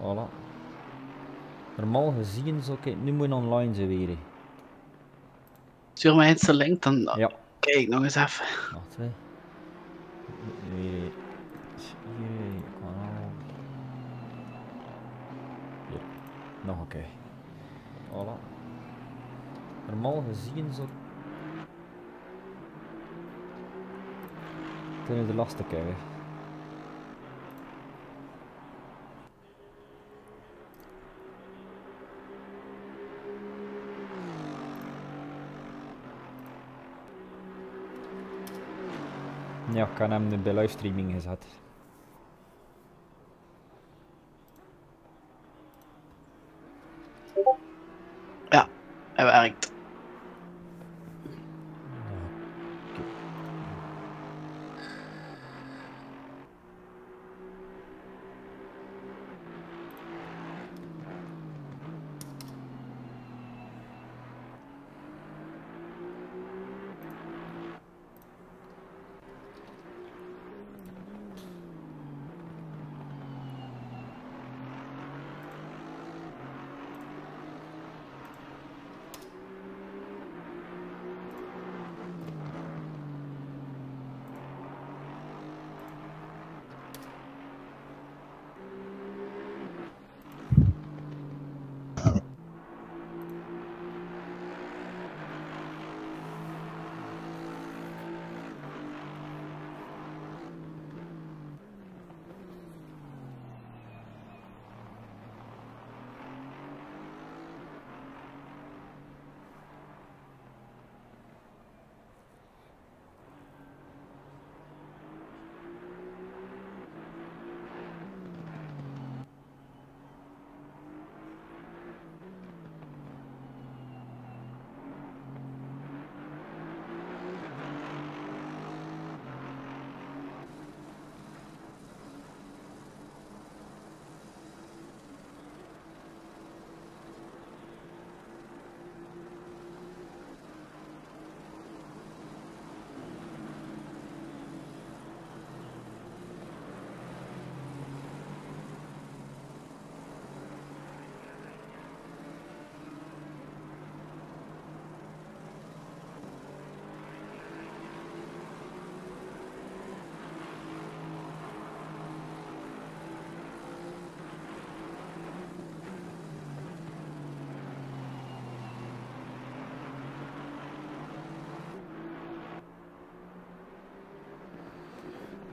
Voilà. Normaal gezien zou ik het nu moeten online zijn weer. Stuur mij eens de link, dan Ja. kijk nog eens even. Wacht hè. Weer. Hier, kanaal. Hier. Nog een keer. Voilà. Normaal gezien zou Toen is de laatste keer Ja, ik kan hem bij livestreaming gezet.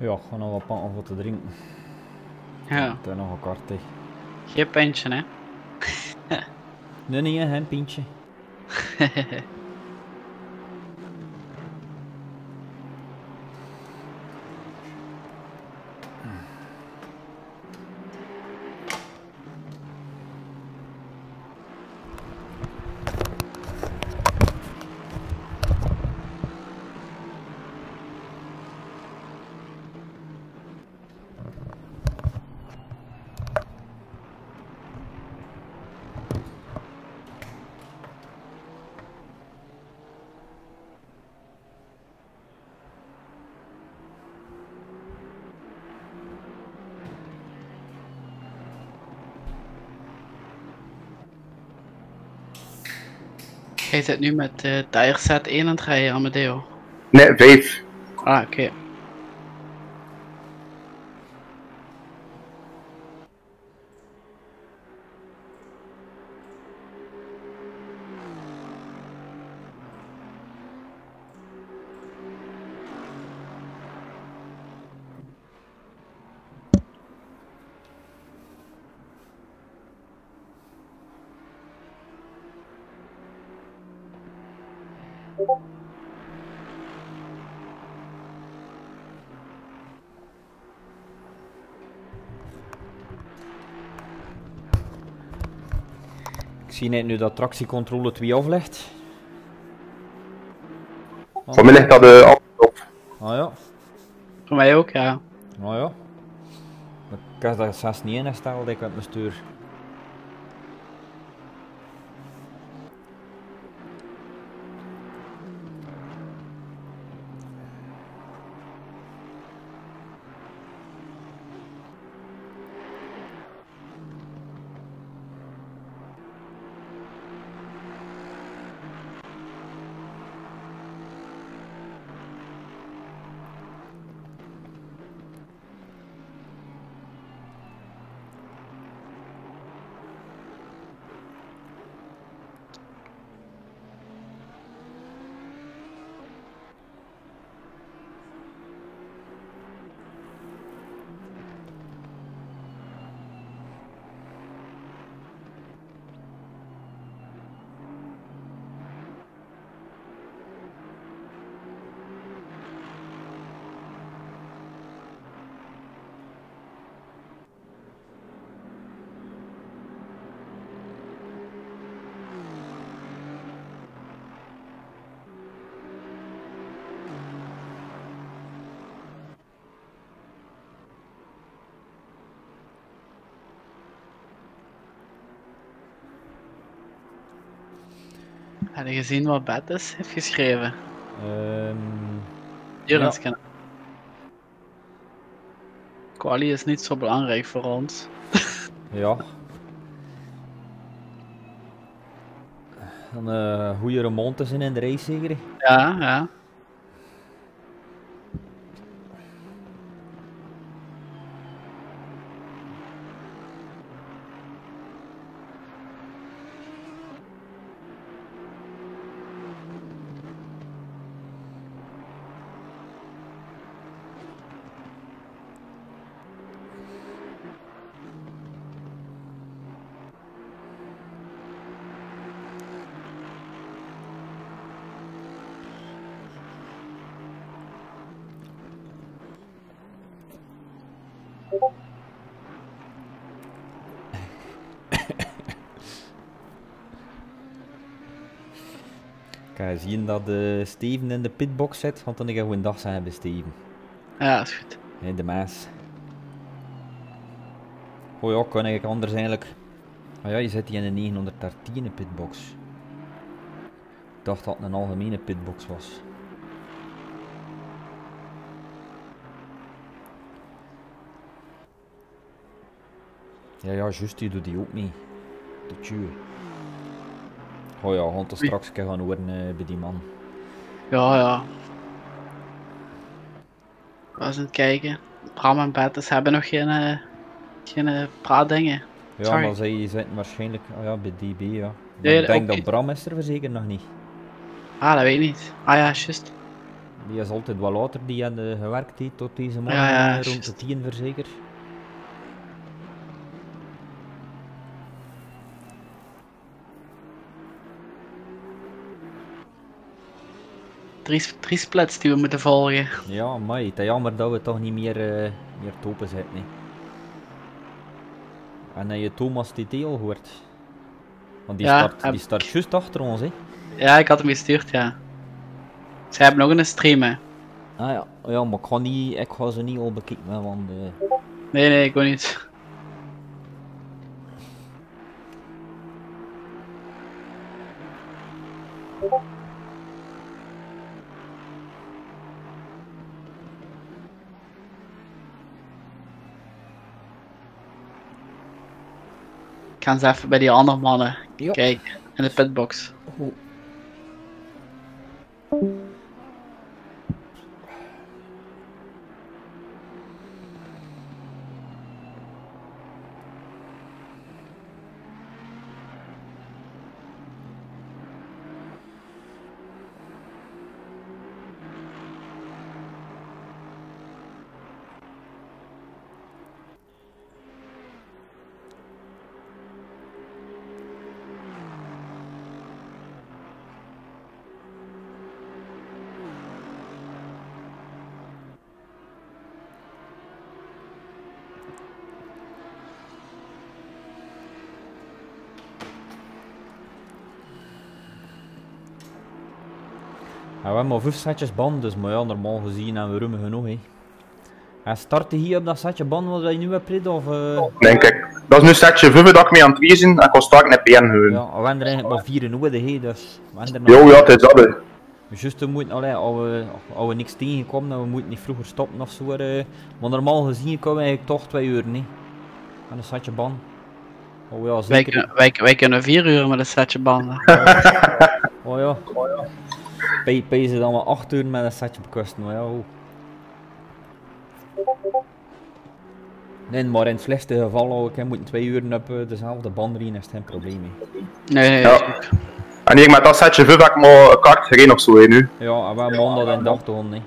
Ja, gewoon nog wat pakken voor te drinken. Ja, heb nog een hè. geen pintje hè. Nee, nee, hè, een pintje. Jij zit nu met de tire set 1 aan het rijden, Amadeo. Nee, vijf. Ah, oké. Zie net nu dat tractiecontrole 2 aflegt. Voor mij ligt dat de uh, op. Ah ja, Voor mij ook, ja. ah ja. Ik heb dat zelfs niet ingesteld, ik heb mijn stuur. Gezien wat Bettis heeft geschreven? Ehm Durens kennen. Quali is niet zo belangrijk voor ons. ja. Dan eh goede remontes in in de race zeker. Ja, ja. Zien dat eh Steven in de pitbox zit, want dan ga ik gewoon dag zeggen bij Steven. Ja, is goed. Hè, de Maas. Oh ja, kan ik anders eigenlijk. Ah ja, je zit hier in een 913 pitbox. Ik dacht dat het een algemene pitbox was. Ja, ja, juist, die doet die ook mee. De tjue. Oh ja, gewoon Wie? straks een keer gaan horen eh, bij die man. Ja, ja. Ik was aan het kijken. Bram en Bettis hebben nog geen, eh, geen eh, praatdingen. Ja, Sorry. maar zij zitten waarschijnlijk oh ja, bij DB, ja. Maar Nee, ik denk dat. Bram is er zeker nog niet. Ah, dat weet ik niet. Ah ja, juist. Die is altijd wel later die aan de gewerkt heeft tot deze morgen, Ja, ja, rond de 10 verzeker. Splits die we moeten volgen. Ja, maar het is jammer dat we toch niet meer, eh meer topen zitten. nee. En heb je Thomas TT al gehoord? Want die Ja, start, heb die start juist achter ons, hè? Ja, ik had hem gestuurd, ja. Zij hebben nog een stream, hè. Ah ja, ja maar ik ga, niet, ik ga ze niet al bekijken, want eh, Nee, nee, ik wil niet. Ga eens even bij die andere mannen Ja. kijken in de pitbox. Ja, maar vijf setjes band, dus maar ja, normaal gezien hebben we rummen genoeg. Hè. En startte hier op dat setje band wat je nu hebt, Prit, of... eh, Denk ik. Dat is nu setje 5 dat ik mee aan het wezen en ik kon straks net PN gewoon. Ja, we hebben er eigenlijk maar vier nodig, hè, dus... Er nog... Jo, ja, het is dat. hè. Juist, we moeten, allee, als we, als we niks tegenkomen, dan we moeten niet vroeger stoppen of zo. eh. maar normaal gezien komen we eigenlijk toch twee uur, niet? Aan een setje band. Oh ja, Wij, zeker. kunnen- wij, wij kunnen vier uur met een setje banden. Oh ja. Pay, pay ze dan wel 8 uur met een setje bekosten, maar ja. oh. Nee, maar in het slechtste geval ook, ik moet twee uur op dezelfde band rijden, is het geen probleem. hè. Nee, nee, Ja. En hier met dat setje 5 heb ik maar een kaart gereden of zo hè, nu. Ja, en we hebben maandag en dag doen, nee.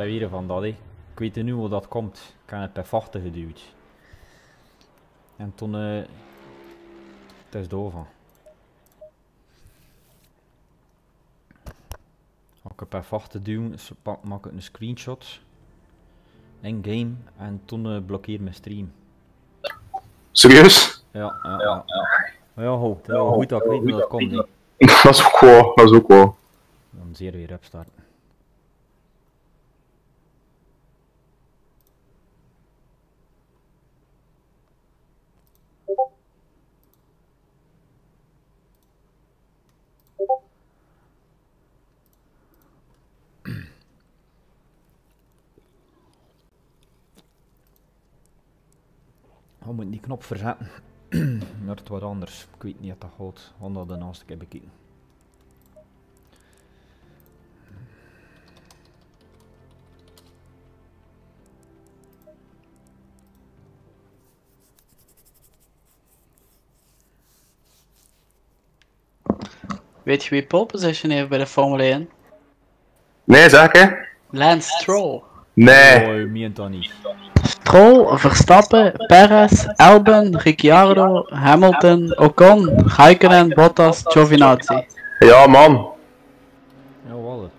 Ja, weer van dat. Ik weet nu hoe dat komt. Ik heb het per vachten geduwd. En toen... eh het is doorvan. Als ik het per vachten duw, maak ik een screenshot. In game. En toen eh, blokkeer mijn stream. Serieus? Ja, ja, ja. Maar ja, ho, het is wel goed dat ik weet hoe dat komt. Dat is ook wel, dat is ook wel. Dan zeer weer opstarten. We moeten die knop verzetten. Naar het wat anders. Ik weet niet of dat gaat. Onder de naast heb bekijken. Weet je wie pole position heeft bij de Formule 1? Nee, zeg hè? Lance Stroll. Nee. Oh, je meent dat niet. Stroll, Verstappen, Perez, Albon, Ricciardo, Hamilton, Ocon, Raikkonen, Bottas, Giovinazzi. Ja, man. Ja, wat?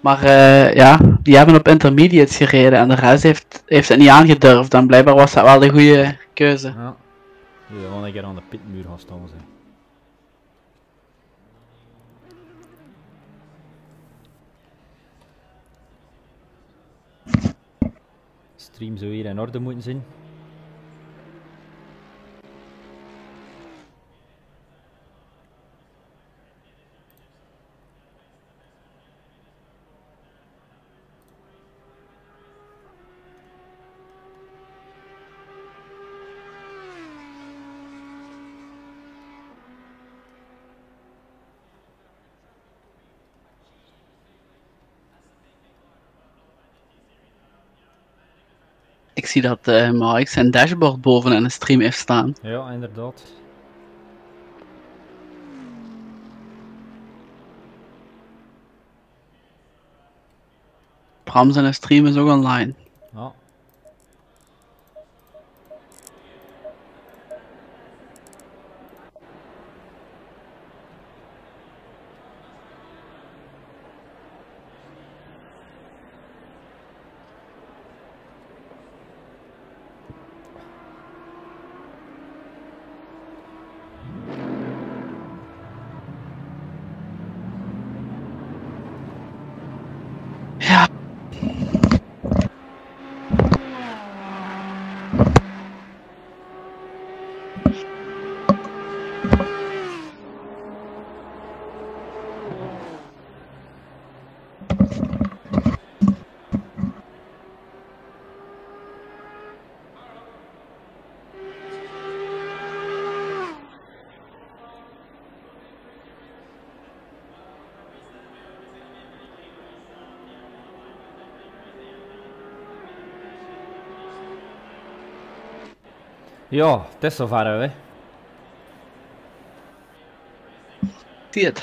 Maar eh, ja, die hebben op intermediates gereden en de rest heeft, heeft het niet aangedurfd. En blijkbaar was dat wel de goede keuze. Ja. Je wil gewoon een keer aan de pitmuur gaan staan zijn. Stream zou hier in orde moeten zijn. Ik zie dat eh Mike zijn dashboard boven in de stream heeft staan. Ja, inderdaad. Bram zijn stream is ook online. Ja. Ja. Ja, het is zover hè. Zie het.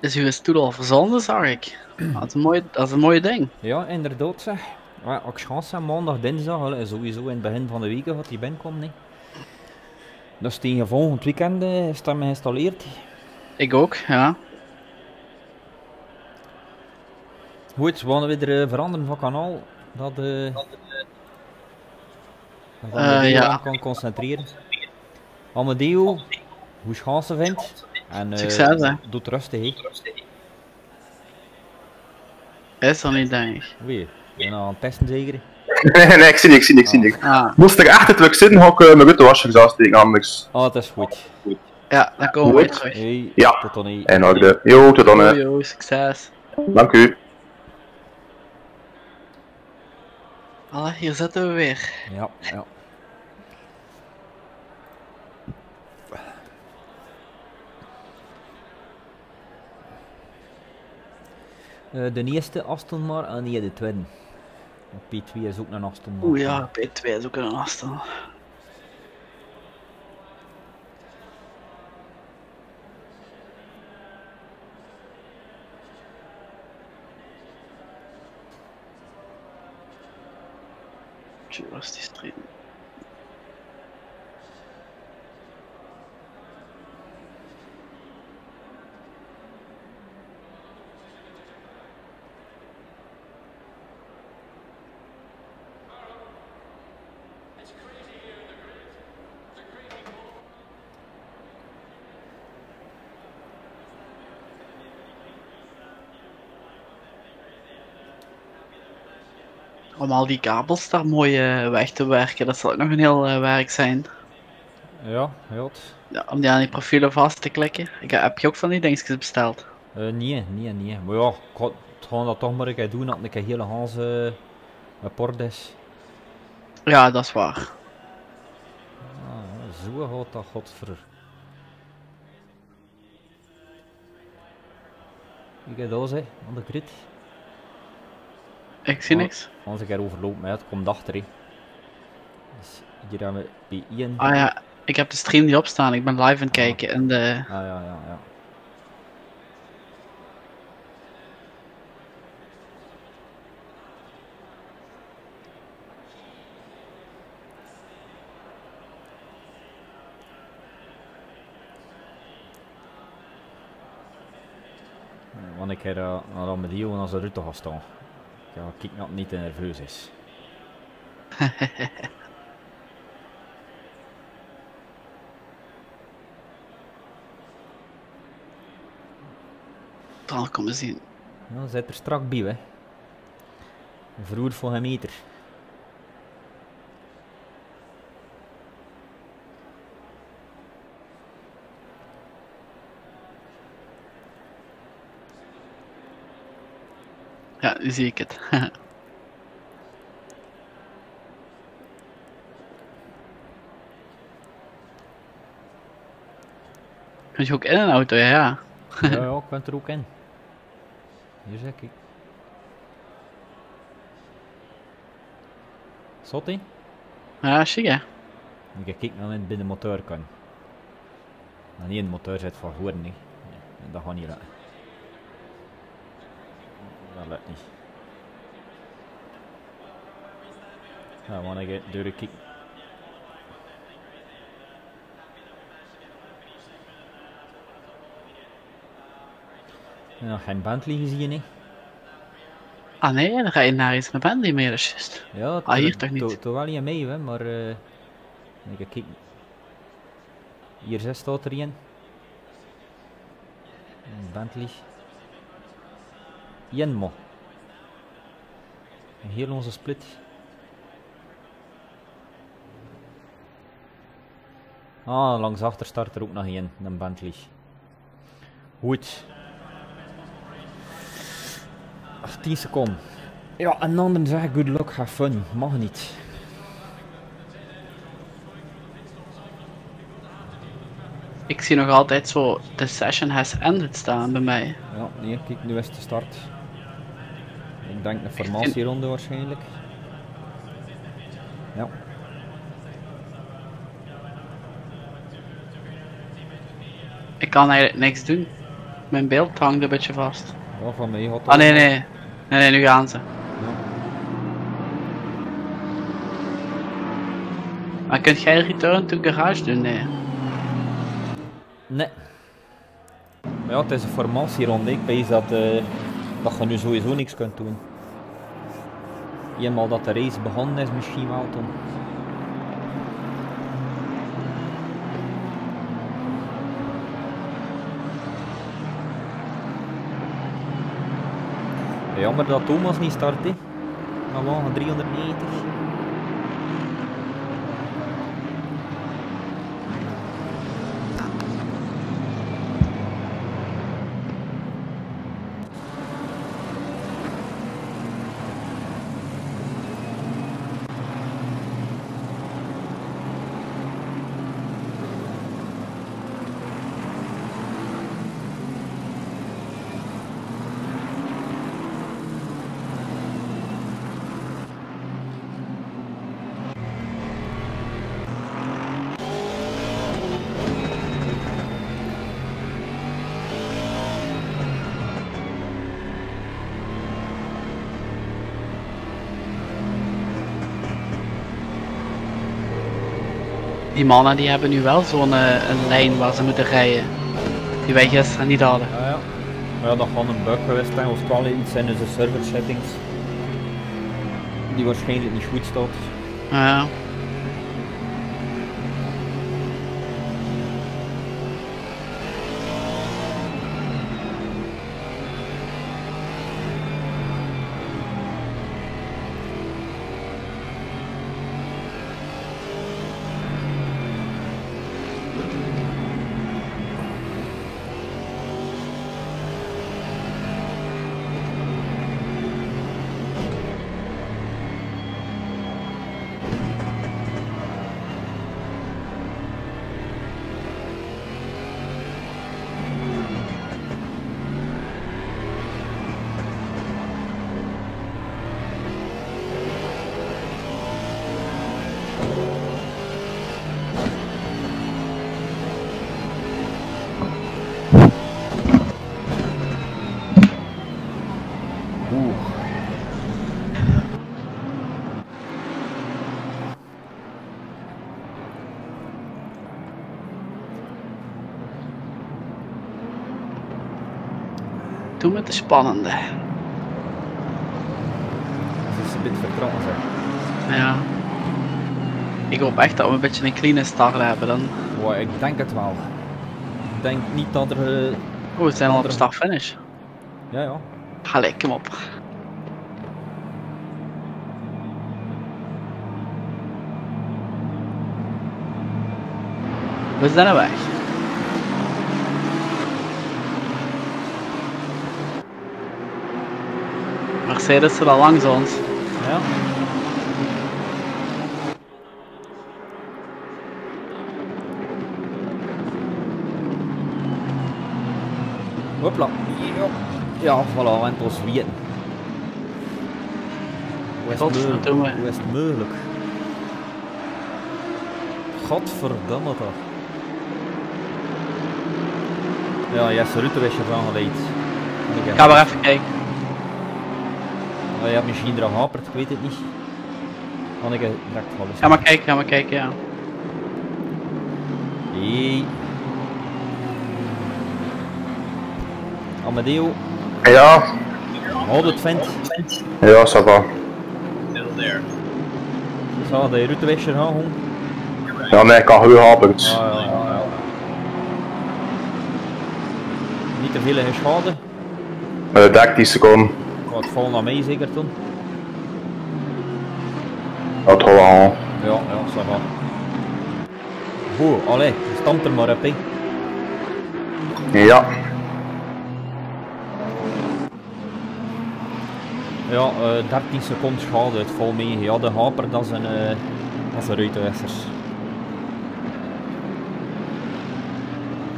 Is uw stoel al verzonden, zag ik. Dat is een mooi, dat is een mooie ding. Ja, inderdaad zeg. Ja, ik chance heb, maandag, dinsdag, sowieso in het begin van de week gaat die binnenkomen. Nee. Dus tegen volgend weekend eh, is dat geïnstalleerd. Ik ook, ja. Goed, we gaan weer eh, veranderen van kanaal. Dat eh dat Eh, Amadeo ja. kan concentreren. Amadeo, hoe chance vindt. En, eh, Succes, hè. Doet rustig, hè. Is er niet, denk ik. Oei, ben je nou aan het testen zeker? Nee, nee, ik zie niks, ik zie niks, ik zie niks. Ah, Moest er echt te druk zitten, ga ik uh, mijn witte wasje zelfs steken, anders. Ah, het is goed. ja, dan komen we weer Goed. terug. Hey, Ja. tot dan. hey. In orde. Jo, tot dan. Yo, eh. yo, succes. Dank u. Hier zitten we weer. Ja, ja. Eh, de eerste Aston maar en niet de tweede. Want P2 is ook een Aston. Oeh ja, P2 is ook een afstand. Tjoe, waar is die stream? Om al die kabels daar mooi eh, weg te werken, dat zal ook nog een heel eh, werk zijn. Ja, goed. Ja, om die aan die profielen vast te klikken. Ik, heb je ook van die dingetjes besteld? Eh, nee, nee, nee. Maar ja, ik ga, dat toch maar een keer doen, dat ik een hele Hans uh. Ja, dat is waar. Ah, zo gaat dat, godver. Ik heb dat, hè, aan de grid. Ik zie niks. Als ik er overloop, maar ja, het komt achter. Dus hier hebben we bij Ian. Ah ja, ik heb de stream niet opstaan. Ik ben live aan het kijken en de... Ah ja, ja, ja. Want ik uh, dan met die als de Rutte gaat staan. Ja, kijk het niet te nerveus is. Dan komen zien. Ja, zit er strak bij, hè. Vroeger voor een meter. Zie ik het. Kun je ook in een auto, ja. ja. ik ben er ook in. Hier zeg ik. Zot hè? Ja, chic hè. Ik kijk naar in binnen de motor kan. Maar niet in de motor zit van horen, nee. nee. Dat gaat niet lukken. Dat lukt niet. Ja, want ik door de kijk. Ja, geen Bentley gezien, hè? Ah nee, dan ga je naar iets naar Bentley meer, is juist. Ja, Ah, hier toch niet? Toch wel niet mee, hè, maar. Uh, ik kijk. Hier zes staat er een. Bentley. Jenmo. Heel onze split. Ah, langs achter start er ook nog een, een Bentley. Goed. 10 seconden. Ja, en dan zeg ik good luck, have fun. Mag niet. Ik zie nog altijd zo, the session has ended staan bij mij. Ja, nee, kijk, nu is de start. Ik denk een formatieronde waarschijnlijk. Ja. Ik kan eigenlijk niks doen. Mijn beeld hangt een beetje vast. Ja, van mij dat Ah nee, nee. Nee, nee, nu gaan ze. Ja. Maar kunt jij return to garage doen? Nee. Nee. Maar ja, het is een formatieronde. Ik weet dat, eh dat je nu sowieso niks kunt doen. Eenmaal dat de race begonnen is, misschien wel dan. Jammer dat Thomas niet start, een 390. Die mannen die hebben nu wel zo'n eh, een lijn waar ze moeten rijden. Die wij gisteren niet hadden. Ja, ja. Maar ja, dat kan een bug geweest zijn of wel iets in onze server settings. Die waarschijnlijk niet goed staat. Ja. Toen met de spannende. Dat is een beetje vertrokken zeg. Ja. Ik hoop echt dat we een beetje een clean start hebben dan. Wow, ik denk het wel. Ik denk niet dat er... Oh, we zijn al op Andere- start finish. Ja, ja. Gelijk, kom op. We zijn er weg. Mercedes zit al langs ons. Ja. Hopla. Ja, ja voilà, en het was weten. Hoe is, het mogelijk? Godverdomme. Hoe is het mogelijk? Godverdamme toch. Ja, Jesse Rutte is ervan geleid. Ik ga maar even kijken. Ja, je hebt misschien eraan gehaperd, ik weet het niet. Kan ik direct alles. Ga maar kijken, ga maar kijken, ja. Hey. Amadeo, Ja, houd het vent. ja, ça va. Zo, de routewisser gaan gewoon. Ja, nee, ik kan goed hapen. Ja, ja, ja, ja. Niet te veel schade. Met de dek 10 seconden. Wat vallen naar mij zeker toen? Dat gaat wel gaan. Ja, ja, ça va. Goed, allee, stamp er maar op, hè. Ja, Ja, eh 13 seconden schade, het valt mee. Ja, de haper, dat is een, eh dat is een ruitenwissers.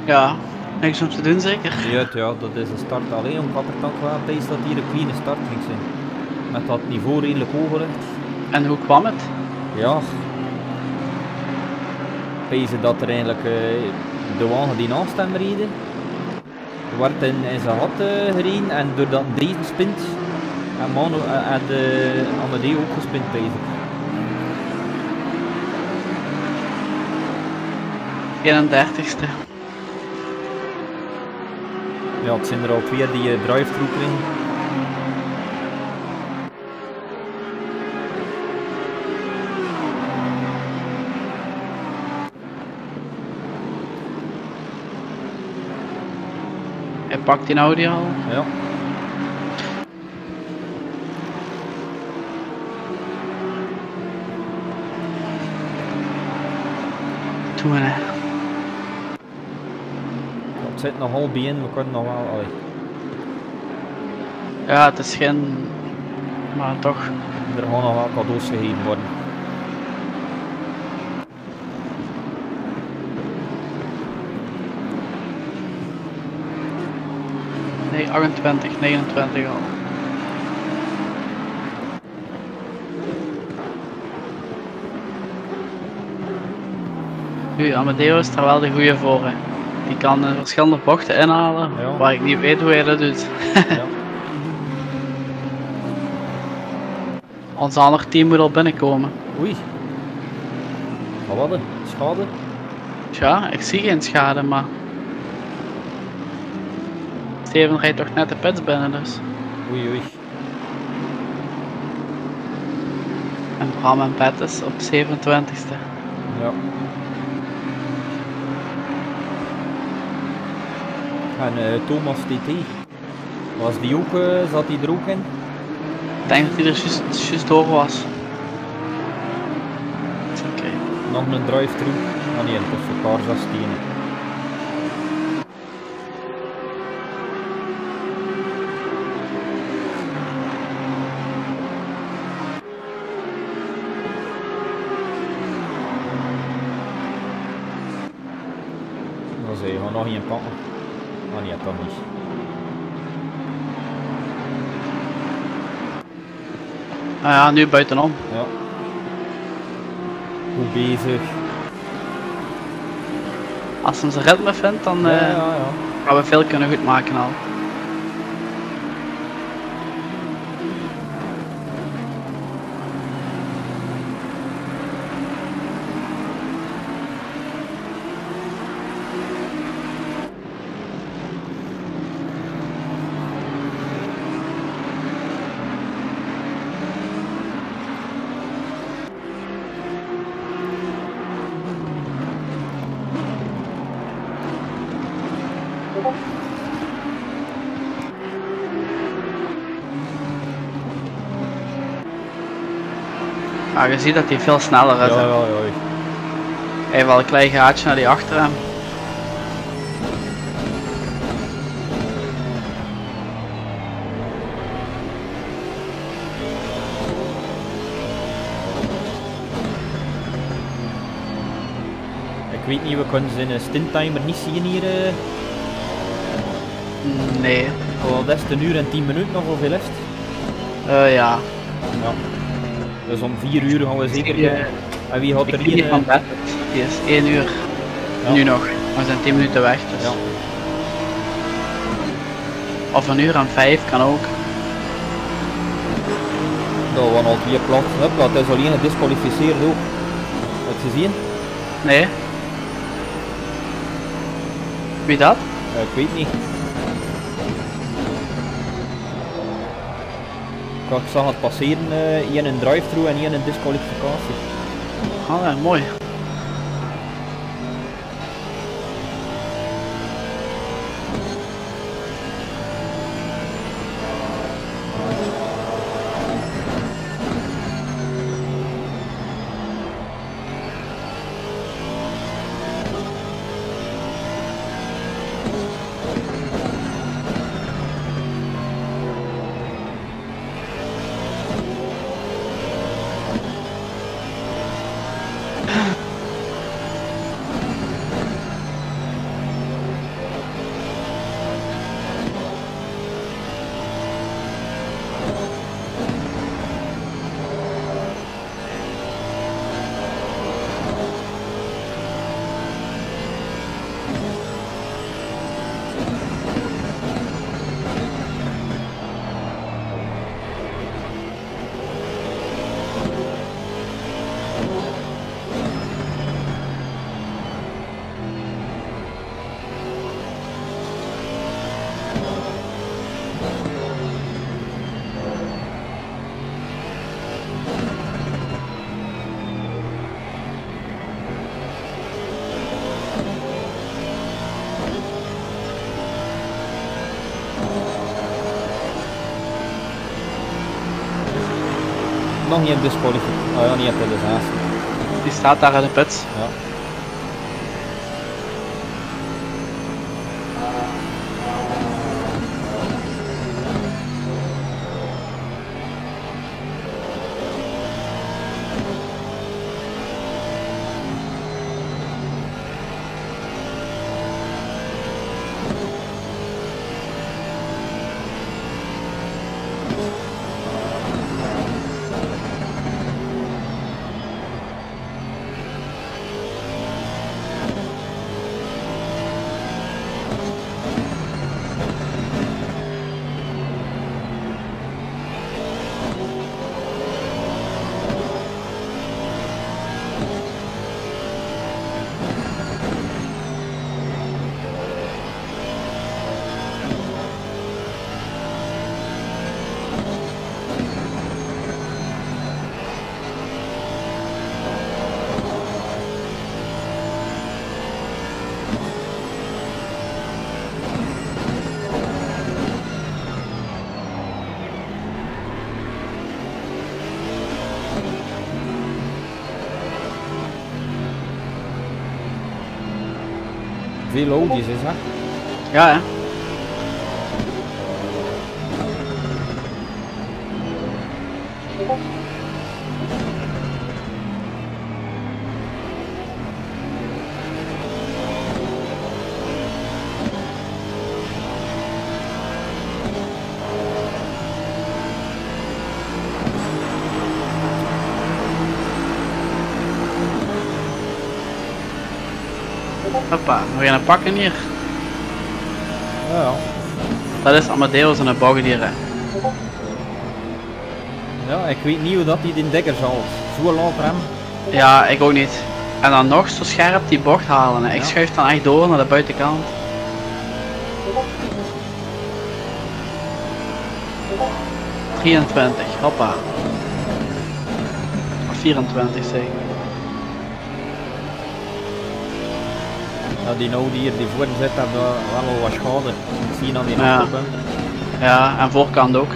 Ja, niks om te doen zeker. Ja, ja, dat is de start alleen. Om kapper dan qua pees dat hier een kleine start ging zijn. Met dat niveau redelijk hoog gelegd. En hoe kwam het? Ja. Pezen dat er eigenlijk eh, de wagen die naast hem reden, werd in, in zijn gat eh, gereden en doordat deze spint, en Manu eh, en de Amadeo ook gespint pezen. 31ste. Ja, het zijn er al twee die uh, drive-through krijgen. Hij pakt die Audi al. Ja. Toen hè. Het zit nog half in, we kunnen nog wel. Allee. Ja, het is geen... Maar toch. Er gaan nog wel cadeaus gegeven worden. Nee, 28, 29 al. Nu, Amadeo is er wel de goede voor. Hè. Die kan verschillende bochten inhalen, Ja. waar ik niet weet hoe hij dat doet. Ja. Ons ander team moet al binnenkomen. Oei. Wat was het? schade? Ja, ik zie geen schade, maar... Steven rijdt toch net de pits binnen dus. Oei oei. En Bram en Pet is op 27ste. Ja. En eh, Thomas TT. Was die ook, eh, zat die er ook in? Ik denk dat hij er juist, door was. Oké. Nog een drive-thru. Ah nee, dat is voor car 16. Dan zie je gewoon nog één pakken. Ah nee, dat niet. Nou ja, nu buitenom. Ja. Goed bezig. Als hij zijn ritme vindt, dan Ja, eh, ja, ja. gaan we veel kunnen goed maken al. Ja, je ziet dat hij veel sneller Ja, is. ja, ja. Hij heeft wel een klein gaatje naar die achter hem. Ik weet niet, we kunnen zijn stinttimer niet zien hier. eh. Nee. Is het, een uur en 10 minuten nog hoeveel is het? Eh ja. Ja. Dus om 4 uur gaan we zeker. Ja. En wie gaat er hier? eh, van bed. Die is 1 uur. Ja. Nu nog. We zijn 10 minuten weg. Dus. Ja. Of een uur en 5 kan ook. Dat waren al twee plat. Hupla, het is alleen gedisqualificeerd ook. Heb je gezien? Nee. Wie dat? Eh, ik weet niet. Ik zag- het passeren, eh één een drive-thru en één een disqualificatie. Ja, mooi. Niet een disqualificatie. Oh ja, niet. Die staat daar in de. Ja. Veel Audi's is hè. Ja, we gaan een pakken hier. Ja, ja. Dat is Amadeus en een baggerdieren. Ja, ik weet niet hoe dat die dikker zal. Zo laat rem. Ja, ik ook niet. En dan nog zo scherp die bocht halen. hè. Ik Ja. schuif dan echt door naar de buitenkant. ...23, hoppa. Of 24 zeg ik. Ja, die Audi hier die voor zit, heeft wel wel wat schade. Je aan die Ja. Ja, en voorkant ook.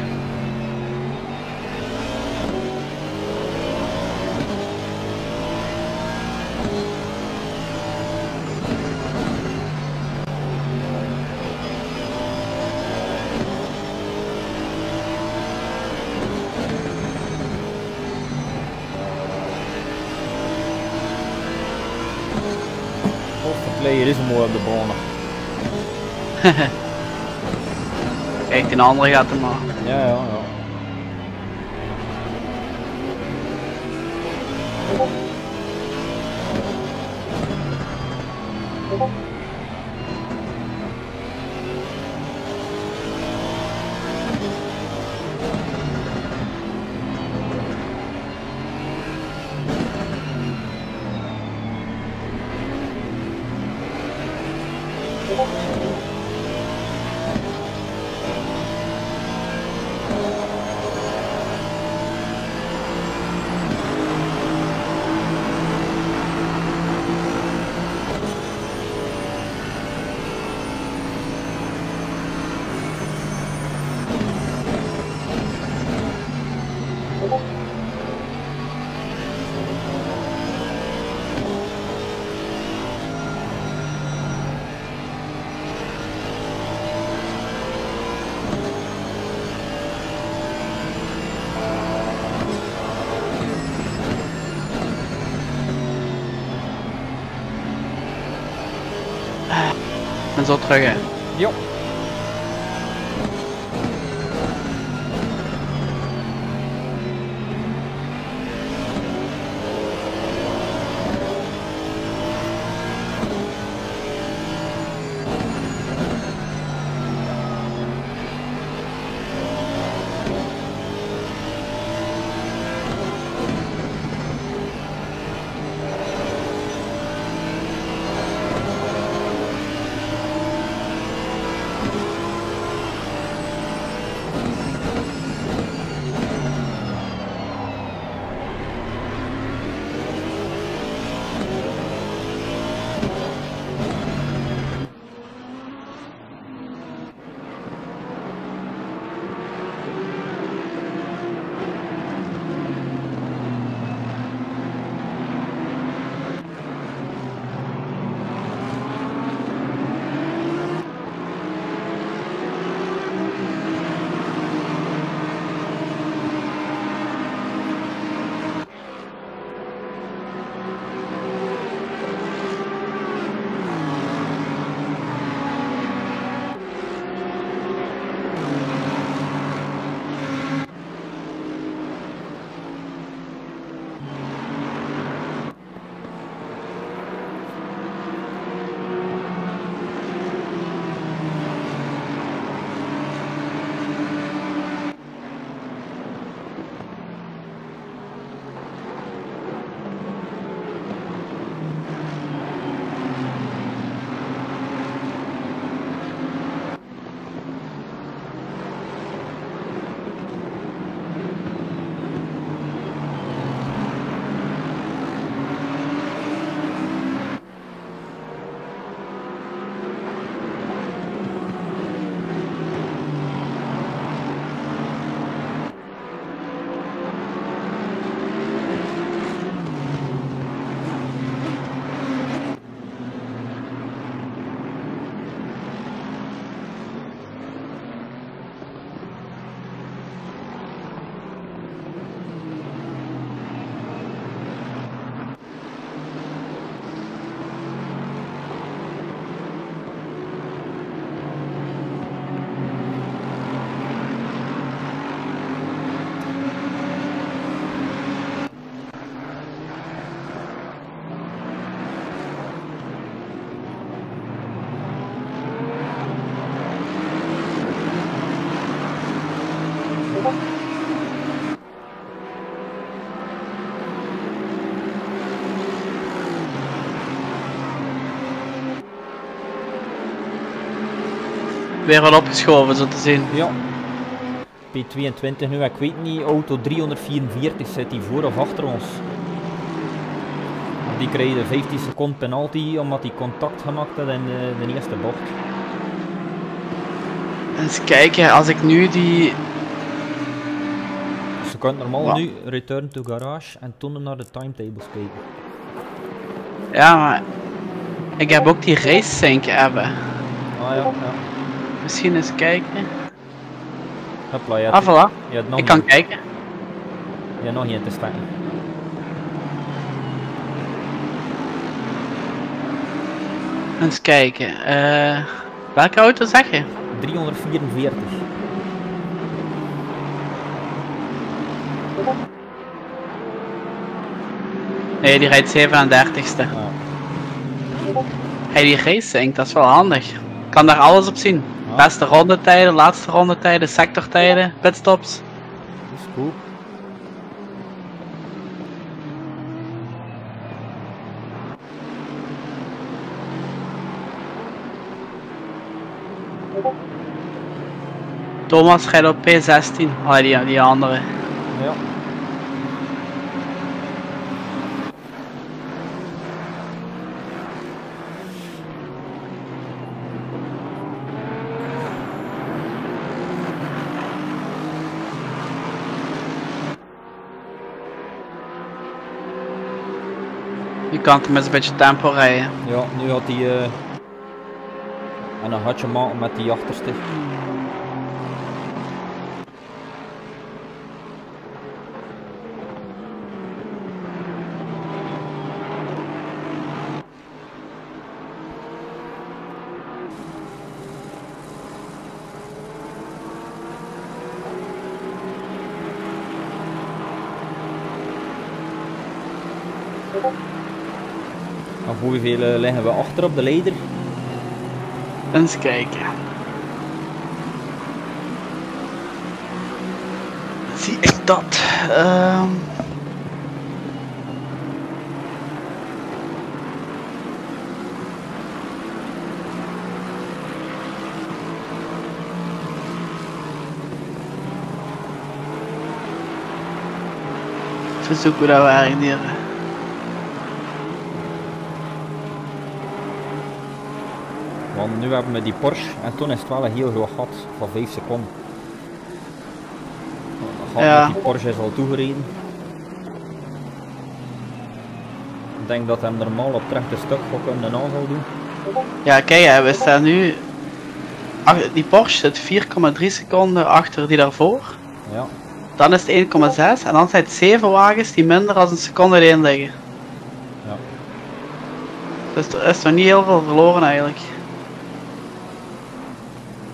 Player is mooi op de baan. Kijk, die andere gaat hem maar. Ja, ja, ja. En zo terug weer wat opgeschoven, zo te zien. Ja. P22 nu, ik weet niet, auto 344 zit die voor of achter ons. Die kreeg de 15 seconden penalty omdat hij contact gemaakt had in de, de eerste bocht. Eens kijken, als ik nu die... Je kunt normaal nu return to garage en toen naar de timetables kijken. Ja, maar... Ik heb ook die race sync hebben. Ah ja, ja. Misschien eens kijken. Hopla, hebt, Ah, voilà. Ik kan kijken. je hebt nog één te staan. Eens kijken. eh welke auto zeg je? 344. Nee, die rijdt 37ste. Ja. Hey, die race dat is wel handig. Kan daar alles op zien. Beste rondetijden, laatste rondetijden, sectortijden, pitstops. Dat is cool. Thomas rijdt op P16. Oh, die, die andere. Ja. Je kan hem met een beetje tempo rijden. Ja, nu had hij. eh en dan had je maken met die achterste. Hoeveel eh, liggen we achter op de leider? Eens kijken. Zie ik dat? Ehm Even zoeken hoe dat waren hier. Want nu hebben we die Porsche en toen is het wel een heel groot gat van 5 seconden. Dat Ja. die Porsche is al toegereden. Ik denk dat hem normaal op het rechte stuk ook kunnen aan zal doen. Ja, kijk, hè, we staan nu. Die Porsche zit 4,3 seconden achter die daarvoor. Ja, Dan is het 1,6 en dan zijn het 7 wagens die minder dan een seconde erin liggen. ja. Dus er is nog niet heel veel verloren eigenlijk.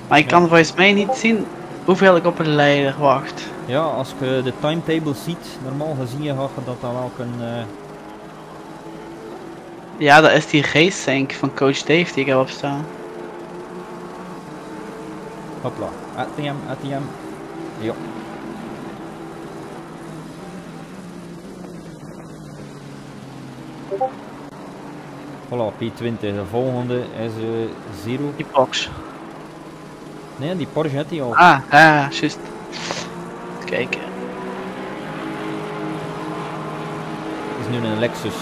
Maar ik kan volgens mij niet zien hoeveel ik op een leider wacht. ja, als je de timetable ziet, normaal gezien je gaat je dat dan wel kunnen... eh, Ja, dat is die race sync van Coach Dave die ik heb opstaan. hopla, ATM, ATM. Ja. Voilà, P20, de volgende is eh Zero. Die box. Nee, die Porsche had hij al. Ah, ja, juist. Kijken. is nu een Lexus.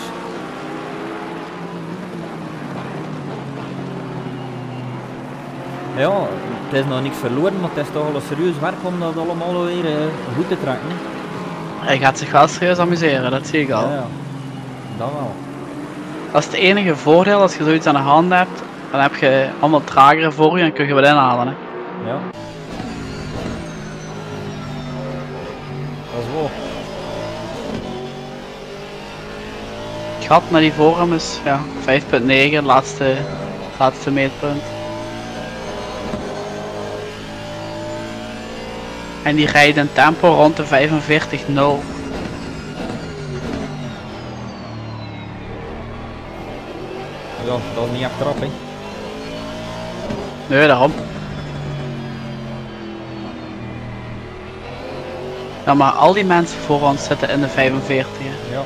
Ja, het is nog niks verloren, maar het is toch al een serieus werk om dat allemaal weer eh, goed te trekken. Hè? Hij gaat zich wel serieus amuseren, dat zie ik al. Ja, ja, dat wel. Dat is het enige voordeel als je zoiets aan de hand hebt. Dan heb je allemaal tragere voor je en kun je wat inhalen. Hè. Ja. Dat is wel. Het gat naar die hem is ja, 5.9, laatste, laatste meetpunt. En die rijdt een tempo rond de 45.0. Ja, dat is niet echt trap, hè. Nee, daarom. Ja, maar al die mensen voor ons zitten in de 45. Ja.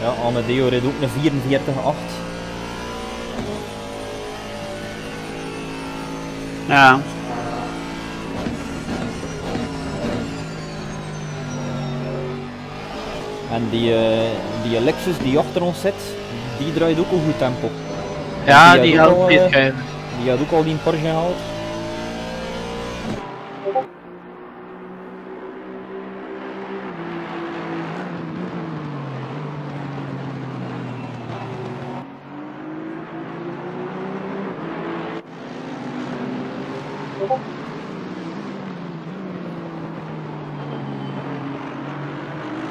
Ja, Amadeo rijdt ook een 44-8. Ja. En die, eh, die Lexus die achter ons zit, die draait ook een goed tempo. Ja, die die had ook eh. Die had ook al die Porsche gehaald.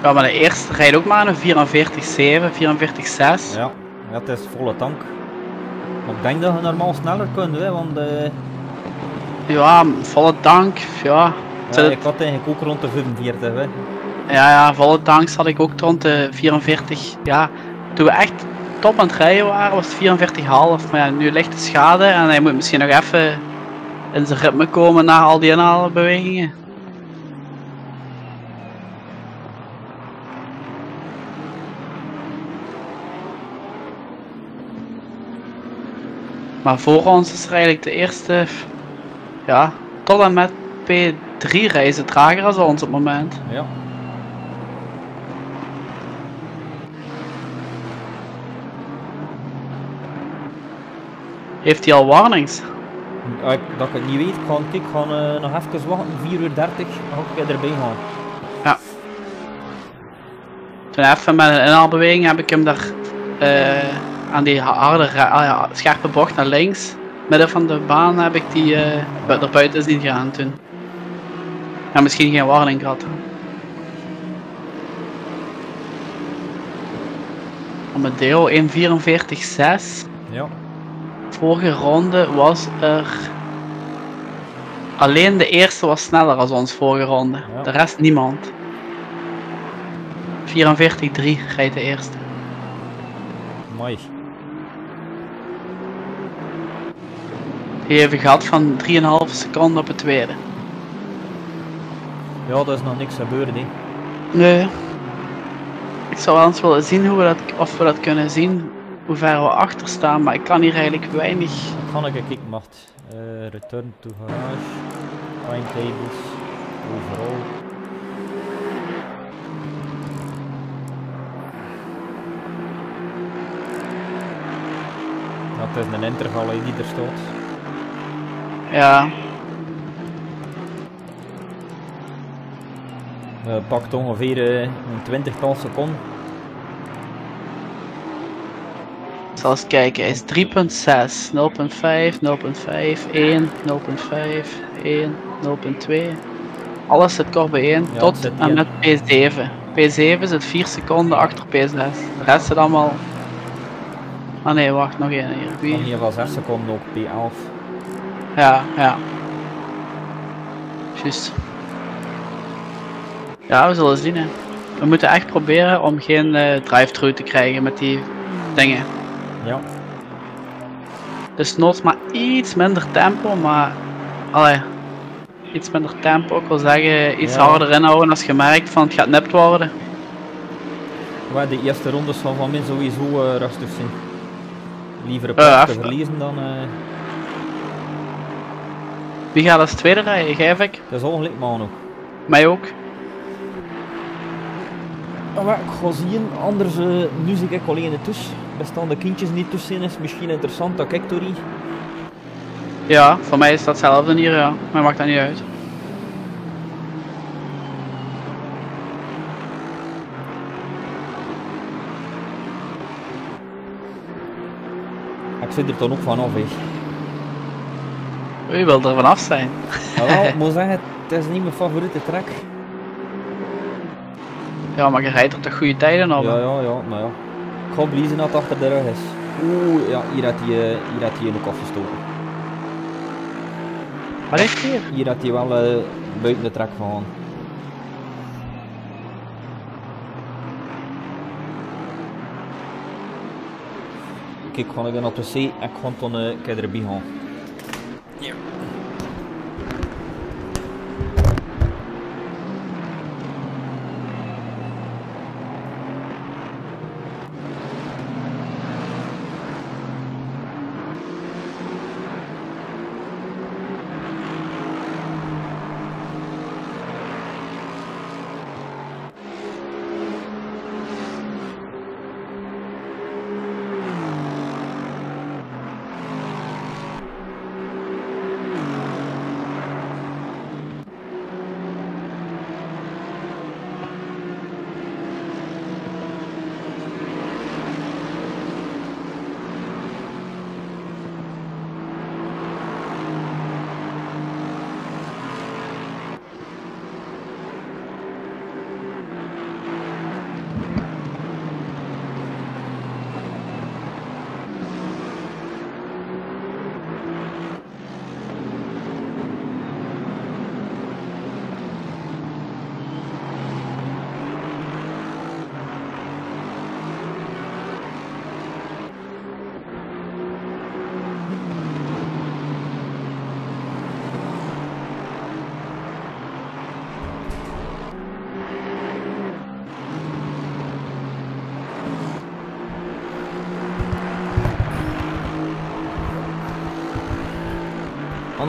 Ja, maar de eerste rijdt ook maar een 44,7, 44,6. Ja, het is volle tank. Maar ik denk dat je normaal sneller kunt, hè, want eh, Ja, volle tank. Ja, ik had eigenlijk ook rond de 45. Hè. ja, ja, volle tank zat ik ook rond de 44. Ja, toen we echt top aan het rijden waren, was het 44,5. Maar ja, nu ligt de schade en hij moet misschien nog even in zijn ritme komen na al die inhaalbewegingen. Maar voor ons is er eigenlijk de eerste, ja, tot en met P3 reizen trager als ons op het moment. Ja. Heeft hij al warnings? Ja, ik, dat ik het niet weet, ik ga, kijk, ik ga eh, nog even wachten, 4 uur 30, dan ga ik erbij gaan. Toen even met een inhaalbeweging heb ik hem daar eh, aan die harde, ah ja, scherpe bocht naar links, midden van de baan, heb ik die bu- er buiten zien gaan toen. Ja, misschien geen warning gehad. Amadeo 1.44.6. Ja. Vorige ronde was er. Alleen de eerste was sneller als ons vorige ronde. Ja. De rest niemand. 44-3 rijdt de eerste. Mooi. Die heeft een gat van 3,5 seconden op het tweede. Ja, dat is nog niks gebeurd, hè. Nee. Ik zou wel eens willen zien hoe we dat, of we dat kunnen zien. Hoe ver we achter staan, maar ik kan hier eigenlijk weinig. Ga ik een macht. Eh, return to garage. Timetables. Overal. Dat is een interval die er staat. Ja, Eh, pakt ongeveer eh, een twintigtal seconden. ik zal eens kijken. Hij is 3.6, 0.5, 0.5, 1, 0.5, 1, 0.2. Alles zit kort bij 1 Ja, tot en met P7. P7 zit 4 seconden achter P6. De rest zit allemaal. Ah nee, wacht, nog één hier. Wie? hier van 6 seconden ook P11. Ja, ja. Juist. Ja, we zullen zien hè. We moeten echt proberen om geen eh drive-thru te krijgen met die dingen. Ja. Dus noods maar iets minder tempo, maar... Allee, iets minder tempo. Ik wil zeggen, iets Ja. harder inhouden als je merkt van het gaat nipt worden. Maar de eerste rondes van Van Min sowieso eh, rustig zijn. Liever een plek te verliezen dan... eh Wie gaat als tweede rijden? Geef ik? dat is ongeluk Manu. Mij ook. Ja, maar ik ga zien, anders eh, nu zie ik alleen tussen. Bestaan de kindjes niet tussen is misschien interessant dat ik Tori. Ja, voor mij is dat hetzelfde hier, ja. Maar maakt dat niet uit. Ik zit er dan ook vanaf. hè. U wil er vanaf zijn. Ja, ik moet zeggen, het is niet mijn favoriete track. Ja, maar je rijdt er toch goede tijden op? Ja, ja, ja, maar ja. Ik ga bliezen dat het achter de rug is. Oeh, ja, hier had hij, eh, hier had hij ook afgestoken. Wat heeft hij hier? Hier had hij wel eh, buiten de track gegaan. Kijk, ga ik dan op de C en ik ga dan eh, ik ga erbij gaan. Anneke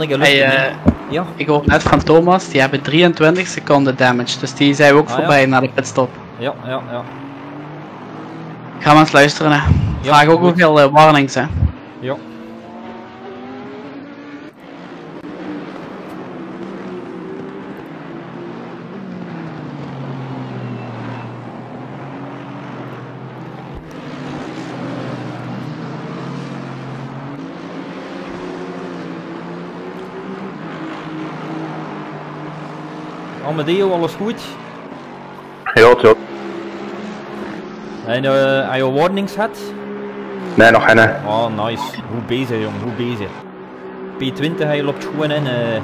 Hey, lusten, eh. Ja, ik hoor net van Thomas, die hebben 23 seconden damage. Dus die zijn ook Ah, voorbij ja. naar de pitstop. ja, ja, ja. Ga maar eens luisteren. Hè. Ja, Vraag ook goed. hoeveel eh, warnings. Hè. Ja. Amadeo, alles goed? Ja, het ja. En uh, heb je warnings gehad? Nee, nog geen. Oh, nice. Goed bezig, jong. Goed bezig. P20, hij loopt gewoon in. eh. Eh,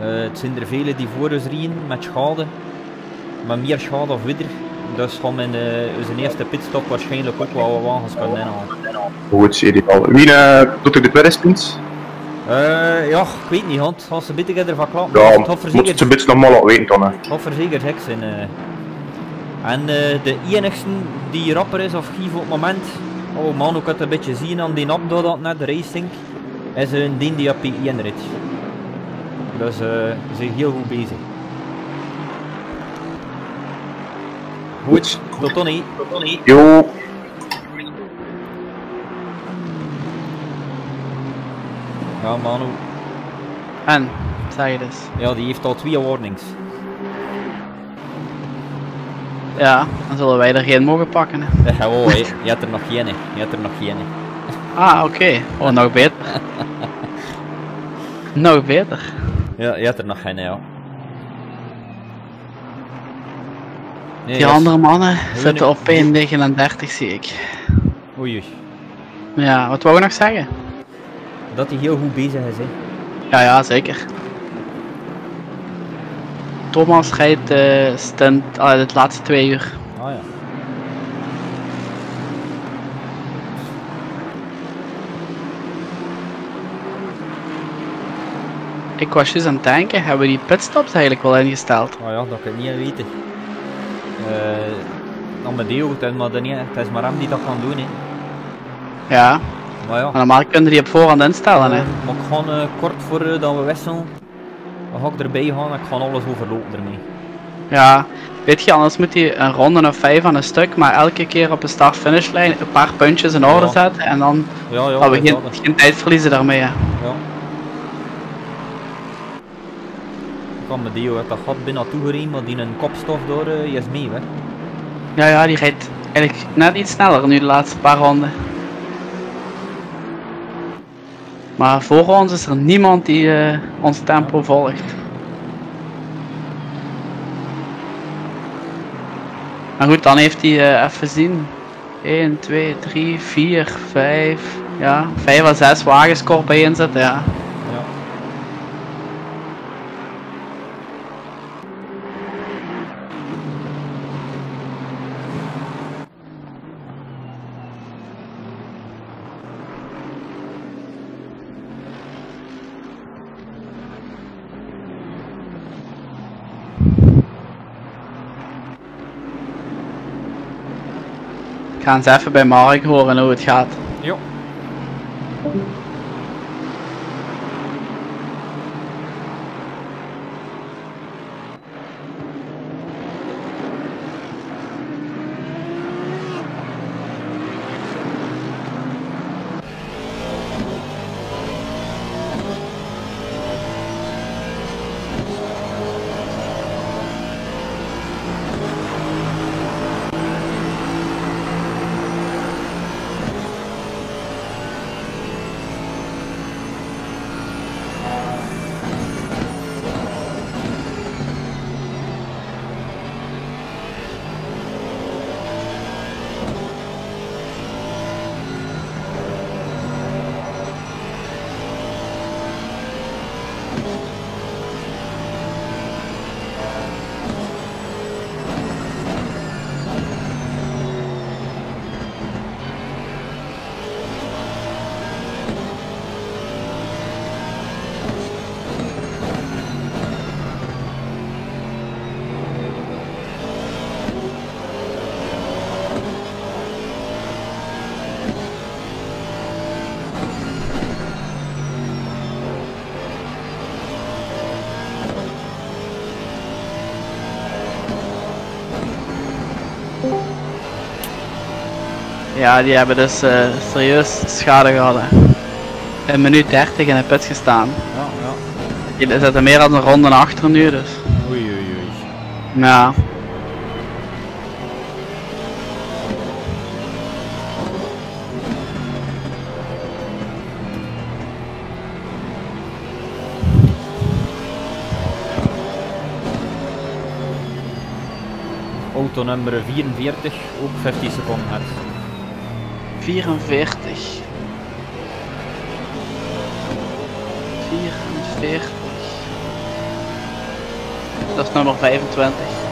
het zijn er vele die voor ons rijden met schade. Met meer schade of widder. Dus gaan we in eh, onze eerste pitstop waarschijnlijk ook wel wat wagens kunnen inhalen. Goed, ideaal. Wie eh, doet er de tweede sprint? Eh, ja, ik weet niet, want als ze bitte ervan klappen, Ja, moet verzekerd, een beetje normaal laten weten dan. hè. verzekerd hek zijn. eh. En eh, de enigste die rapper is of gief op het moment, oh man, ik had het een beetje zien aan die nap dat net de racing, is een ding die op P1 rit. Dus eh, ze zijn heel goed bezig. Goed, tot niet. Tot dan niet. Jo, Ja, Manu. En, zeg je dus. Ja, die heeft al twee warnings. Ja, dan zullen wij er geen mogen pakken. Hè. Oh, hé, je hebt er nog geen, je hebt er nog geen. Ah, oké. Oh, nog beter. nog beter. Ja, je hebt er nog geen, ja. Nee, Die andere mannen zitten op P39, zie ik. Oei, oei. Ja, wat wou je nog zeggen? Dat hij heel goed bezig is, hè. Ja, ja, zeker. Thomas rijdt eh stunt uh, het laatste twee uur. Ah ja. Ik was juist aan het denken, hebben we die pitstops eigenlijk wel ingesteld? Oh ja, dat kan ik niet weten. Eh, Amadeo, het is maar, niet, het is maar hem die dat kan doen, hè. Ja, Maar ja. maar normaal kunnen die op voorhand instellen. Hè. Maar ik ga eh, kort voor eh, dat we wisselen, dan ga ik erbij gaan en ik ga alles overlopen ermee. Ja, weet je, anders moet hij een ronde of vijf aan een stuk, maar elke keer op de start-finishlijn een paar puntjes in orde Ja. zetten en dan Ja, ja, we geen, tijd verliezen daarmee. Hè. Ja. Ik uit dat gat binnen toegereden, maar die een kopstof door eh, is mee, hè. Ja, ja, die rijdt eigenlijk net iets sneller nu de laatste paar ronden. Maar voor ons is er niemand die eh, ons tempo volgt. Maar goed, dan heeft hij eh, even zien. 1, 2, 3, 4, 5, ja, 5 à 6 wagens kort bij ja. Ja. Ik ga eens even bij Mark horen hoe het gaat. Ja, die hebben dus eh, serieus schade gehad. hè. Een minuut 30 in de put gestaan. Ja, ja. Die zitten meer dan een ronde achter nu, dus. Oei, oei, oei. Ja. Auto nummer 44, ook 50 seconden net. 44. 44. Dat is nummer 25.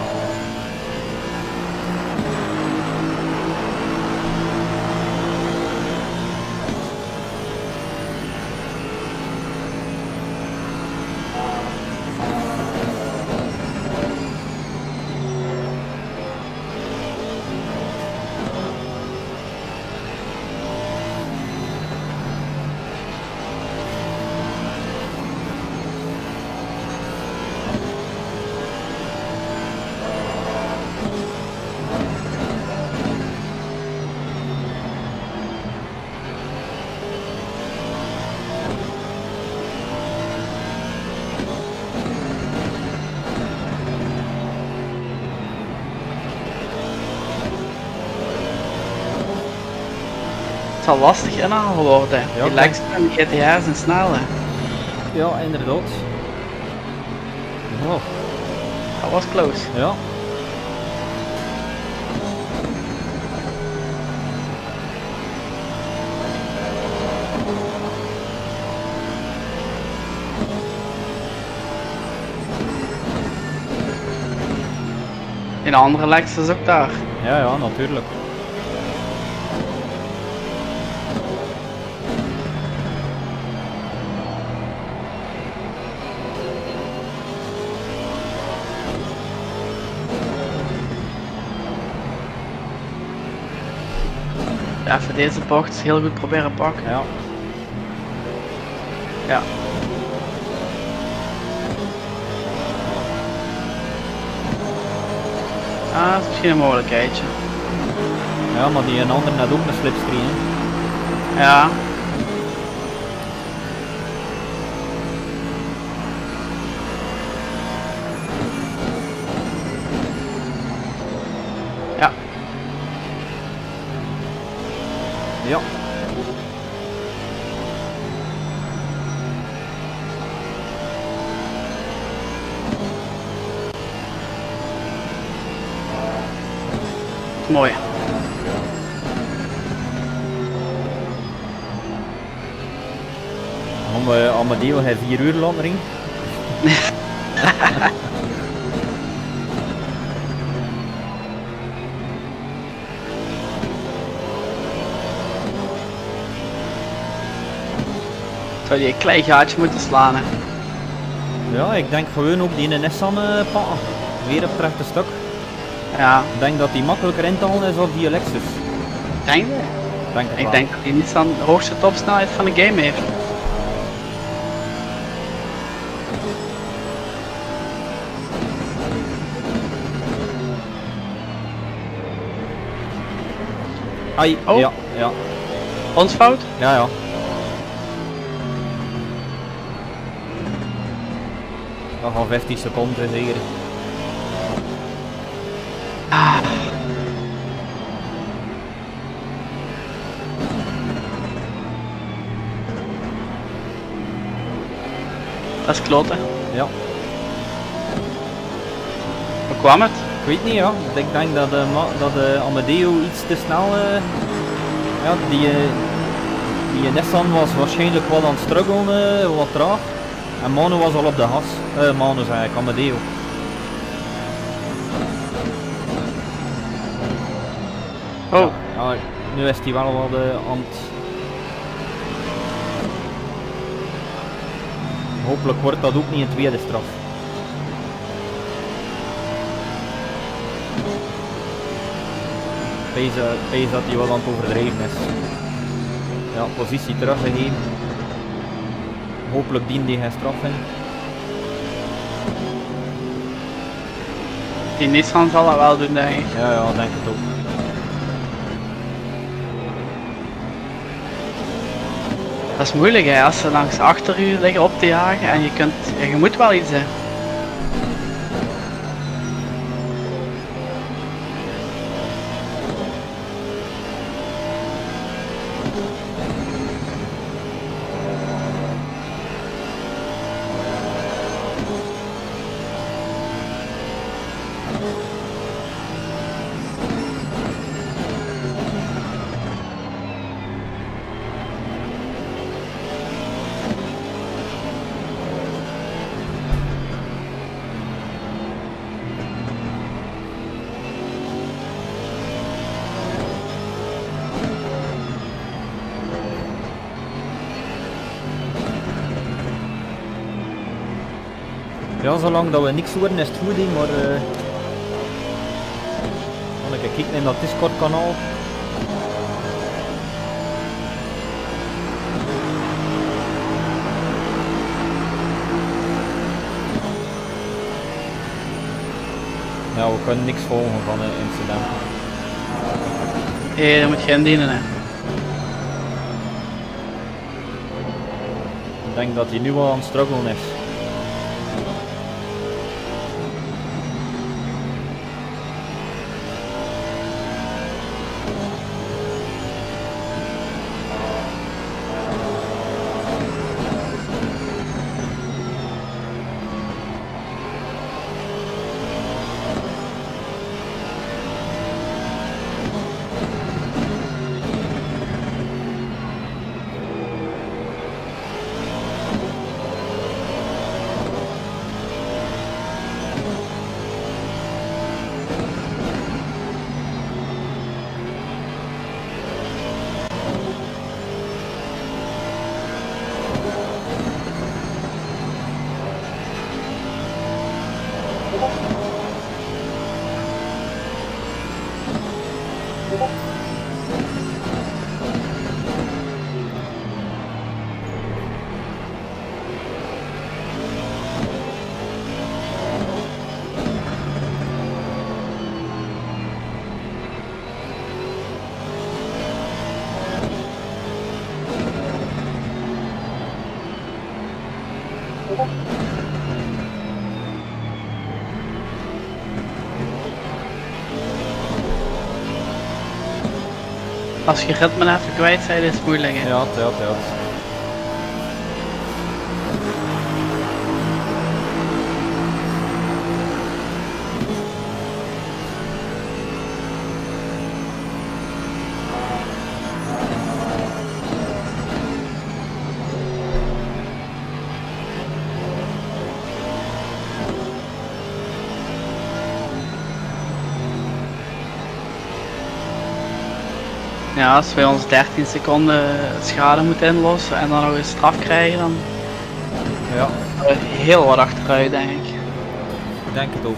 Zal lastig inhalen worden. Ja, die die GTR zijn snel. hè. Ja, inderdaad. Oh, Dat was close. ja. In de andere Lexus ook daar. Ja, ja, natuurlijk. Deze bocht heel goed proberen pakken. Ja. Ja. Ah, dat is misschien een mogelijkheidje. ja, maar die een ander net ook een slipstream. Ja, Ja. Mooi. We Amadeo hij 4 uur laten ringen? Zou die een klein gaatje moeten slaan, hè? Ja, ik denk gewoon ook die in Nissan eh pakken. Weer op het rechte stuk. Ja, Ik denk dat die makkelijker in te halen is op die Lexus. denk je? Denk Ik wel. denk dat hij niet aan de hoogste topsnelheid van de game heeft. Ai, Oh. ja, ja, Ons fout? ja, ja. We gaan 15 seconden zeker. Dat is kloten. Ja. Hoe kwam het? Ik weet niet, ja. Ik denk dat, de Ma- dat de Amadeo iets te snel... eh, ja, die, eh, die Nissan was waarschijnlijk wat aan het struggelen, eh, wat traag. En Manu was al op de gas. Eh, Manu zei ik, Amadeo. Oh, Ja, nu is hij wel wat eh, aan het... Hopelijk wordt dat ook niet een tweede straf. Pees, eh, dat hij wat aan het overdrijven is. Ja, positie teruggegeven. Hopelijk dient hij geen straf in. Die Nissan zal dat wel doen, denk ik. Ja, ja, denk het ook. Dat is moeilijk hè, als ze langs achter u liggen op te jagen en je kunt, je moet wel iets hè. Zolang dat we niks horen is het goed, maar... eh kan ik kijken in dat Discord kanaal. Ja, we kunnen niks volgen van de incidenten. Nee, dat moet je indienen hè. Ik denk dat hij nu wel aan het struggelen is. Als je ritme even kwijt bent, is het moeilijk hè. Ja, ja, ja. Ja, als wij ons 13 seconden schade moeten inlossen en dan nog een straf krijgen, dan Ja, heel wat achteruit denk ik. ik denk het ook.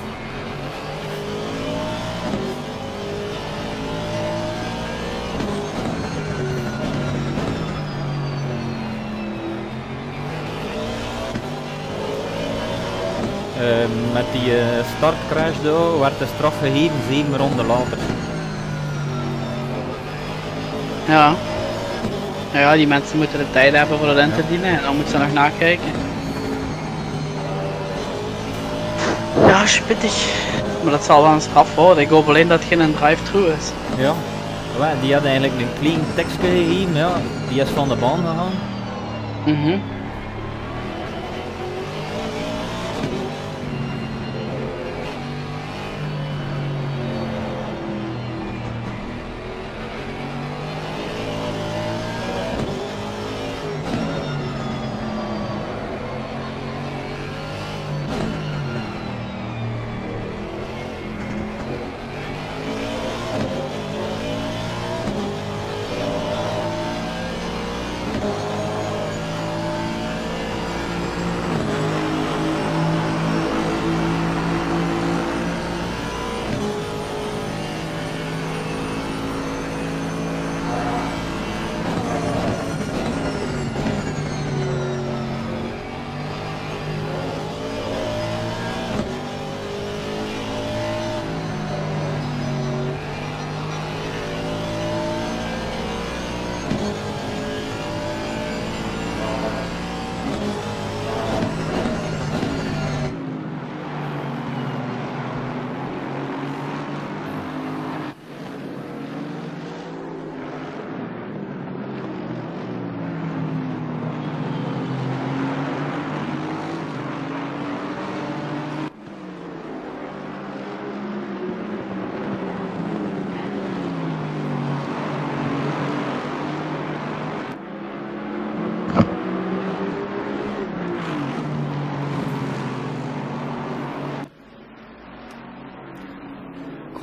Eh, met die eh, startcrash daar werd de straf gegeven 7 ronden later. Ja. Nou ja, die mensen moeten de tijd hebben voor het in te dienen en dan moeten ze nog nakijken. Ja, spittig. Maar dat zal wel een straf worden. Ik hoop alleen dat het geen drive-thru is. Ja. Die had eigenlijk een klein tekstje gegeven, ja. die is van de baan gegaan. Mhm.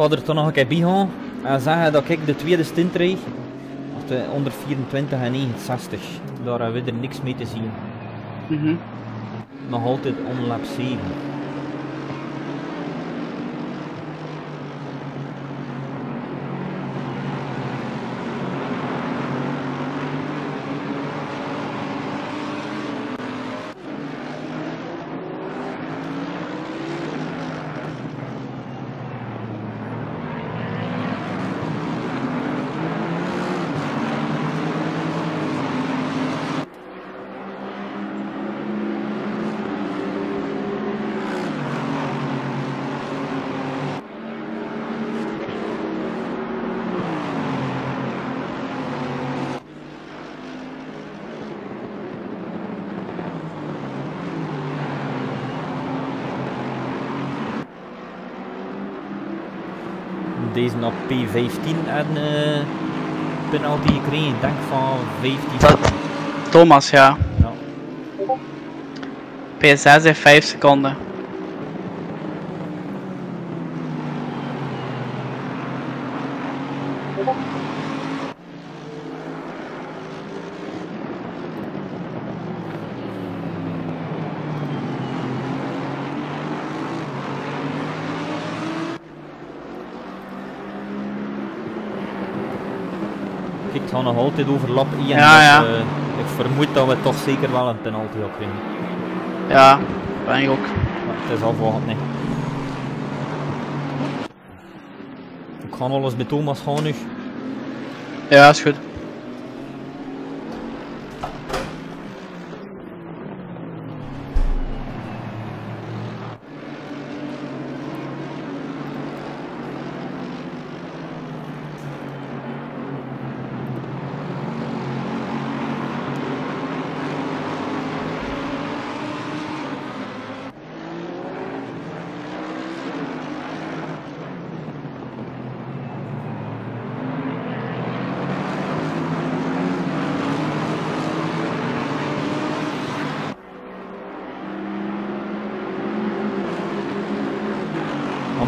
Ga er toch nog een keer bij gaan en zeggen dat ik de tweede stint de onder 24 en 69. Daar hebben we er niks mee te zien. Mhm. Nog altijd onlap 7. Deze op P15 en eh penalty gekregen, ik denk van 15. Dat- Thomas, ja. Ja. P6 heeft 5 seconden. Kijk, het gaat nog altijd over lap 1. Ja, dus, ja. eh, ik vermoed dat we toch zeker wel een penalty gaan krijgen. Ja, ben ik ook. Het is afwachten, nee. Ik ga alles met Thomas gaan nu. Ja, is goed.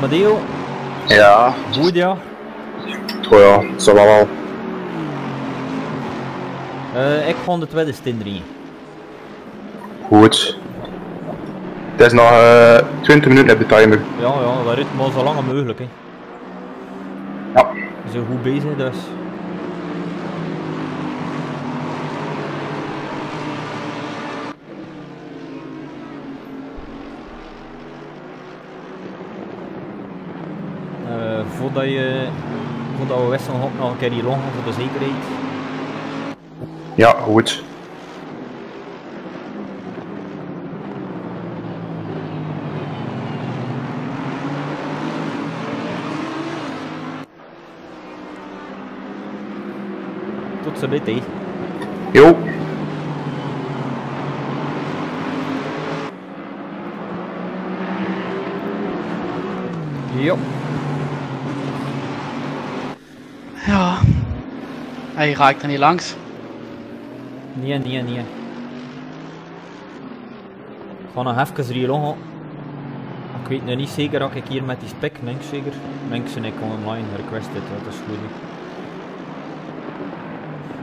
Amadeo, Ja, goed ja. goh ja, zal wel wel. Eh, ik ga de tweede stint erin. Goed. Het is nog eh 20 minuten op de timer. Ja, ja, dat ritme zo lang mogelijk. Hè. Ja. We zijn goed bezig dus. Voordat, je, voordat we wisselen, ga ik nog een keer hier longen voor de zekerheid. Ja, goed. Tot zo dit, hè. Jo. Jo. Hij raakt er niet langs. Nee, nee, nee. Ik ga nog even longen. Ik weet nu niet zeker dat ik hier met die spek, ik zeker. Links en ik online requested, dat is goed.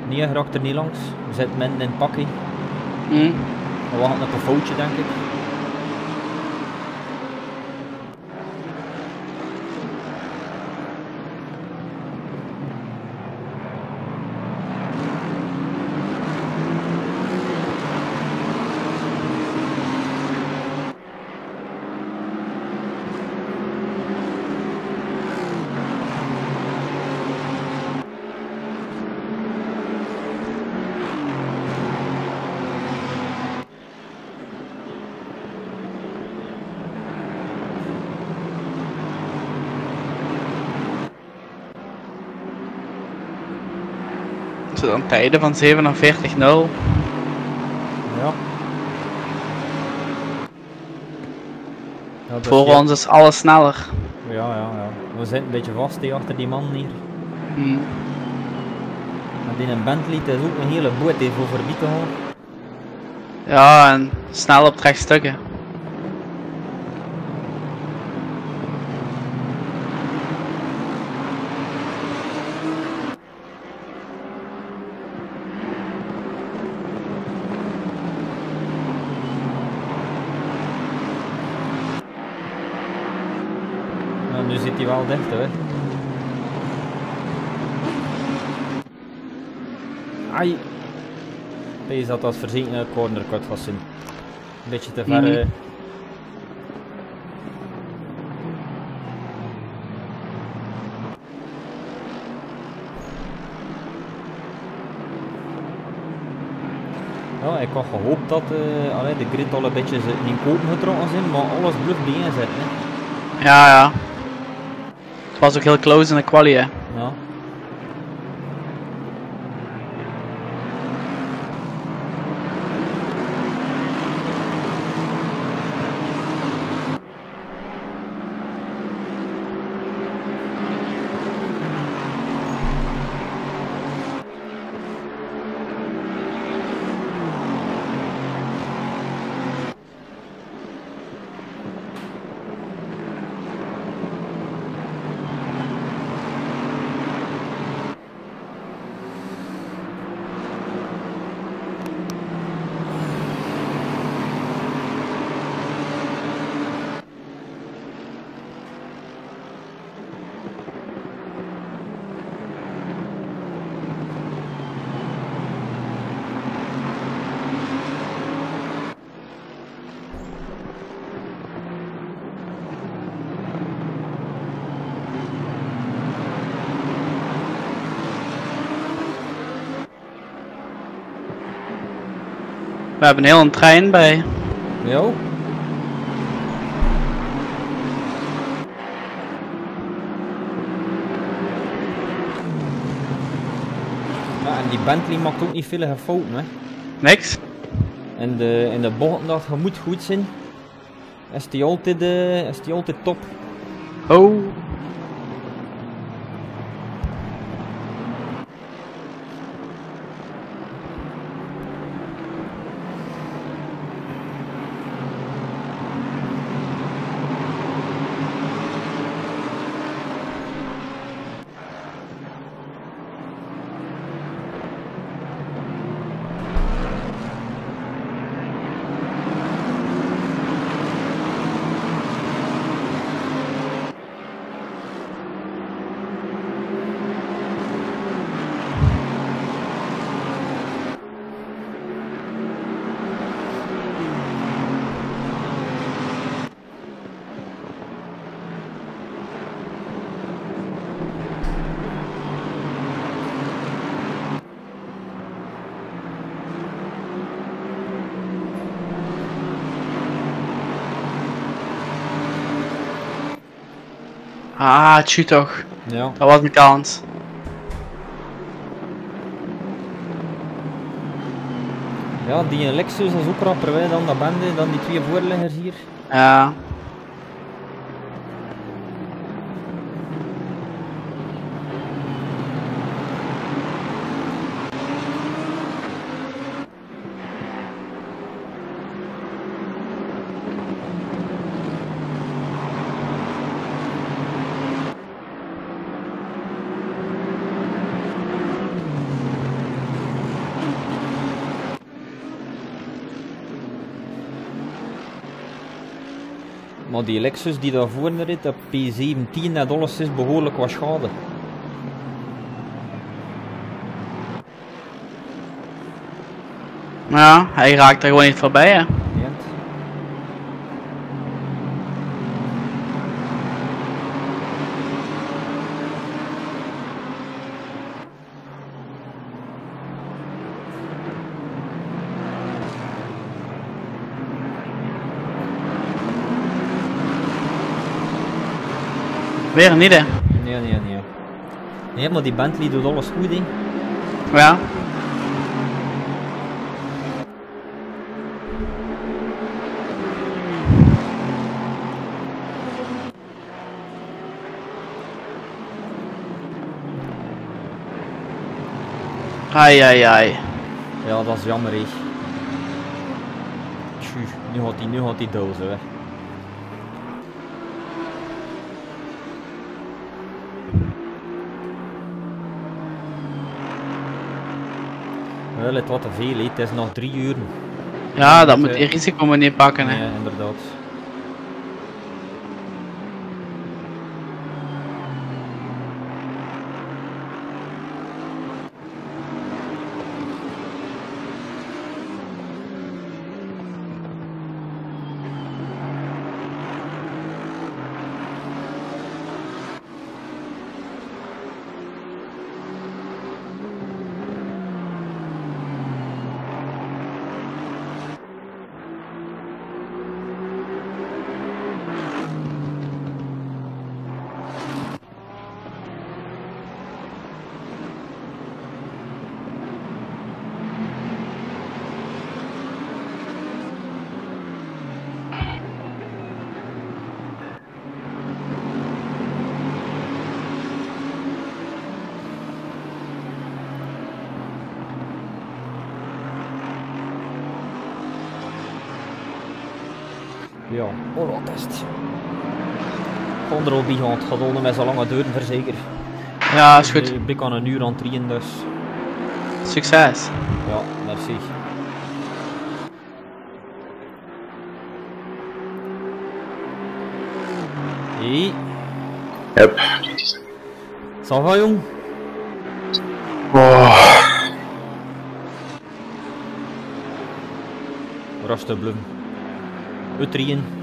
Nee, hij raakt er niet langs. We zitten men in het pakje. Hm. We wachten op een foutje, denk ik. Zo dan tijden van 47-0. Ja. Is Voor ons is alles sneller. Ja, ja, ja. We zitten een beetje vast hier achter die man hier. Hm. En die een Bentley, het is ook een hele boot voor voorbij te gaan. Ja, en snel op rechtstukken. hij wel dicht hoor. Ai. Deze dat dat verzekerd een corner cut was. Een beetje te ver. Ja, ik had gehoopt dat eh, allee, de grid al een beetje in kopen getrokken zijn, maar alles blijft bijeen zitten. Hè. Ja, ja. Het was ook heel close in de quali, hè. Ja. We hebben heel een trein bij. Ja. Ja, en die Bentley maakt ook niet veel fouten, hè. Niks. In de, in de bochten dat je moet goed zijn, is die altijd, eh, is die altijd top. Oh. Tju toch. Ja. Dat was mijn kans. Ja, die Lexus is ook rapper hè, dan dat bende, dan die twee voorliggers hier. Ja. Die Lexus die daar voor rijdt, op P17, dat alles is behoorlijk wat schade. Maar ja, hij raakt er gewoon niet voorbij, hè. Ja. Weer niet, hè. Nee, nee, nee. Nee, maar die Bentley doet alles goed, hè. Ja. Ai, ai, ai. Ja, dat is jammer, hè. Tju, nu gaat hij, nu gaat hij dozen, hè. Wel, het wat te veel, hè. het is nog drie uur. Ja, dat moet eh, je risico maar niet pakken, hè. Ja, inderdaad. Bij gaan, het gaat al met zo lange deuren verzeker. Ja, is goed. Ik ben aan een uur aan het drieën, dus Succes. ja, merci. Hey, Yep. ça va jong? Oh. Rustig. Uitrieën.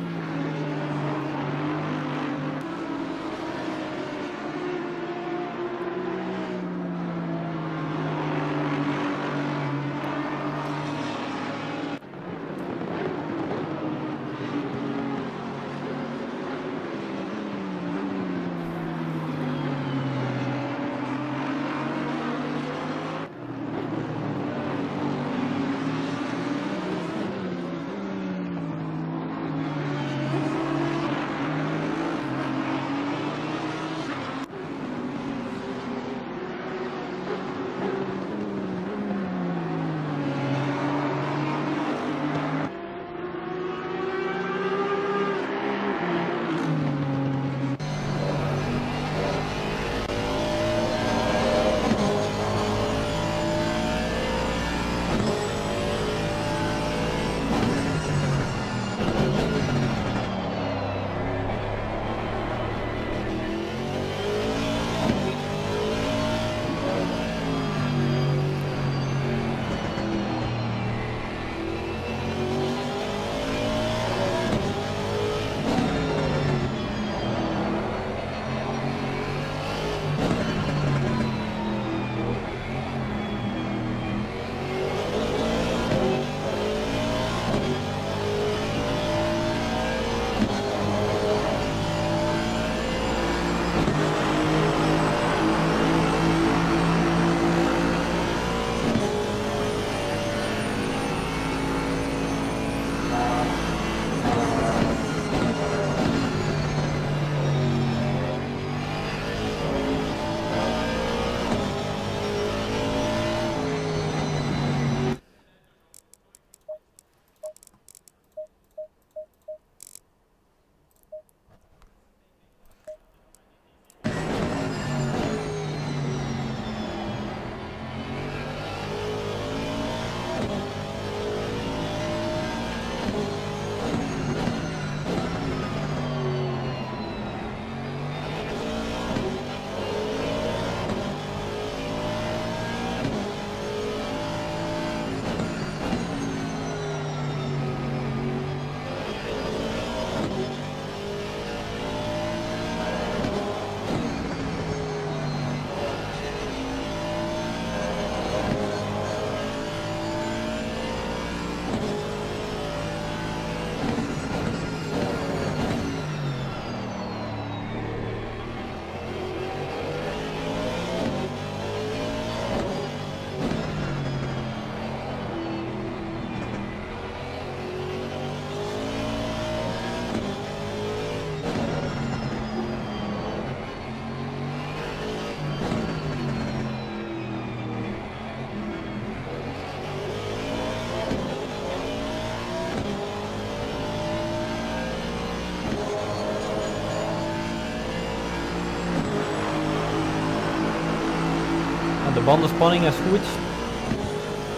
Bandenspanning is goed.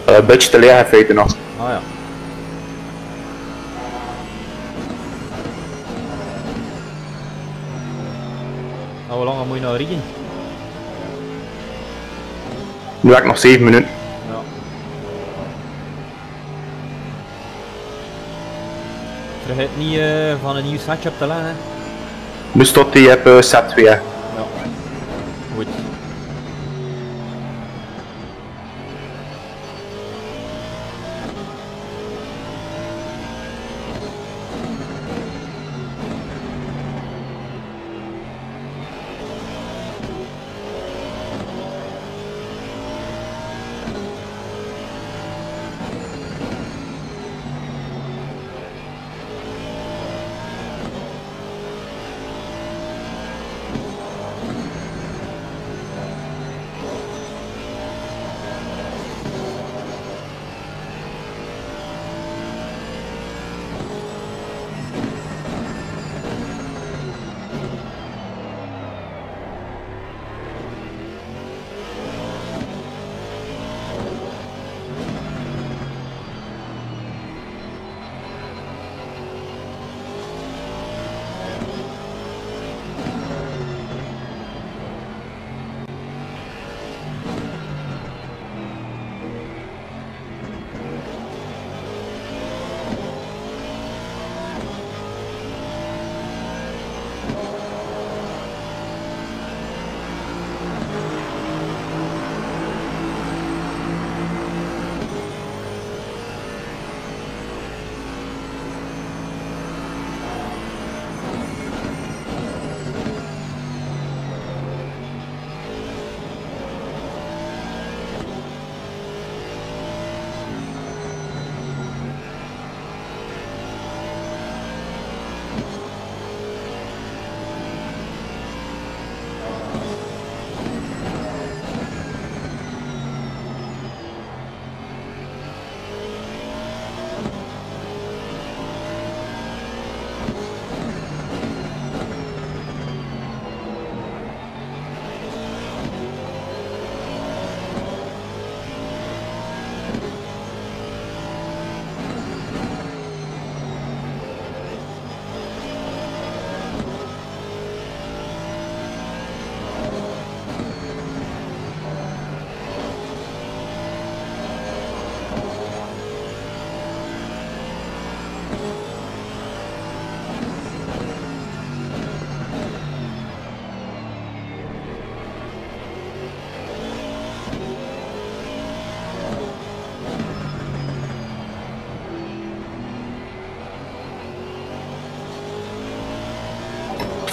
Eh, Een beetje te leeg in feite nog. Ah ja. Nou, hoe lang moet je nou rijden? Nu heb ik nog 7 minuten. Ja. Vergeet niet eh, van een nieuw setje op te leggen. Nu staat die op eh, set 2.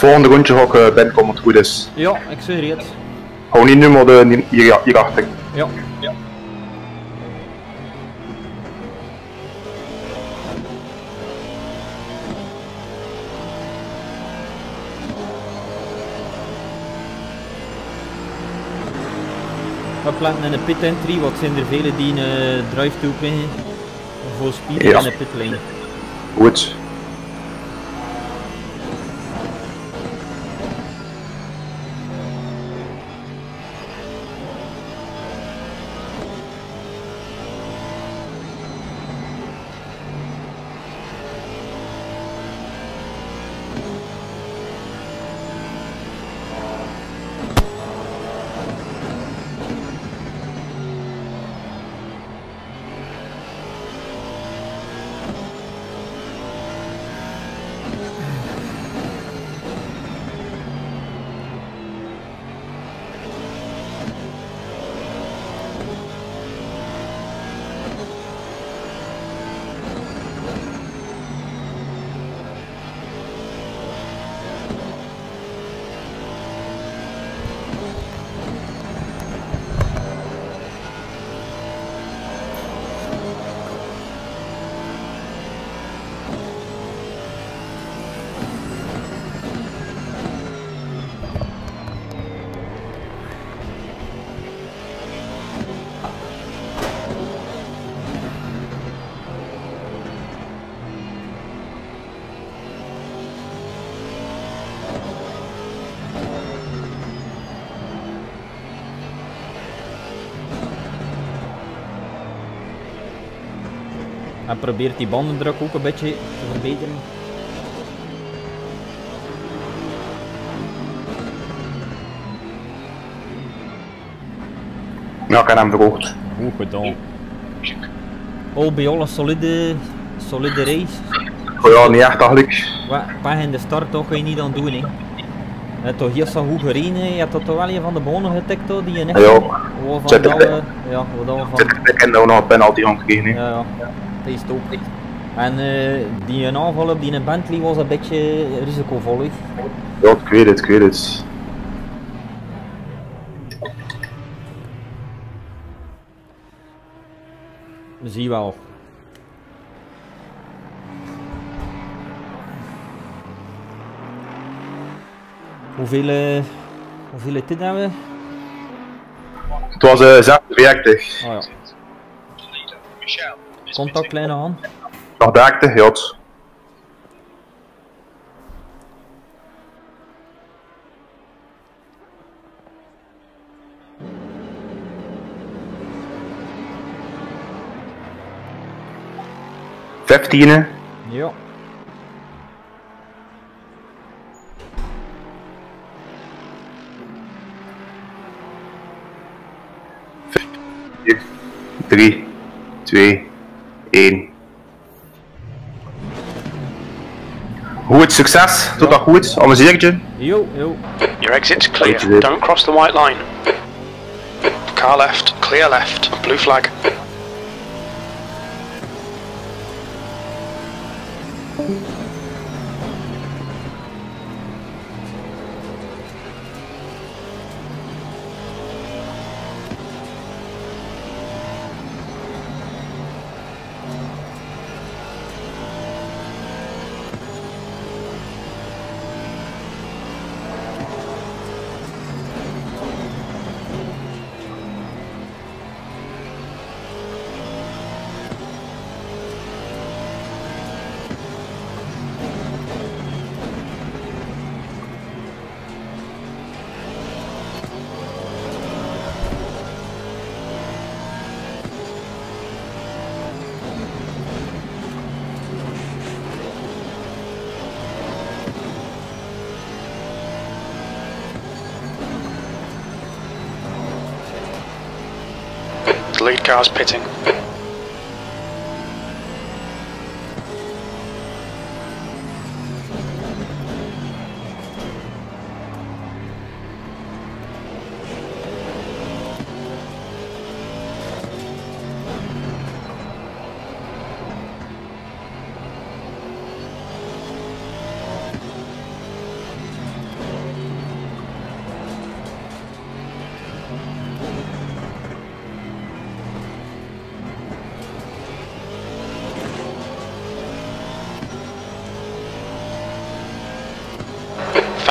Volgende rondje ga ik uh, binnenkomen, het goed is. Ja, ik zeg het. Hou niet nu, maar de, hier, hierachter. Ja. ja. We plannen in de pit entry, wat zijn er vele die een uh, drive toe krijgen voor speed ja. in de pitlane. Goed. En probeert die bandendruk ook een beetje te verbeteren. Ja, ik heb hem verhoogd. Goed gedaan. Al bij al een solide, solide race. Oh ja, niet echt eigenlijk. Wat in de start toch kan je niet aan doen. Hè. Je hebt toch heel zo goed gereden, je hebt toch wel een van de bonen getikt die je net... Ja, dat we, ja, wat we van... Ik heb nog een penalty gekregen. Ja, ja dat is het ook. En uh, die aanval op die Bentley was een beetje risicovol. Ja, ik weet het, ik weet het. We zien wel. Hoeveel, uh, hoeveel tijd hebben we? Het was uh, 46. Oh ja. Contact kleine aan. Nog 30, ja. Vijftiende. Ja. Drie, twee, Goed, succes. Doe dat goed. Amuseertje. Yo, yo. Your exit's clear. Don't cross the white line. Car left, clear left, blue flag. Car's pitting.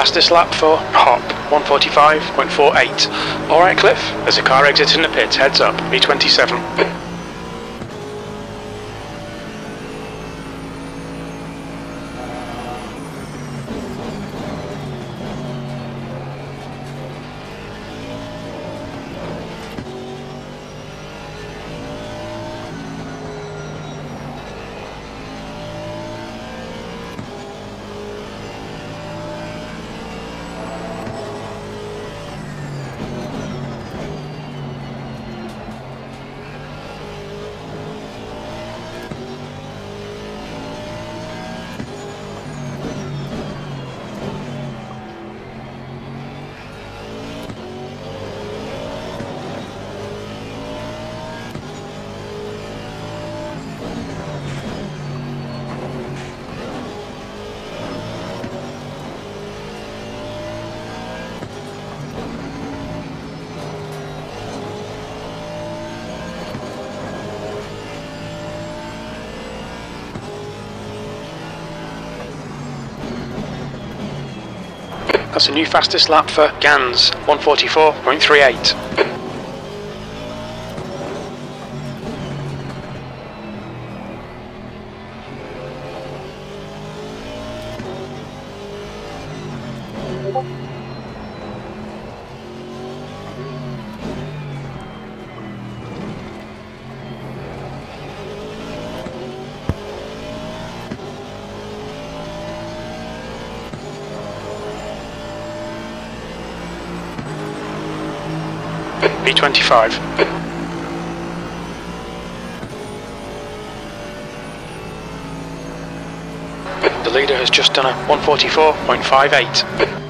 Fastest lap for Hop, 145.48. Alright, Cliff, there's a car exiting the pits, heads up, B27. New fastest lap for Gans, 144.38. B25. The leader has just done a 144.58.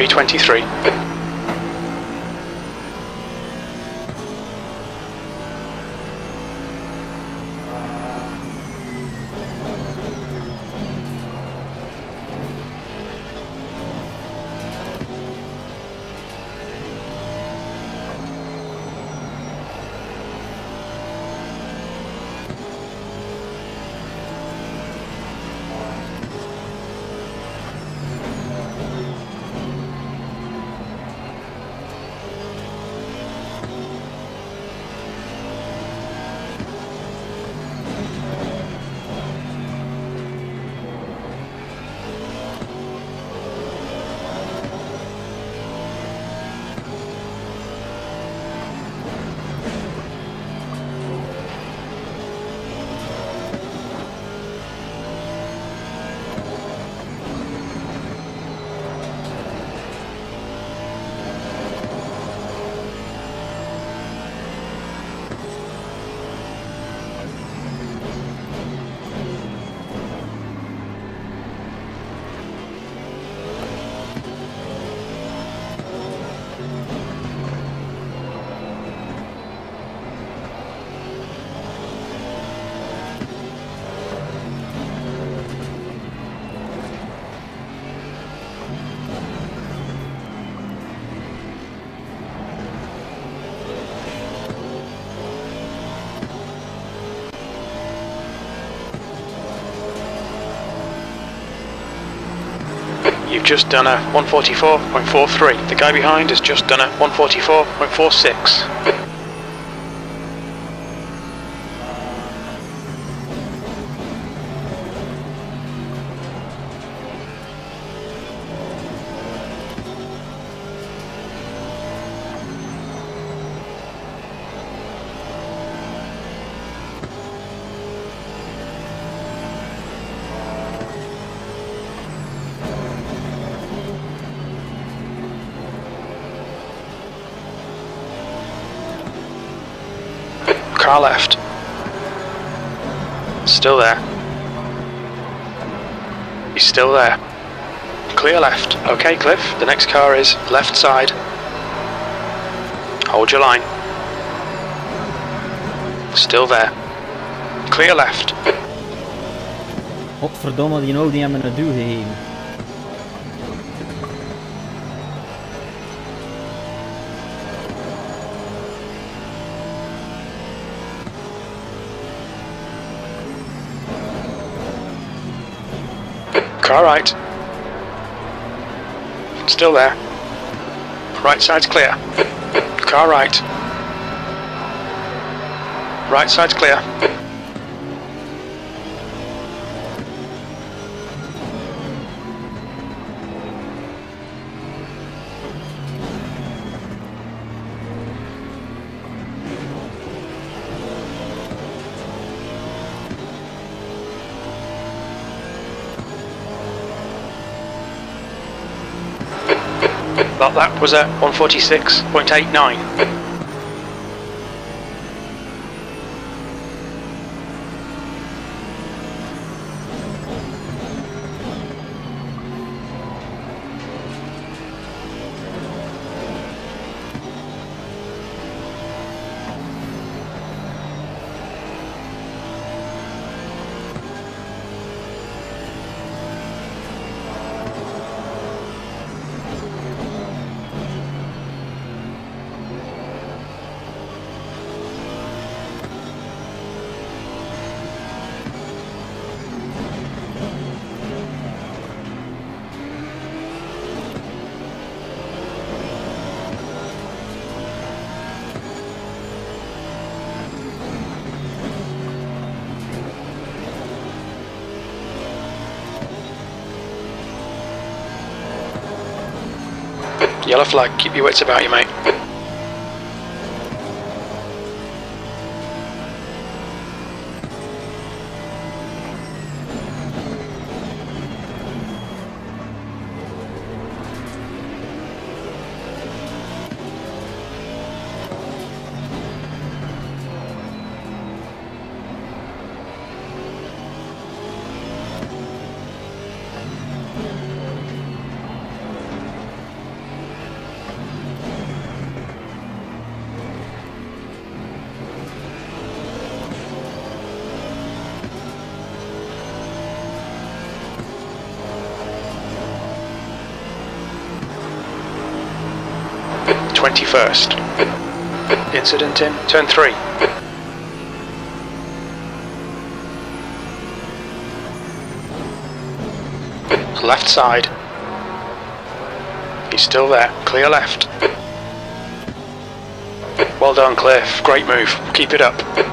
P23. Just done a 144.43. The guy behind has just done a 144.46. Car left. Still there. He's still there. Clear left. Okay, Cliff. The next car is left side. Hold your line. Still there. Clear left. What for? Do Godverdomme, die Audi hebben me een duw gegeven. Still there. Right side's clear. Car right. Right side's clear. Lap was at 146.89. Yellow flag, keep your wits about you, mate. Twenty-first. Incident in turn three. Left side. He's still there. Clear left. Well done, Cliff. Great move. Keep it up.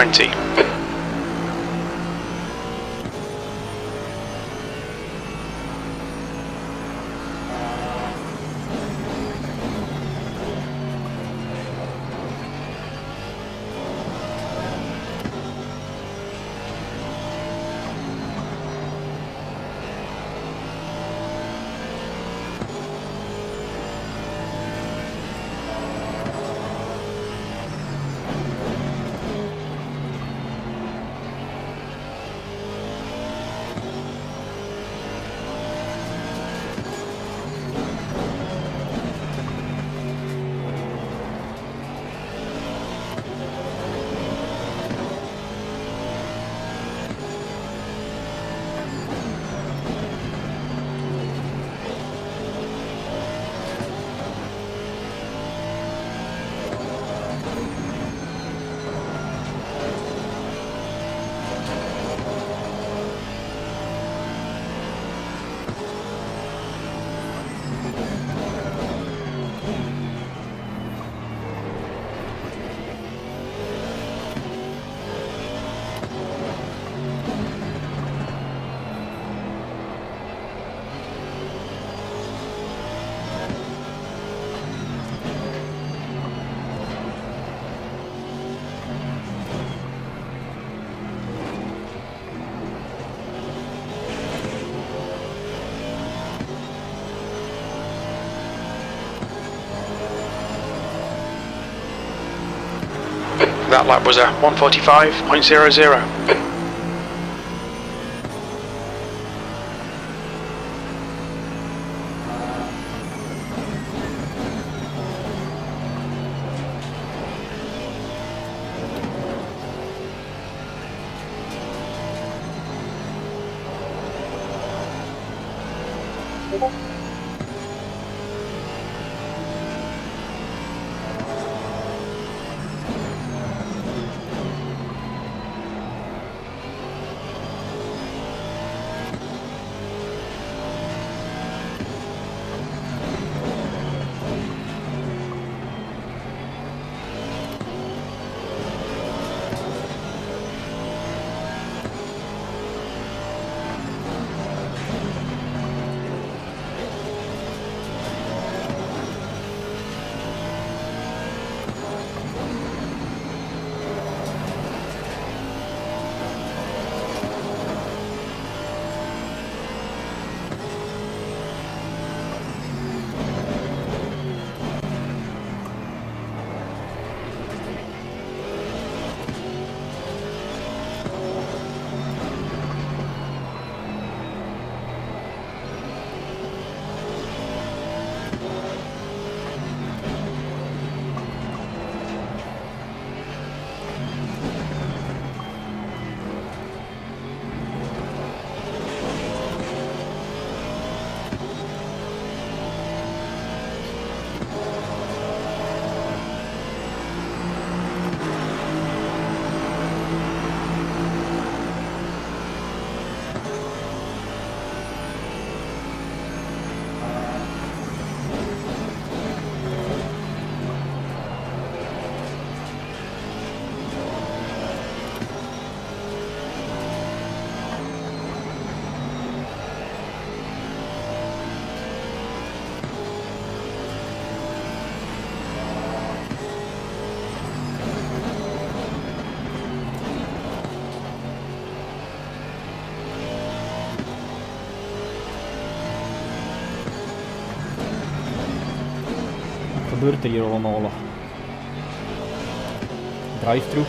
P20. That lap was a 145.00. gebeurt er hier allemaal? Drive-thru.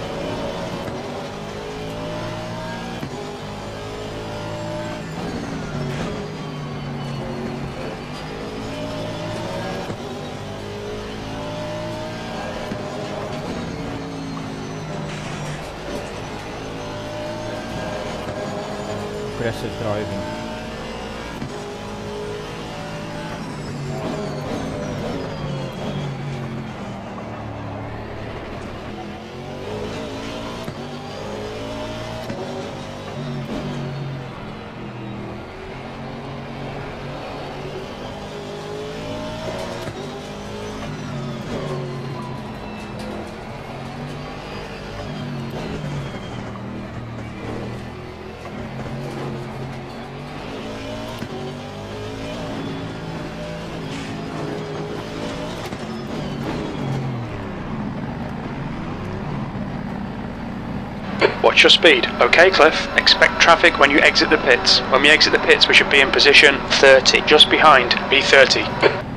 Watch your speed. Okay, Cliff. Expect traffic when you exit the pits. When we exit the pits, we should be in position 30, just behind B30.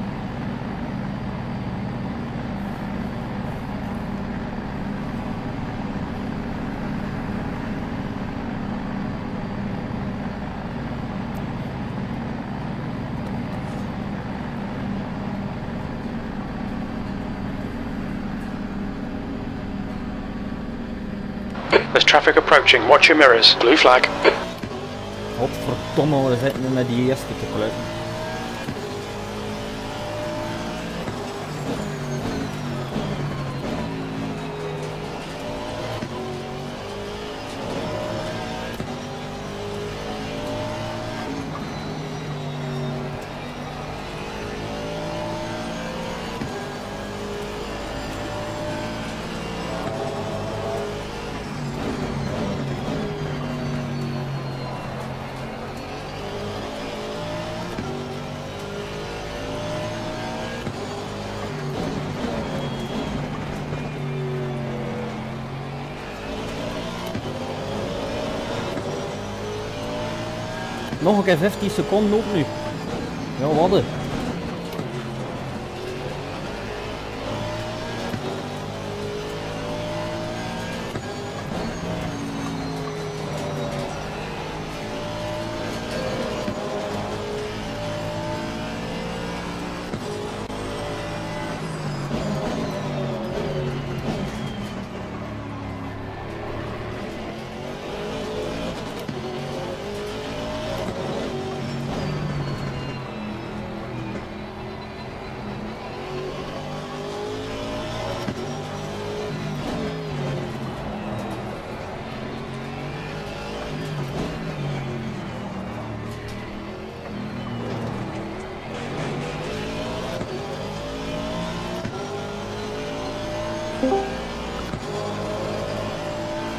There's traffic approaching. Watch your mirrors. Blue flag. Godverdomme, we zitten met die eerste te Nog een keer 15 seconden ook nu. Ja, wat?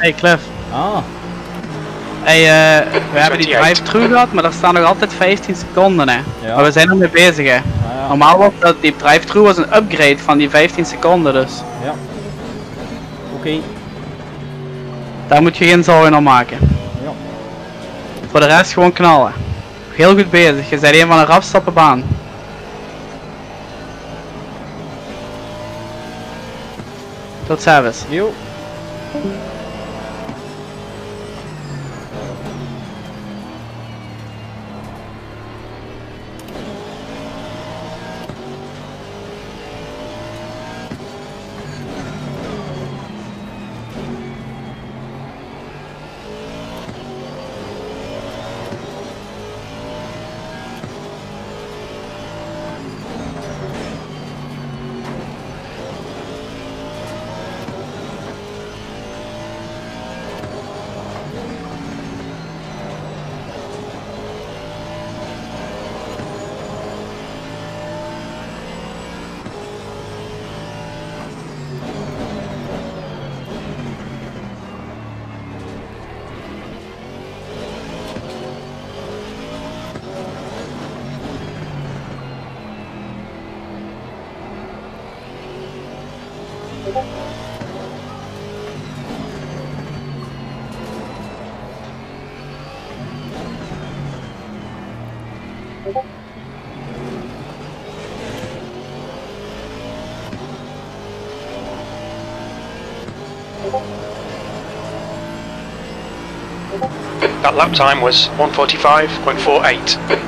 Hey Cliff. Ah, Hey, eh, we hebben die 28. drive-thru gehad, maar er staan nog altijd 15 seconden hè. Ja. Maar we zijn ermee bezig hè. ah ja. Normaal was dat die drive-thru was een upgrade van die 15 seconden dus. ja. Oké, Daar moet je geen zorgen om maken. ja. Voor de rest gewoon knallen. Heel goed bezig, je bent een van een rafstappenbaan. Tot ziens. Yo. Lap time was 145.48.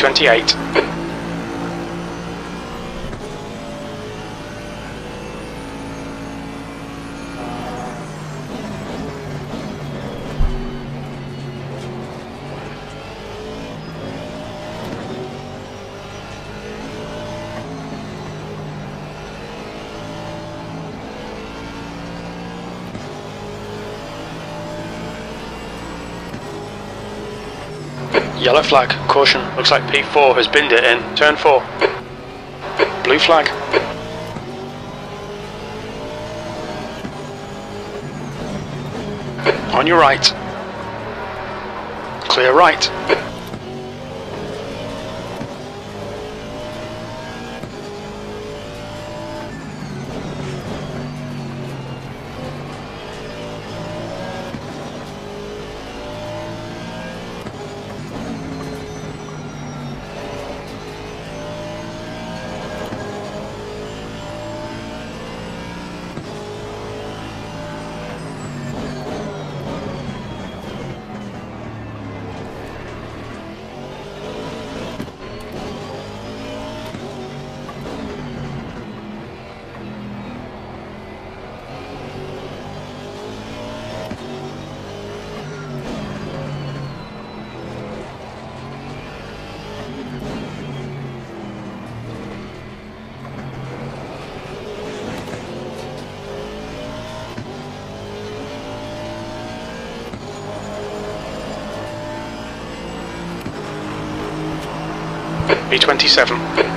28. Yellow flag, caution. Looks like P4 has binned it in. Turn 4. Blue flag. On your right. Clear right. 27.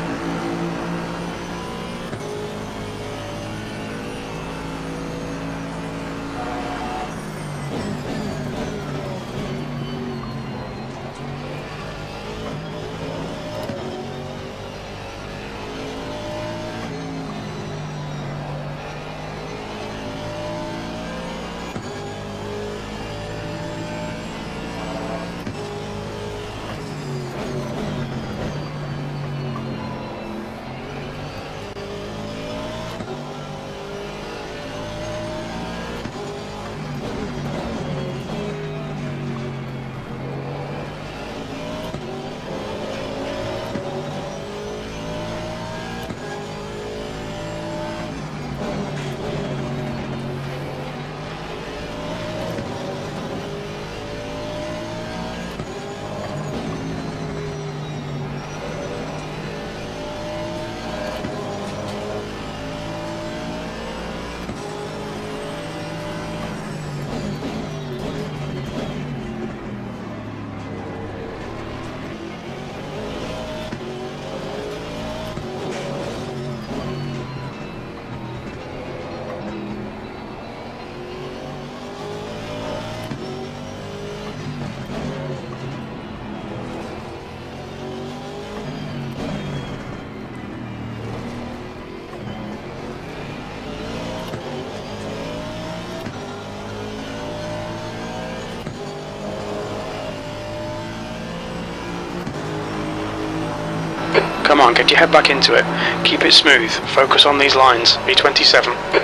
On, get your head back into it. Keep it smooth. Focus on these lines. B27.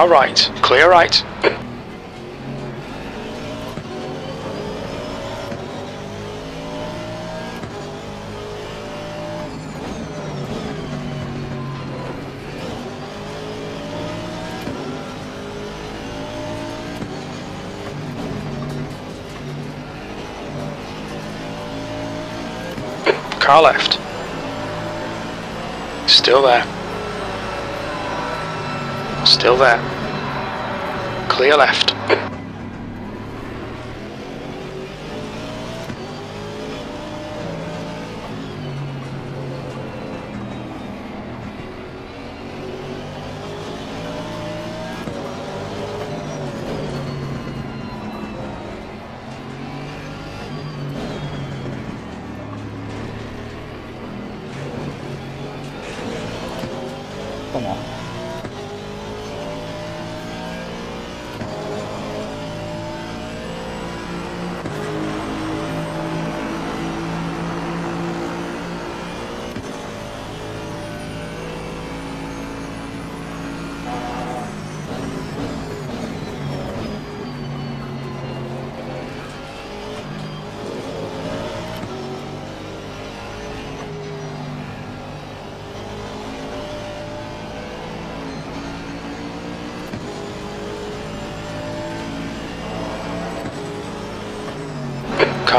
Car right. Clear right. Car left. Still there. Still there. Clear left.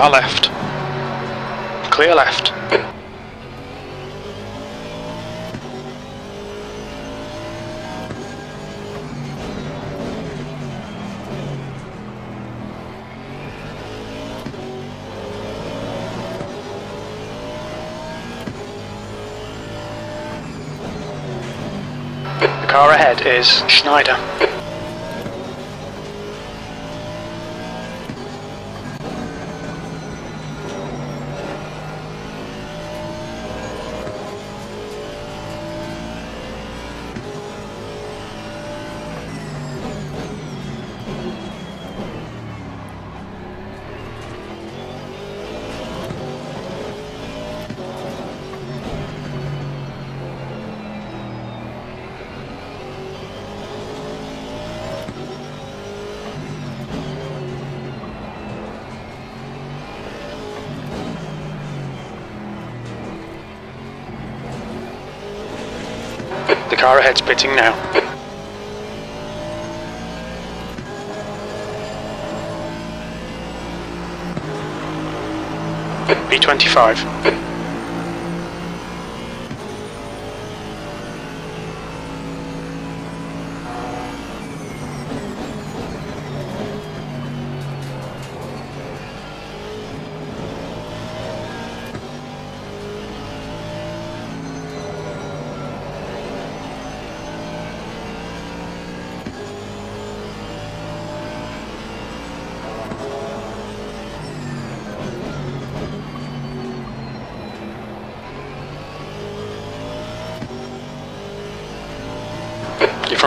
Car left. Clear left. The car ahead is Schneider. The car ahead's pitting now. B25.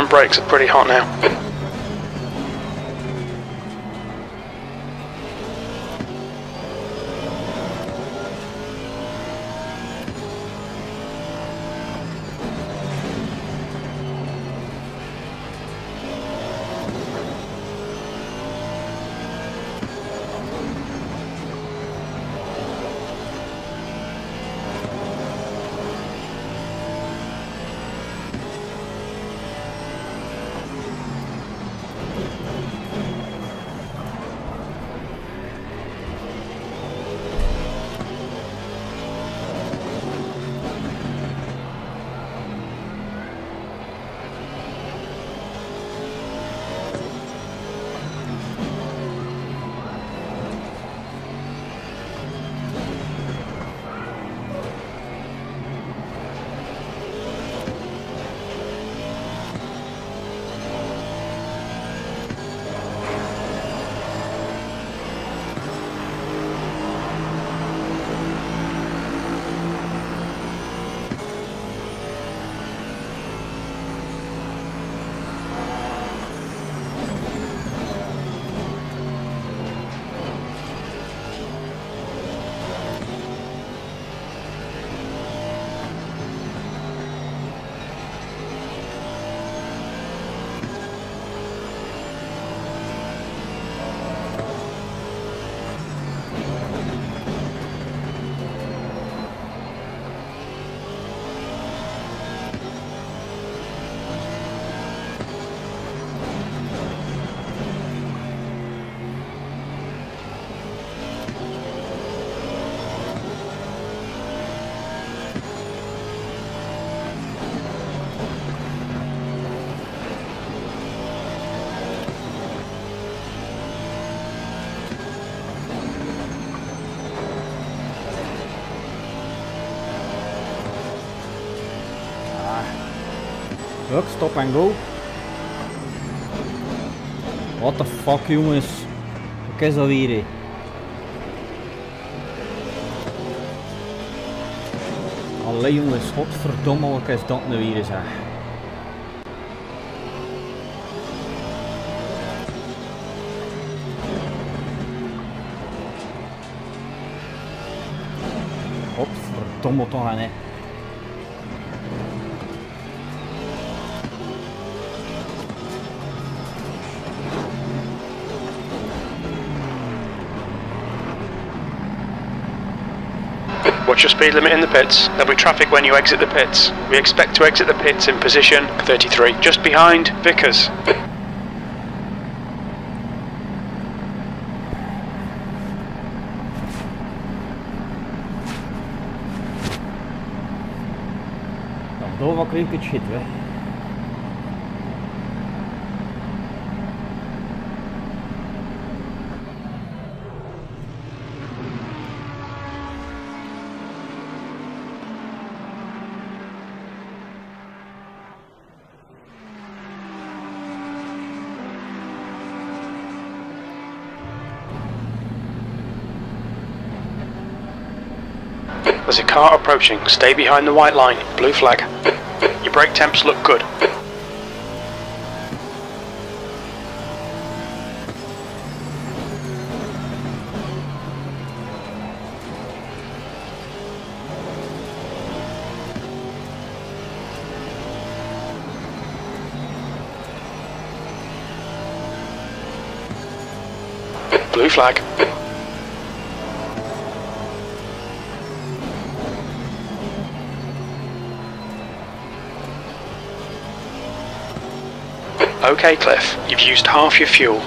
Brakes are pretty hot now. Stop en go. What the fuck jongens. Wat is dat hé? Allee jongens, godverdomme wat is dat nu weer zeg. Godverdomme toch hè. What's your speed limit in the pits? There'll be traffic when you exit the pits. We expect to exit the pits in position 33, just behind Vickers. Moldova klinkt het shit. There's a car approaching. Stay behind the white line. Blue flag. Your brake temps look good. Blue flag. Okay, Cliff, you've used half your fuel.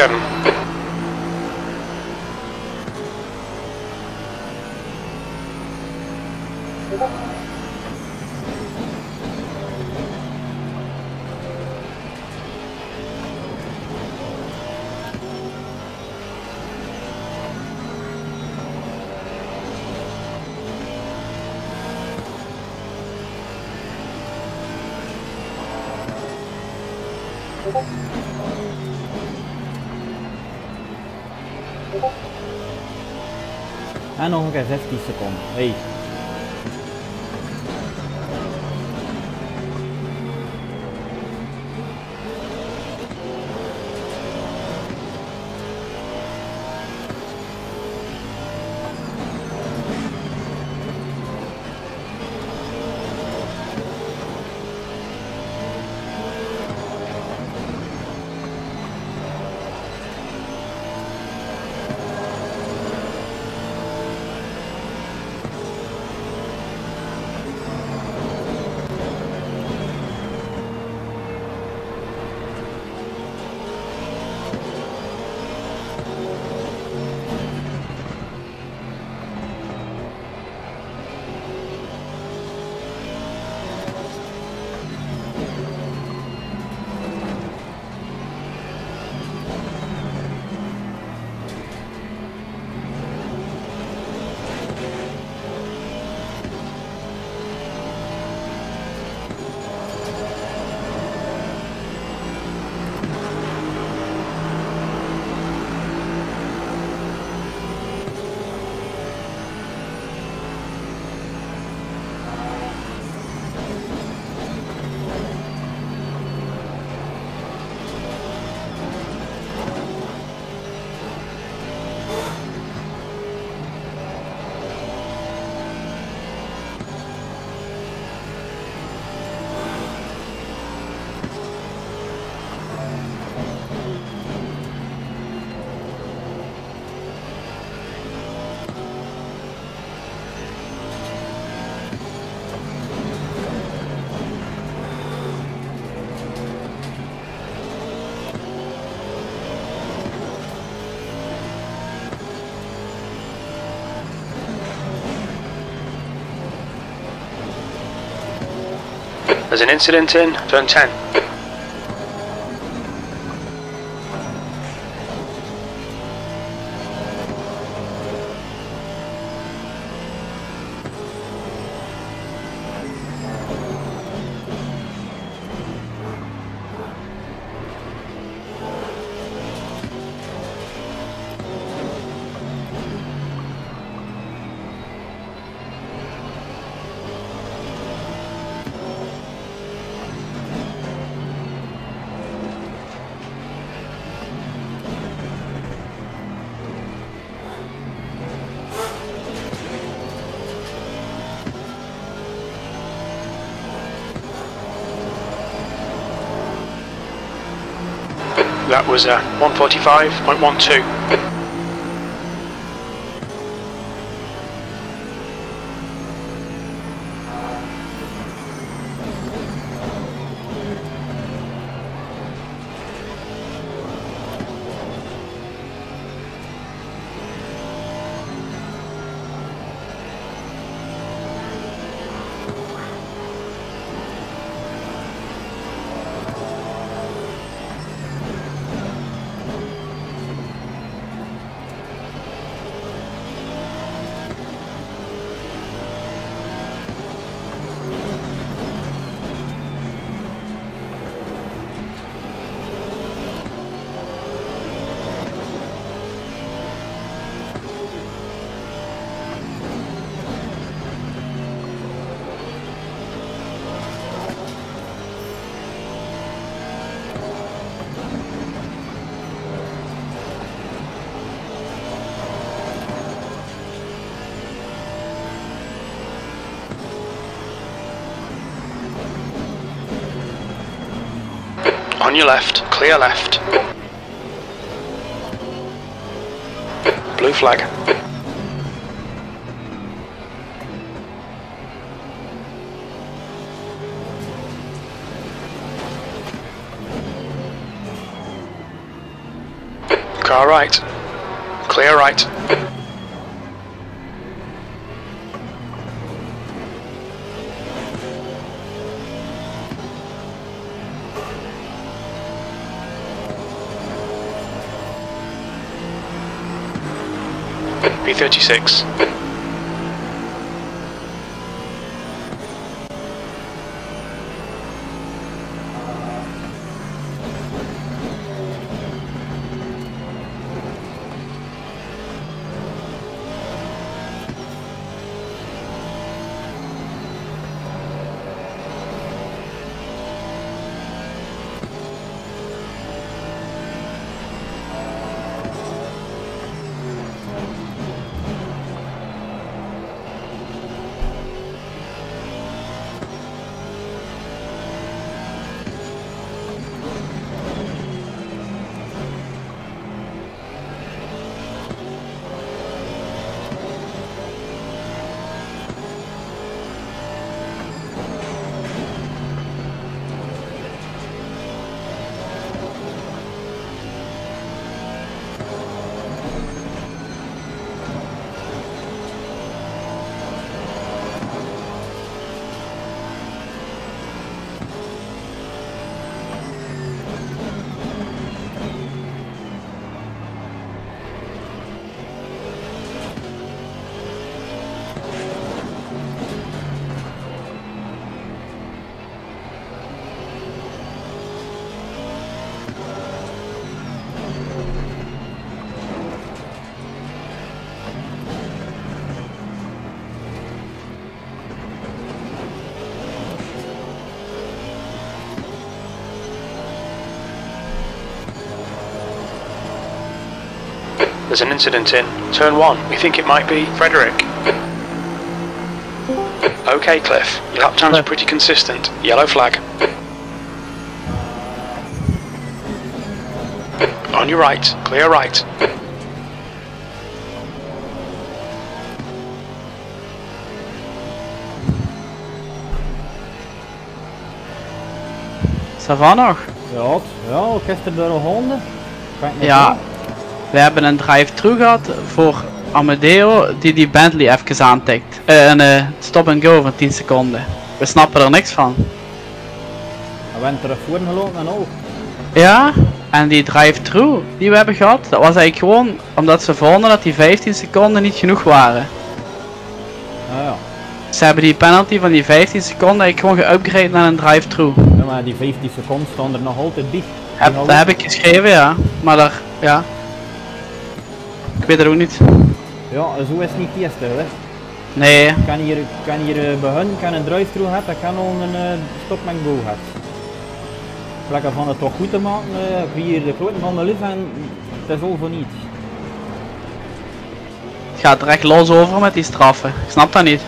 sichern. Thank you. En nog een keer 15 seconden. Hey. There's an incident in turn 10. Was uh, 145.12. clear left. Blue flag. Car right. Clear right. 36. There's an incident in turn one. We think it might be Frederick. Okay, Cliff. Your lap times are pretty consistent. Yellow flag. On your right. Clear right. Ça va nog? Ja, het- ja, gisteren door een honden. Kan Ja. We hebben een drive-thru gehad voor Amadeo die die Bentley even aantikt. Eh, een eh, stop-and-go van 10 seconden. We snappen er niks van. We zijn terug voren gelopen en ook. Ja, en die drive-thru die we hebben gehad, dat was eigenlijk gewoon omdat ze vonden dat die 15 seconden niet genoeg waren. Ja, ja. Ze hebben die penalty van die 15 seconden eigenlijk gewoon geupgrade naar een drive-thru. Ja, maar die 15 seconden staan er nog altijd dicht. Heb, dat heb ik geschreven, ja. Maar daar, ja. Weet het ook niet. Ja, zo is het niet het eerste, hè. Nee, Ik kan hier, kan hier eh, beginnen, ik kan een drive-thru hebben, ik kan al een go hebben. Plekken van het toch goed te maken, ik hier de grote van de lief en het is al voor niets. het gaat er echt los over met die straffen. Ik snap dat niet.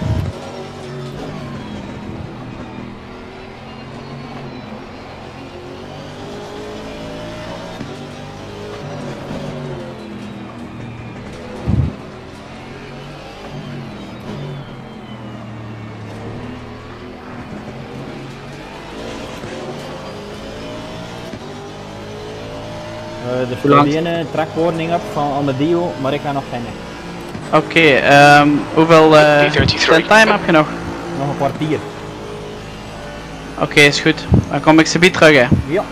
Er Hoe staat lang? een eh, trackwarning op van Amadeo, maar ik heb nog geen. Oké, ehm, hoeveel eh P33. time heb je nog? Nog een kwartier. Oké, is goed. Dan kom ik ze bij terug hè. Ja.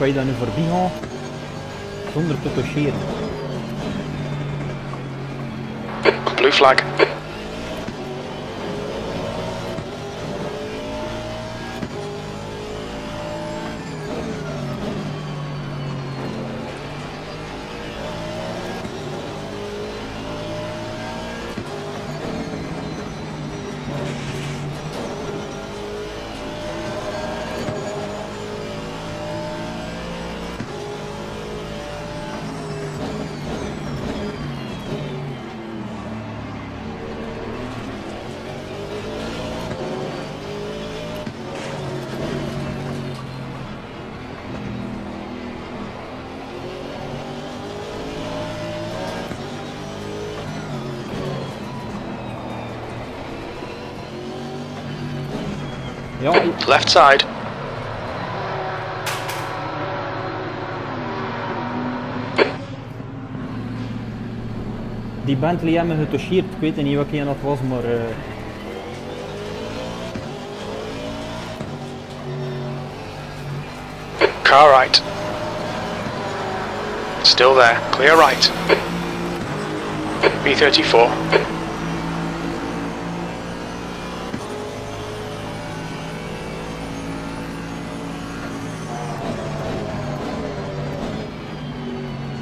Kan je dat nu voorbij gaan? Zonder te toucheren. Blue flag. Left side. die Bentley hebben me getoucheerd. Ik weet niet welke dat was, maar... eh, Car right. Still there. Clear right. B34.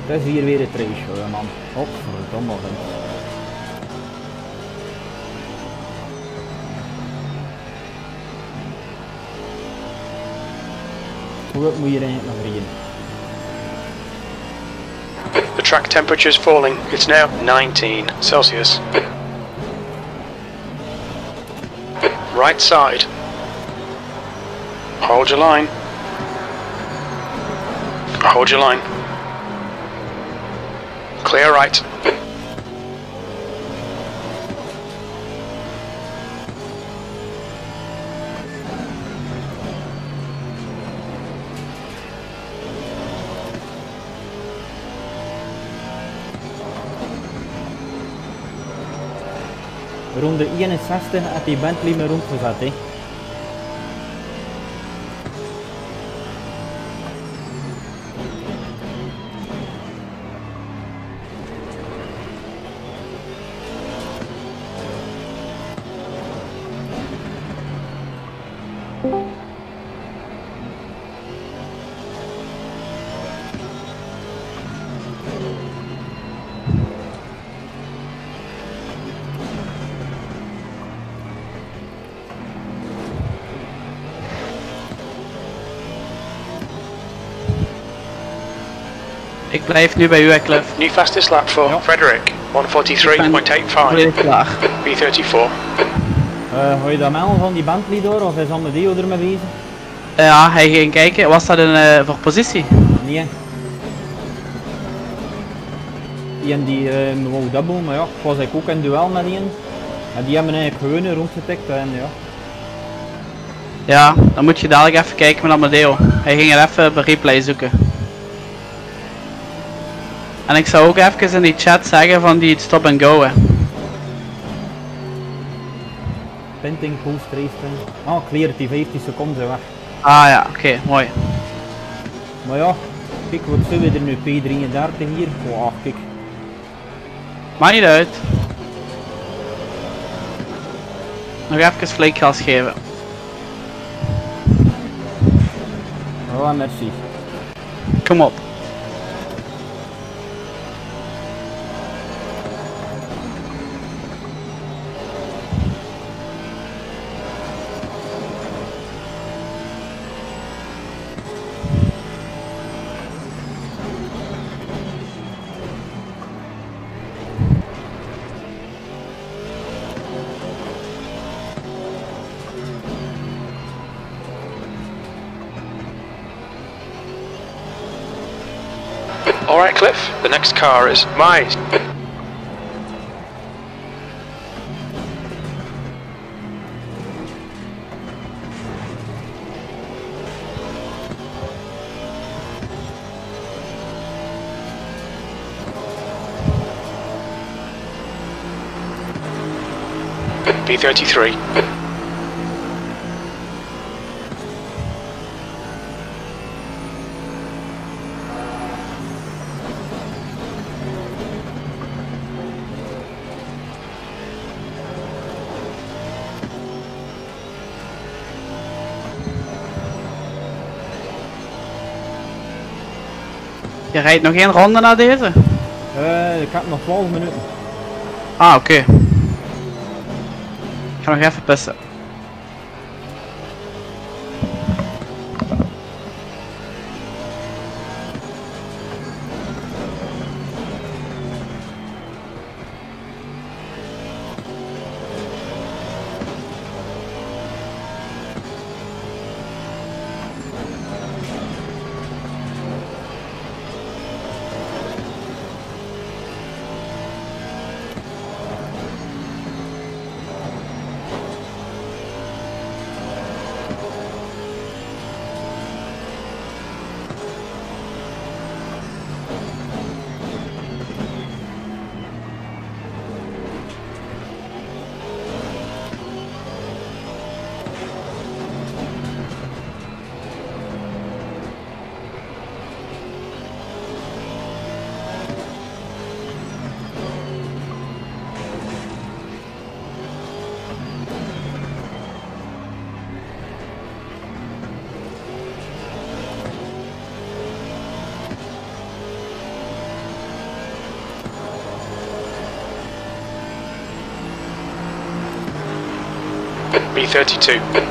Hier er? The track temperature is falling. It's now 19 Celsius. Right side. Hold your line. Hold your line. Clear right. Ronde 61 had die Bentley me rondgezet, hè. Blijf nu bij u, hè, Cliff. New fastest lap for Ja. Frederick. 143.85. Volledig klaar. B34. Eh, ga je dat melden van die Bentley door, of is Amadeo ermee bezig? Ja, hij ging kijken. Was dat een eh, voor positie? Nee. Die en die eh me wou dubbel, maar ja, ik was eigenlijk ook in duel met die. En die hebben eigenlijk gewoon rondgetikt en ja. Ja, dan moet je dadelijk even kijken met Amadeo. Hij ging er even op replay zoeken. En ik zou ook even in die chat zeggen van die stop and go hè. Pinting, Ah, clear die 15 seconden weg. Ah ja, oké, mooi. Maar ja, kijk, wat zijn we er nu? P33 hier? Oh, kijk. Maakt niet uit. Nog even flink gas geven. Oh, merci. Kom op. The next car is my. B33. Je rijdt nog één ronde na deze? Eh, ik heb nog 12 minuten. Ah, oké. Ik ga nog even pissen. 32.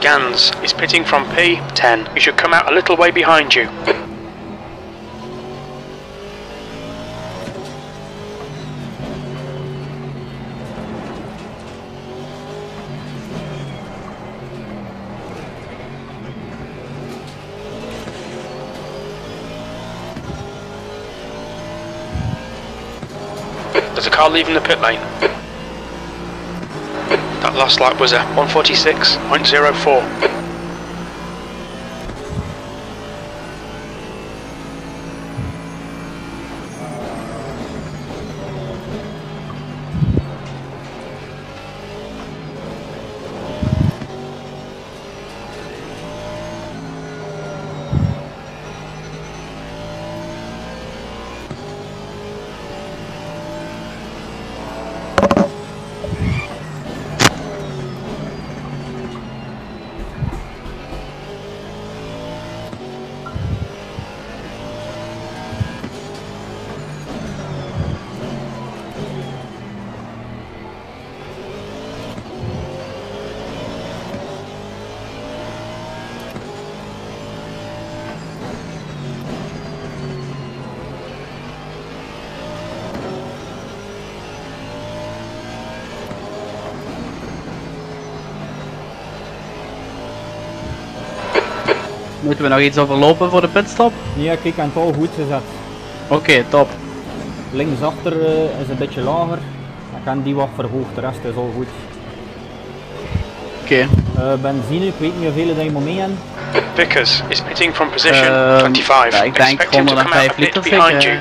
Gans is pitting from P10. You should come out a little way behind you. There's a car leaving the pit lane. Last lap was a 146.04. Moeten we nog iets overlopen voor de pitstop? Ja, kijk, het al goed gezet. Oké, top. Linksachter eh, is een beetje lager. Ik kan die wat verhoogd, de rest is al goed. Oké. Eh, benzine, ik weet niet hoeveel dat je moet mee hebben. Vickers is pitting from position Ehm, 25. ja, ik denk Expect him to come out 105 a bit liter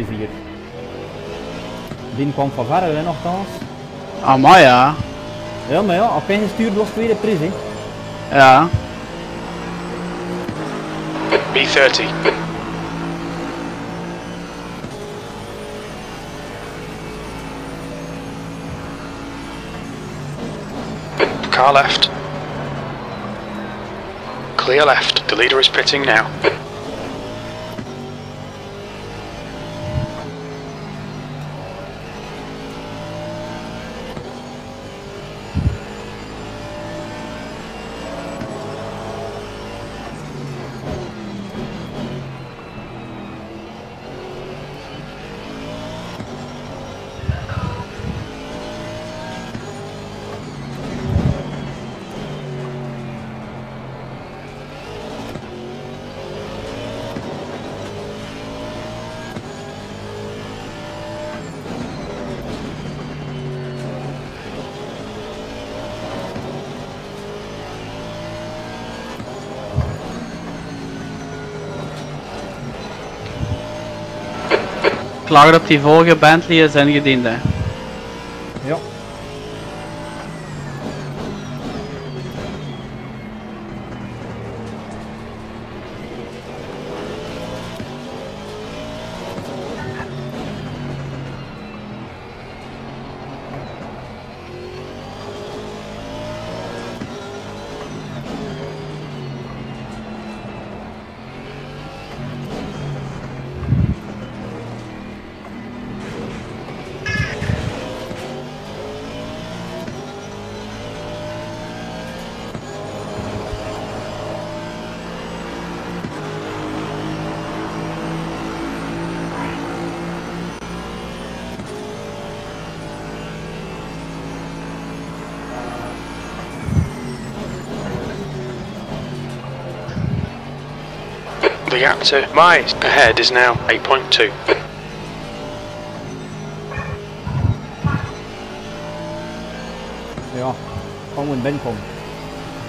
op plezier. Die kwam van verre, hè, nogthans. Amai ja. Ja, maar ja, hij gestuurd was, tweede prijs, hè. Ja. B30. Car left. Clear left. The leader is pitting now. Klaar op die vorige Bentley is ingediend. The gap to my ahead is now 8.2. Ja, gewoon binnenkomen.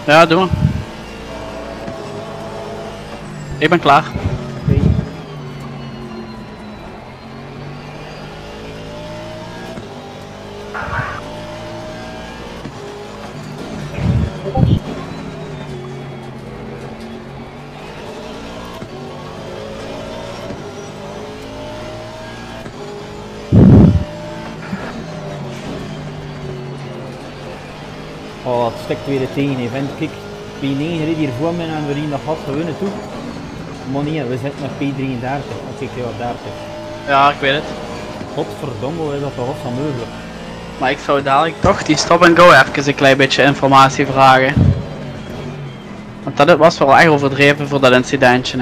Ja, doe maar. Ik ben klaar. Oké. Weer tegen. Vind ik, P9 reed hier voor me en we reden dat gat gewonnen toe. Maar nee, we zitten met P33. Oké, ik ja, 30. Ja, ik weet het. Godverdomme, is dat toch wat mogelijk? Maar ik zou dadelijk toch die stop and go even een klein beetje informatie vragen. Want dat was wel echt overdreven voor dat incidentje.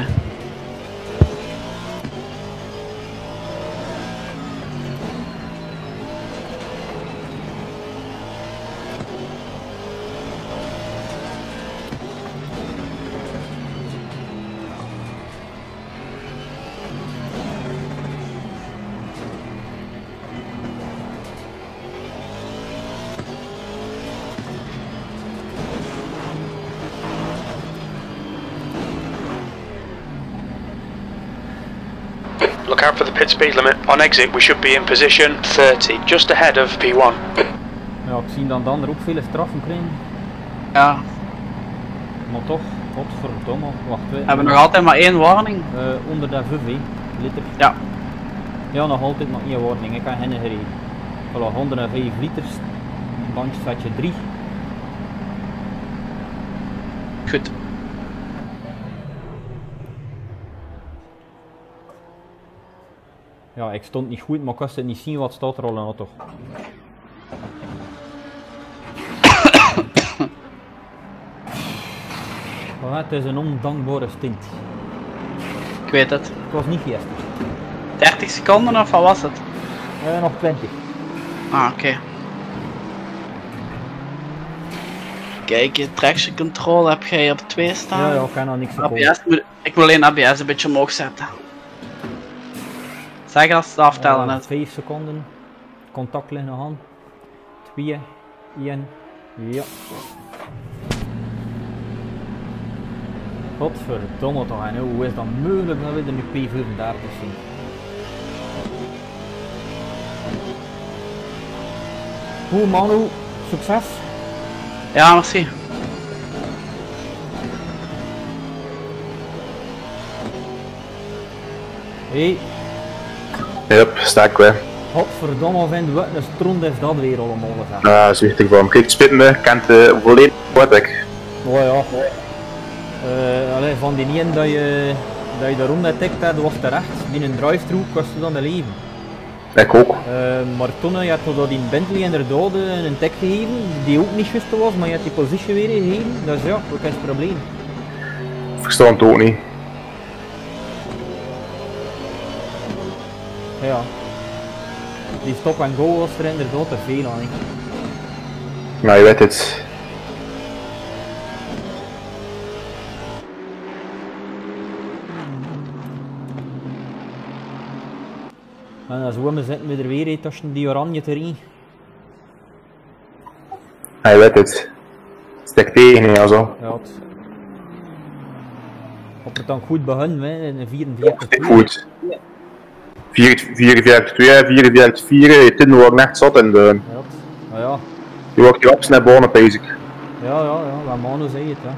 Speed limit. On exit, we should be in position 30, just ahead of P1. Ja, ik zie dan de ander ook vele straffen krijgen. Ja, Maar toch, godverdomme, wacht we. we hebben nog altijd maar één warning. Eh, onder de VV, liter. Ja. Ja, nog altijd maar één warning, ik kan hen gereden. Voilà, 105 liters, bandje 3. Goed. Ja, ik stond niet goed, maar ik het niet zien wat staat er al in de auto. Maar het is een ondankbare stint. Ik weet het. Het was niet gisteren. 30 seconden of wat was het? Eh, nog 20. Ah, oké. Kijk, je traction control heb jij op 2 staan. Ja, ja, ik kan nog niks. ABS moet, ik wil alleen ABS een beetje omhoog zetten. Zeg als het aftellen is. 5 seconden. Contact liggen nog aan. 2, 1, ja. Godverdomme toch, en hoe is dat mogelijk dat we er nu P35 zien? Hoe Manu, succes! Ja, merci. Hé, hey, Yep, sta ik weer. godverdomme vind wat een stront is dat weer allemaal. Ja, zo wichtig van. Kijk, het spit me, kent uh, volledig wat ik. Oh ja. Eh, allee, van die ene dat je, dat je de ronde tikt, dat was terecht. Die een drive-thru kostte dan de leven. Ik ook. Eh, maar toen je had dat in Bentley inderdaad een tech gegeven, die ook niet juist was, maar je had die positie weer gegeven. Dus ja, wat is het probleem? Ik versta het ook niet. Ja. Die stop en go was er inderdaad te veel aan. Nou, je weet het. En dan zo zitten we er weer tussen die oranje erin. Nou, je weet het. Stek tegen, ja zo. Ja, het... Op het dan goed begonnen, hè, in een 44 Stek goed. 44 2, 44 4, toen was ik echt zat en de, Ja, het- nou ja. die wordt die op naar boven bezig. Ja, ja, ja, wat Manu zei het. Hè.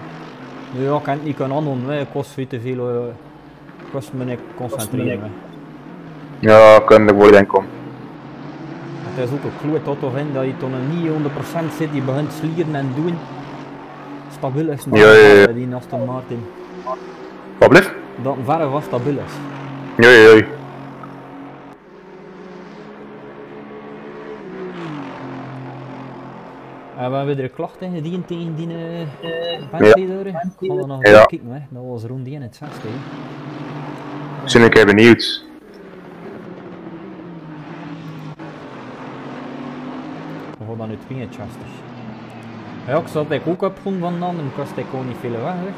Nu ja, ik kan het niet kunnen aandoen, hè. het kost veel te veel. eh, Het kost me niet concentreren. hè. Ja, kan ik wel denken. Het is ook een kloot tot of in dat je toen niet 100% zit, je begint slieren en doen. Stabiel is maar Ja, ja, ja. die Aston Martin. Wat blijft? Dat een verre was stabiel is. Ja, ja, ja. En we hebben er klachten ingediend tegen die uh, Bentley daar. Er nog Ja. kijken, hè. dat was rond die in het zesde. Zijn ik benieuwd. We gaan dan nu 62. Ja, ik zat ik ook op van dan, dan kost ik ook niet veel weg. Hè.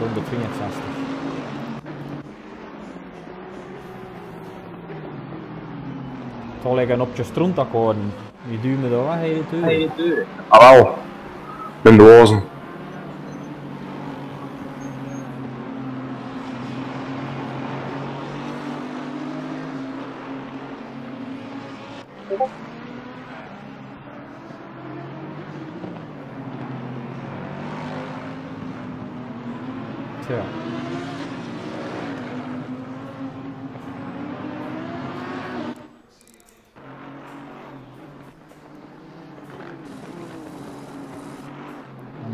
Rond de 62. Zal ik op je stront akkoorden? Je duwt me daar weg, hè, je deur. Ah wel. Ben de ozen. Tja.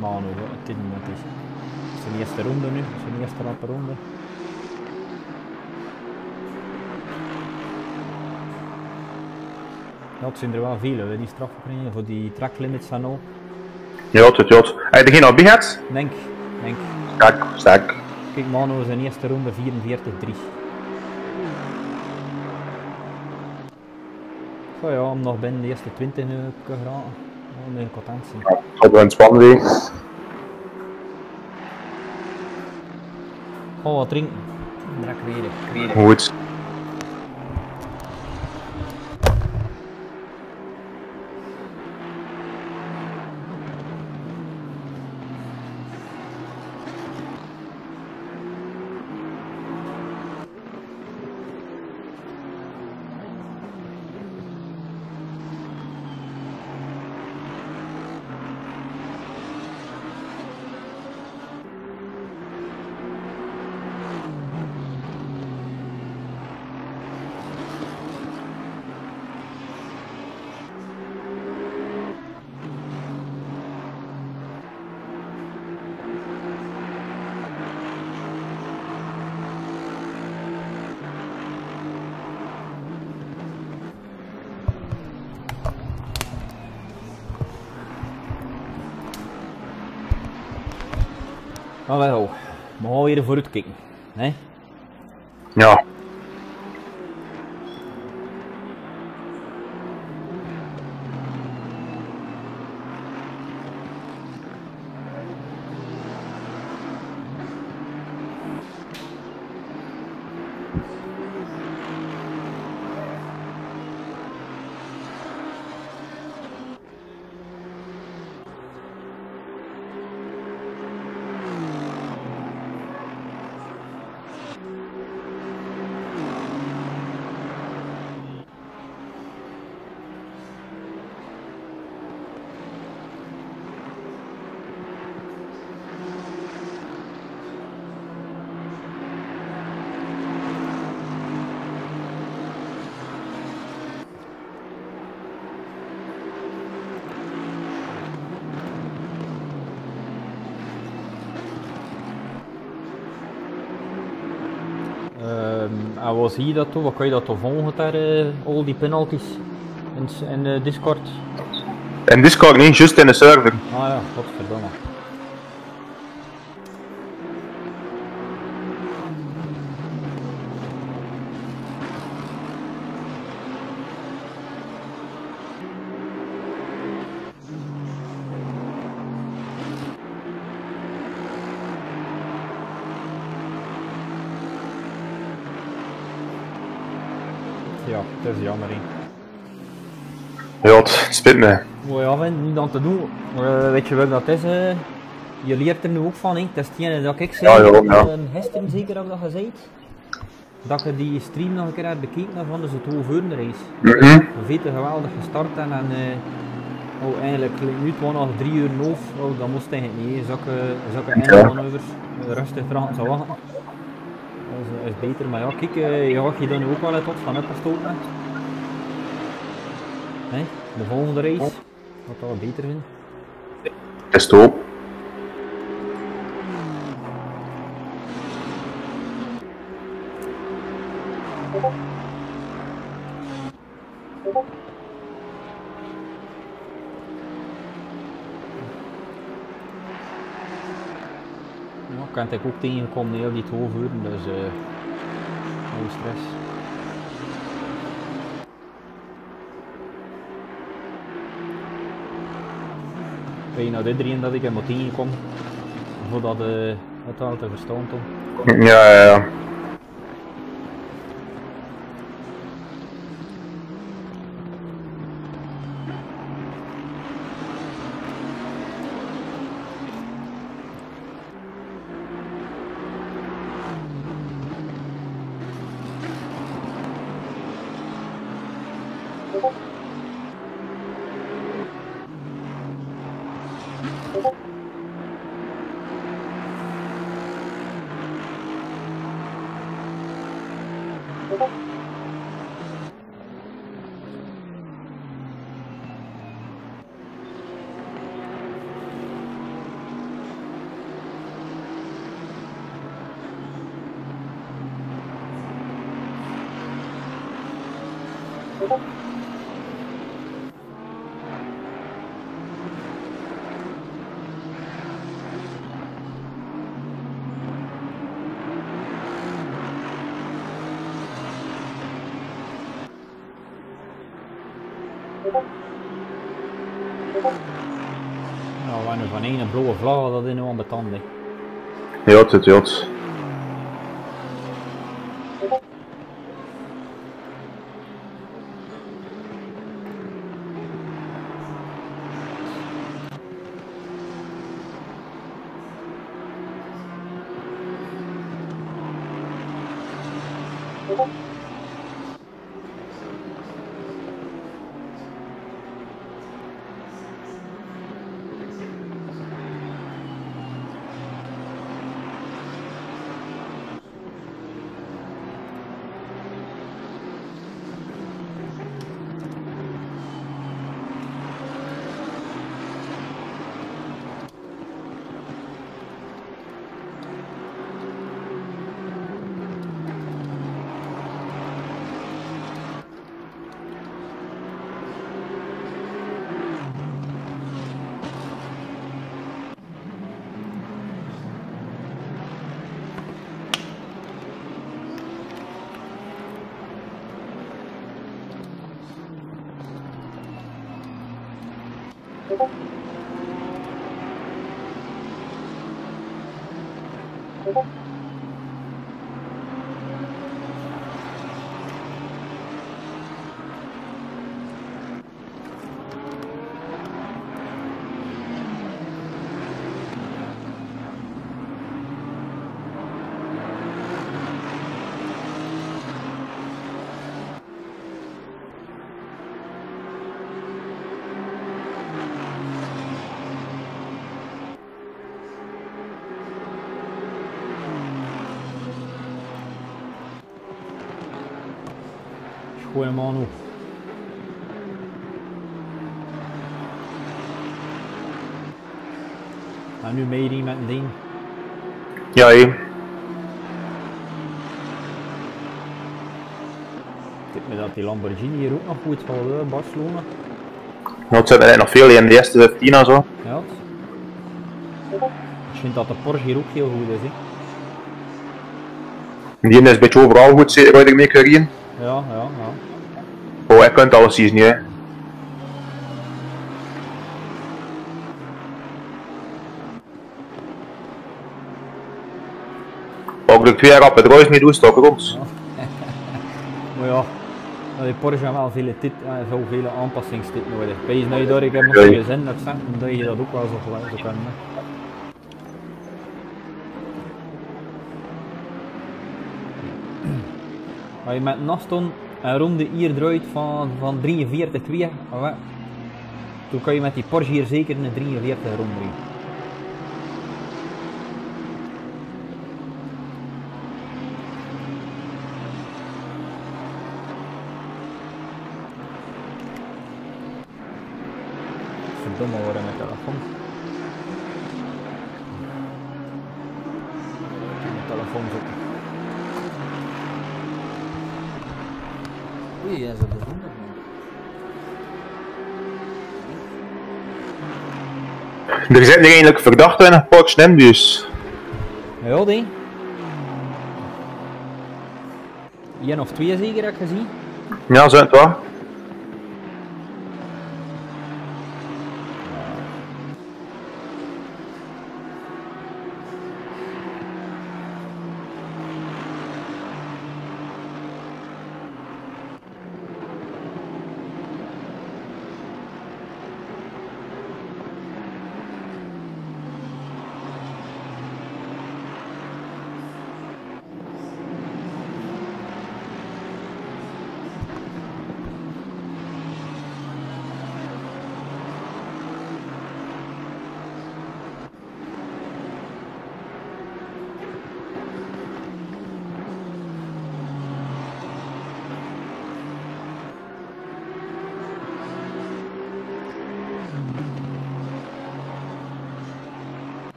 Manu, het is niet wat het is. Het is de eerste ronde nu, het is de eerste rappe ronde. Ja, het zijn er wel veel, hè, die krijgen voor die track limits en al. Ja, ja. het. Heb je geen hobby gehad? Denk, denk. Kijk, sterk. Kijk, Manu zijn eerste ronde 44-3. Zo ja, om nog binnen de eerste 20 nu te geraken. Ja, een potentie. Op een spannende. Gewoon wat drinken. Drak weer. Goed. Zie je dat toch? Wat kan je dat toch volgen daar, eh, al die penalties in, in eh, Discord? En Discord niet, juist in de server. Ah ja, godverdomme. Ja, het is jammer. hè. Het spijt me. Oh ja, niet aan te doen. Eh, weet je wel dat is? eh? je leert er nu ook van, hè? Het is hetgene dat ik zei. Ja, ja, ja. eh, gisteren zeker ik dat gezegd. Dat je die stream nog een keer hebt bekeken, dan vonden ze het over race. Mhm. Veel te geweldig gestart en, en eh, oh, eigenlijk nu het was nog drie uur en half, oh, dat moest eigenlijk niet. Zulke, zulke eindmanoeuvres, uh, rustig vragen zou wachten. Dat is, is beter, maar ja, kijk, je had je dan ook wel uit tot van opgestoken. De volgende race, wat wel beter vind. Is het op. Ja, ik kan het ook tegenkomen, heel die twee uren, dus eh geen stress. Je nou erin dat ik hem moet tegenkomen? Voordat eh het wel te verstaan toch? Ja, ja, ja. Nou, we hebben van één blauwe vlag, dat is nu aan de tanden. Gooi Manu. En nu meedoen met een ding. Ja, hé. Ik denk me dat die Lamborghini hier ook nog goed gaat, hè, Barcelona. Nou, het zijn er nog veel in de eerste 15 en zo. Ja. Ik vind dat de Porsche hier ook heel goed is. Hè. Die is een beetje overal goed, zeker wat ik mee kan rijden. Ja, ja, ja. Het alles zien, niet hè. Ook de twee rappen droos niet doen, stok rond. Maar ja, maar die Porsche hebben wel vele, tit, eh, veel vele aanpassingstip nodig. Wees nou daar, ik heb nog Ja. geen zin dat zetten, dat je dat ook wel zo gelijk zo. Hè. Als je met een Aston een ronde hier draait van, van 43 2, toen kan je met die Porsche hier zeker een 43 rond rijden. Verdomme worden met telefoon. Mijn telefoon zoeken. Oei, hij is op de zondag. Er zitten er eigenlijk verdachten in een Porsche Nimbus. Ja, die. Eén of twee zeker heb ik gezien. Ja, zijn het wel.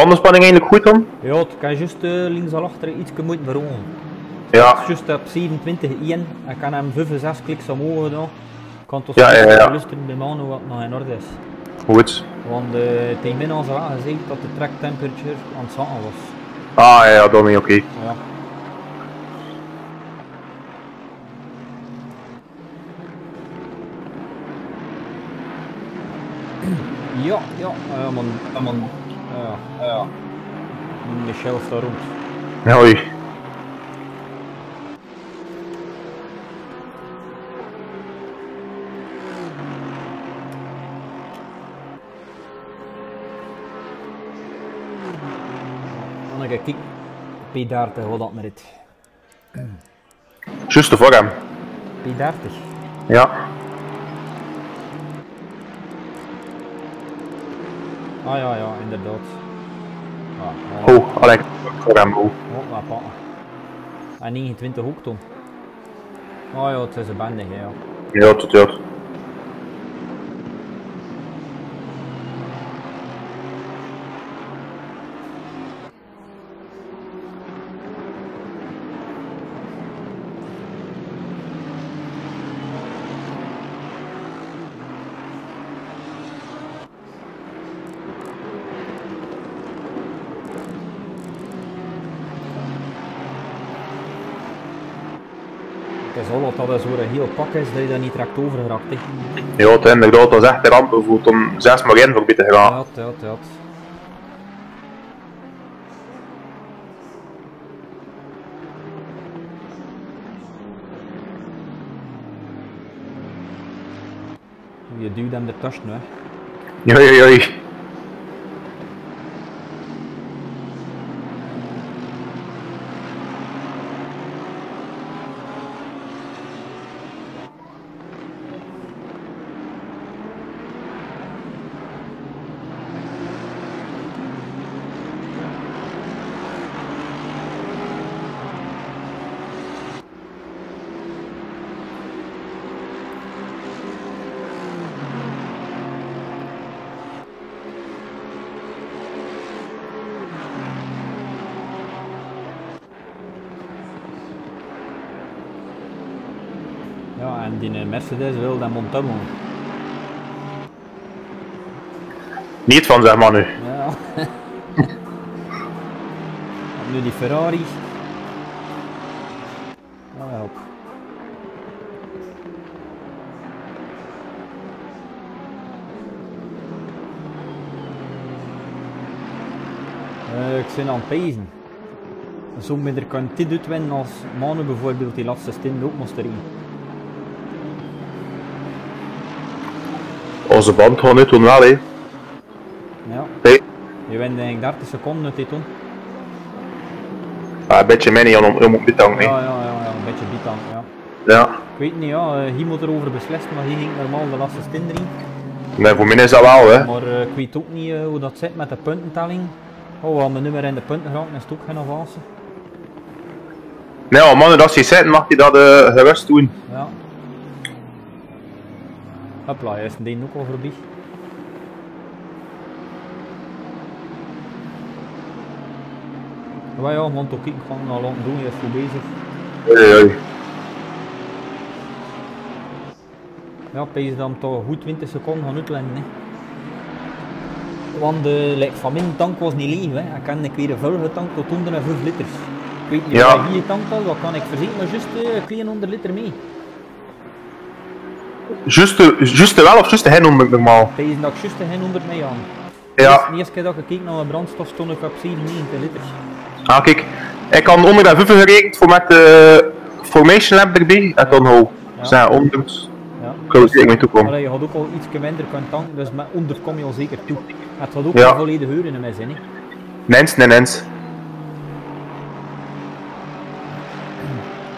Bandenspanning eigenlijk goed dan? Ja, het kan juist uh, links al achter iets moeten verhogen. Ja. Juist op 27 1 en kan hem 5 6 kliks omhoog gedaan. Kan toch Ja, ja, ja. luisteren bij Manu wat nog in orde is. Goed. Want uh, tegen mij ze wel gezegd dat de track temperature aan het zakken was. Ah ja, dan niet oké. Ja. Ja, ja, ja man, ja man, ja, ja. Michel staat rond. Ga ik kijken. P30, wat dat met het. Juist voor hem. P30. Ja. Ah ja, ja, inderdaad. Ja, ja. Oh, alleen voor hem. Oh. Oh, wat pakken. En 29 ook toen. Oh ja, het is een bende, ja. Ja, tot ja. Pak is, dat je niet direct over geraakt. hè. Ja, het inderdaad, dat is echt de ramp. Je voelt om zes maar in voorbij te gaan. Ja, ja, ja. Je duwt hem de taschen weg. Ja, ja, ja. Ja, en die eh, Mercedes wil dat Montalvo. Niet van zeg maar nu. Ja. Nu die Ferrari. Help. Eh, ik ben aan het pezen. Zo minder kan dit winnen als Manu bijvoorbeeld die laatste stint ook moest erin. Onze band gewoon nu toen wel, hè. Ja, Hey. je wint eigenlijk 30 seconden dit toen. Ja, een beetje mini om om op Ja, nee. ja, ja, ja, een beetje dan, ja. Ja. Ik weet niet, ja, eh, hier moet erover beslist, maar hier ging normaal de laatste stint erin. Nee, voor mij is dat wel, hè. Maar eh, ik weet ook niet eh, hoe dat zit met de puntentelling. Oh, we hebben nu meer in de punten geraakt, is het ook geen avance. Nee, man, als hij zit, mag hij dat eh, gerust doen. Ja. Hopla, is die ook al voorbij. Maar ja, want ook ik ga al lang doen, je is goed bezig. Oei, oei. Ja, pees dan toch goed 20 seconden gaan uitleggen. Hè. Want de like, van mijn tank was niet leeg. Hè. Ik heb een keer een vulge tank tot 105 liters. Ik weet niet Ja. of je tank had, wat kan ik verzekeren, maar juist eh, een klein 100 liter mee. Juist de wel of juist de hen ik normaal? Pees dat ik juist geen 100 mee aan. Ja. De eerste keer dat ik keek naar mijn brandstof stond ik op 97 liters. Ah, kijk. Ik kan onder de 5 gerekend voor met de Formation Lab erbij. En dan hoe. Ja. Zijn 100. Ja. Ik wil zeker mee toekomen. Allee, je had ook al iets minder kunnen tanken, dus met 100 kom je al zeker toe. Het had ook Ja. een volledige uur in mijn zin. Hè. Nens, nee, nens.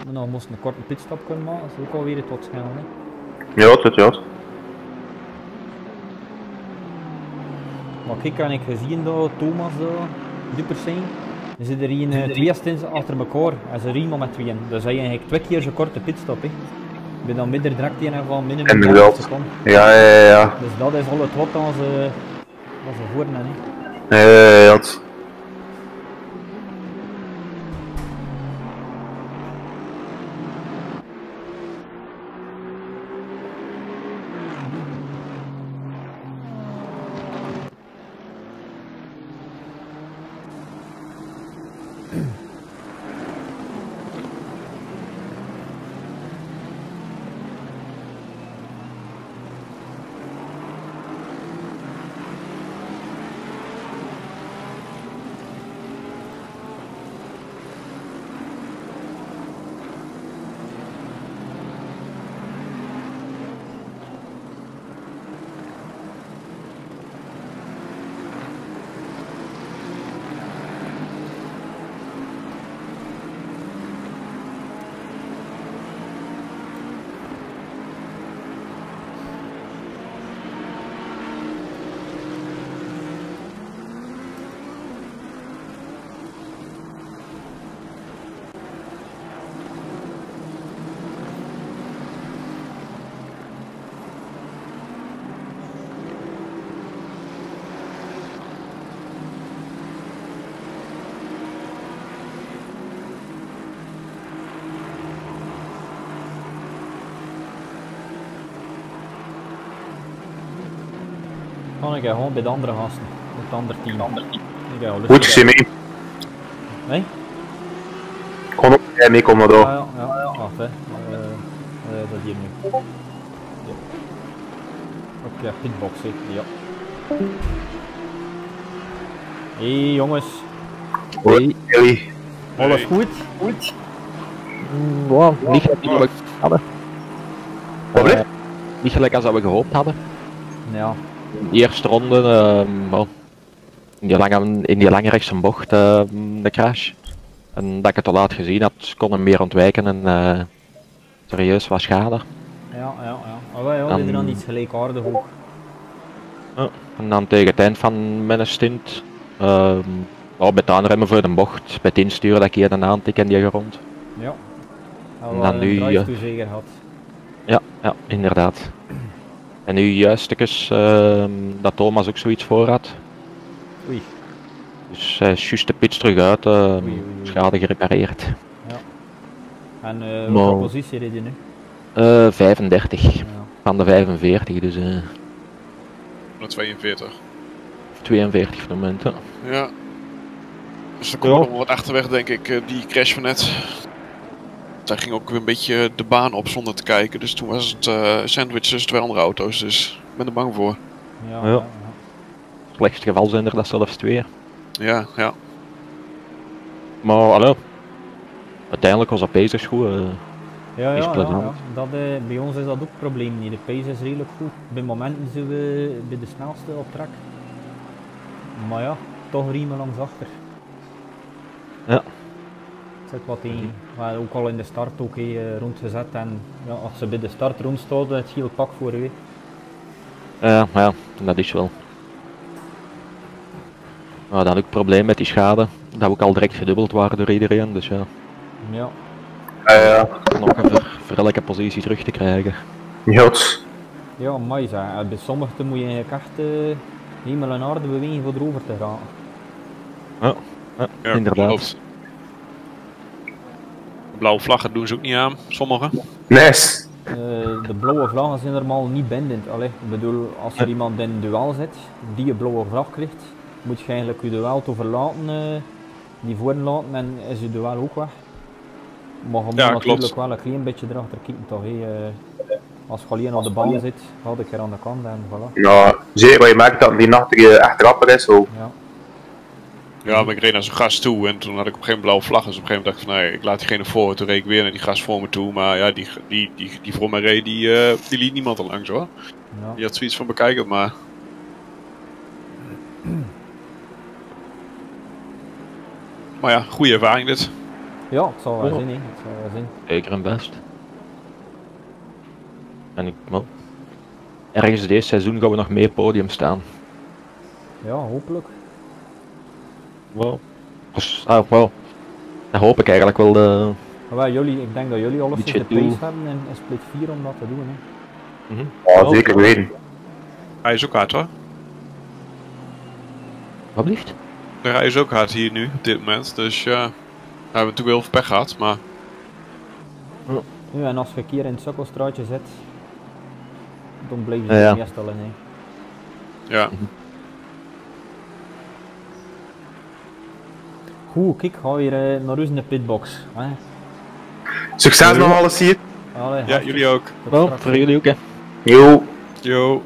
Maar nou moest een korte pitstop kunnen maken, dat is ook alweer het wat. Hè. Ja, dat ja. Maar kijk, heb ik gezien dat Thomas duper zijn. Er zitten er hier eh, twee stints achter elkaar en ze riemen met tweeën. Dus hij eigenlijk twee keer zo'n korte pitstop. Hè. Ik ben dan minder direct in ieder geval minimum Inderdaad. 30 seconden. Ja, ja, ja. ja. Dus dat is al het wat als ze, als ze voor Hè. Ja, ja, ja, ja. Gewoon ik ga gewoon bij de andere gasten. Met het andere team. Ik ga Goed lustig. gezien mee. Nee? Kon ook jij mee komen Ja, door. ja, ja. Wacht, hè. Eh, eh, dat hier nu. Ja. Oké, pitbox, hè. ja. Hey jongens, Hoi, jullie. alles goed? Mm, ja, niet gelijk als we hadden. Wat niet gelijk als dat we gehoopt hadden. Ja, de eerste ronde, ehm, in, die lange, in die lange rechtse bocht, ehm, de crash. En dat ik het te laat gezien had, kon hem meer ontwijken en eh, serieus wat schade. ja, ja, ja. Wij hadden er dan iets gelijkaardig ook. En dan tegen het eind van mijn stint, ehm ja, met aanremmen voor de bocht, het insturen dat ik hier een aantik en die grond. Ja. En En dan nu, een eh, gehad. Ja, ja, inderdaad. En nu juist ehm dat Thomas ook zoiets voor had. Oei. Dus hij is juist de pits terug uit, ehm, Oei, oei, oei. schade gerepareerd. En eh Maar- welke positie reed je nu? Eh 35 Ja. van de 45, dus eh 142. 42 voor het moment. Ja. Ja. Dus er komt Ja. nog wel wat achterweg, denk ik, eh, die crash van net. Daar ging ook weer een beetje de baan op zonder te kijken. Dus toen was het eh sandwich tussen twee andere auto's. Dus ik ben er bang voor. Ja, Ja. Slechtste geval zijn er dat zelfs twee. Ja, ja. Maar hallo. Uiteindelijk was dat bezig goed. eh. Ja, Is ja, ja, plezant. ja. Dat, eh, bij ons is dat ook het probleem niet. De pace is redelijk goed. Bij momenten zijn we bij de snelste op track. Maar ja, toch riemen langs achter. Ja. Zit wat in. Maar ook al in de start ook eh, rondgezet. En ja, als ze bij de start rondstoten, het geel pak voor u. Ja, maar ja, dat is wel. Maar dan ook het probleem met die schade. Dat we ook al direct gedubbeld waren door iedereen. Dus ja, Ja, Ja, ja. nog voor, voor elke positie terug te krijgen. Jots. ja mooi zeg. Eh, Bij sommigen moet je eigenlijk echt eh, hemel en aarde bewegen voor erover te gaan. Ja, ja inderdaad. Blauwe vlaggen doen ze ook niet aan, sommigen. Nice. Eh, de blauwe vlaggen zijn normaal niet bindend. Allee, ik bedoel, als er iemand in een duel zit die een blauwe vlag krijgt, moet je eigenlijk je duel te verlaten, eh, die voor laten en is je duel ook weg. Maar je moet Ja, natuurlijk klopt. wel een klein beetje erachter kijken toch. hè, eh. als je alleen aan de baan zit, had ik er aan de kant en voilà. Ja, zeker wat je merkt dat die nacht eh, echt rapper is. Zo. Ja. Ja, maar ik reed naar zo'n gast toe en toen had ik op een gegeven moment blauwe vlaggen. Dus op een gegeven moment dacht ik van nee, ik laat diegene voor. Toen reed ik weer naar die gast voor me toe. Maar ja, die, die, die, die voor mij reed, die, eh, die liet niemand al langs hoor. Ja. Die had zoiets van bekijken, maar... Maar ja, goede ervaring dit. ja, het zal wel Ja. zijn. hè. Het zal wel zijn. Zeker en best. En ik, wel, ergens deze seizoen gaan we nog meer podium staan. Ja, hopelijk. Wel. Ah, wel. Dat hoop ik eigenlijk wel. De, Maar wel, jullie, ik denk dat jullie alles Beetje de pace doel. hebben in, in split 4 om dat te doen. Hè. Ja, zeker weten. Hij is ook hard hoor. wat blieft? Rij is ook hard hier nu, op dit moment. Dus ja, we hebben natuurlijk heel veel pech gehad, maar... Ja, en als je een keer in het sukkelstraatje zit, dan blijf je Ja, ja. in. Hè. Ja, Goed, kijk, ga weer eh, naar ons in de pitbox. Hè. Succes nog alles hier. Allee, ja jullie ook. Wel, voor jullie ook hè. Yo. Yo.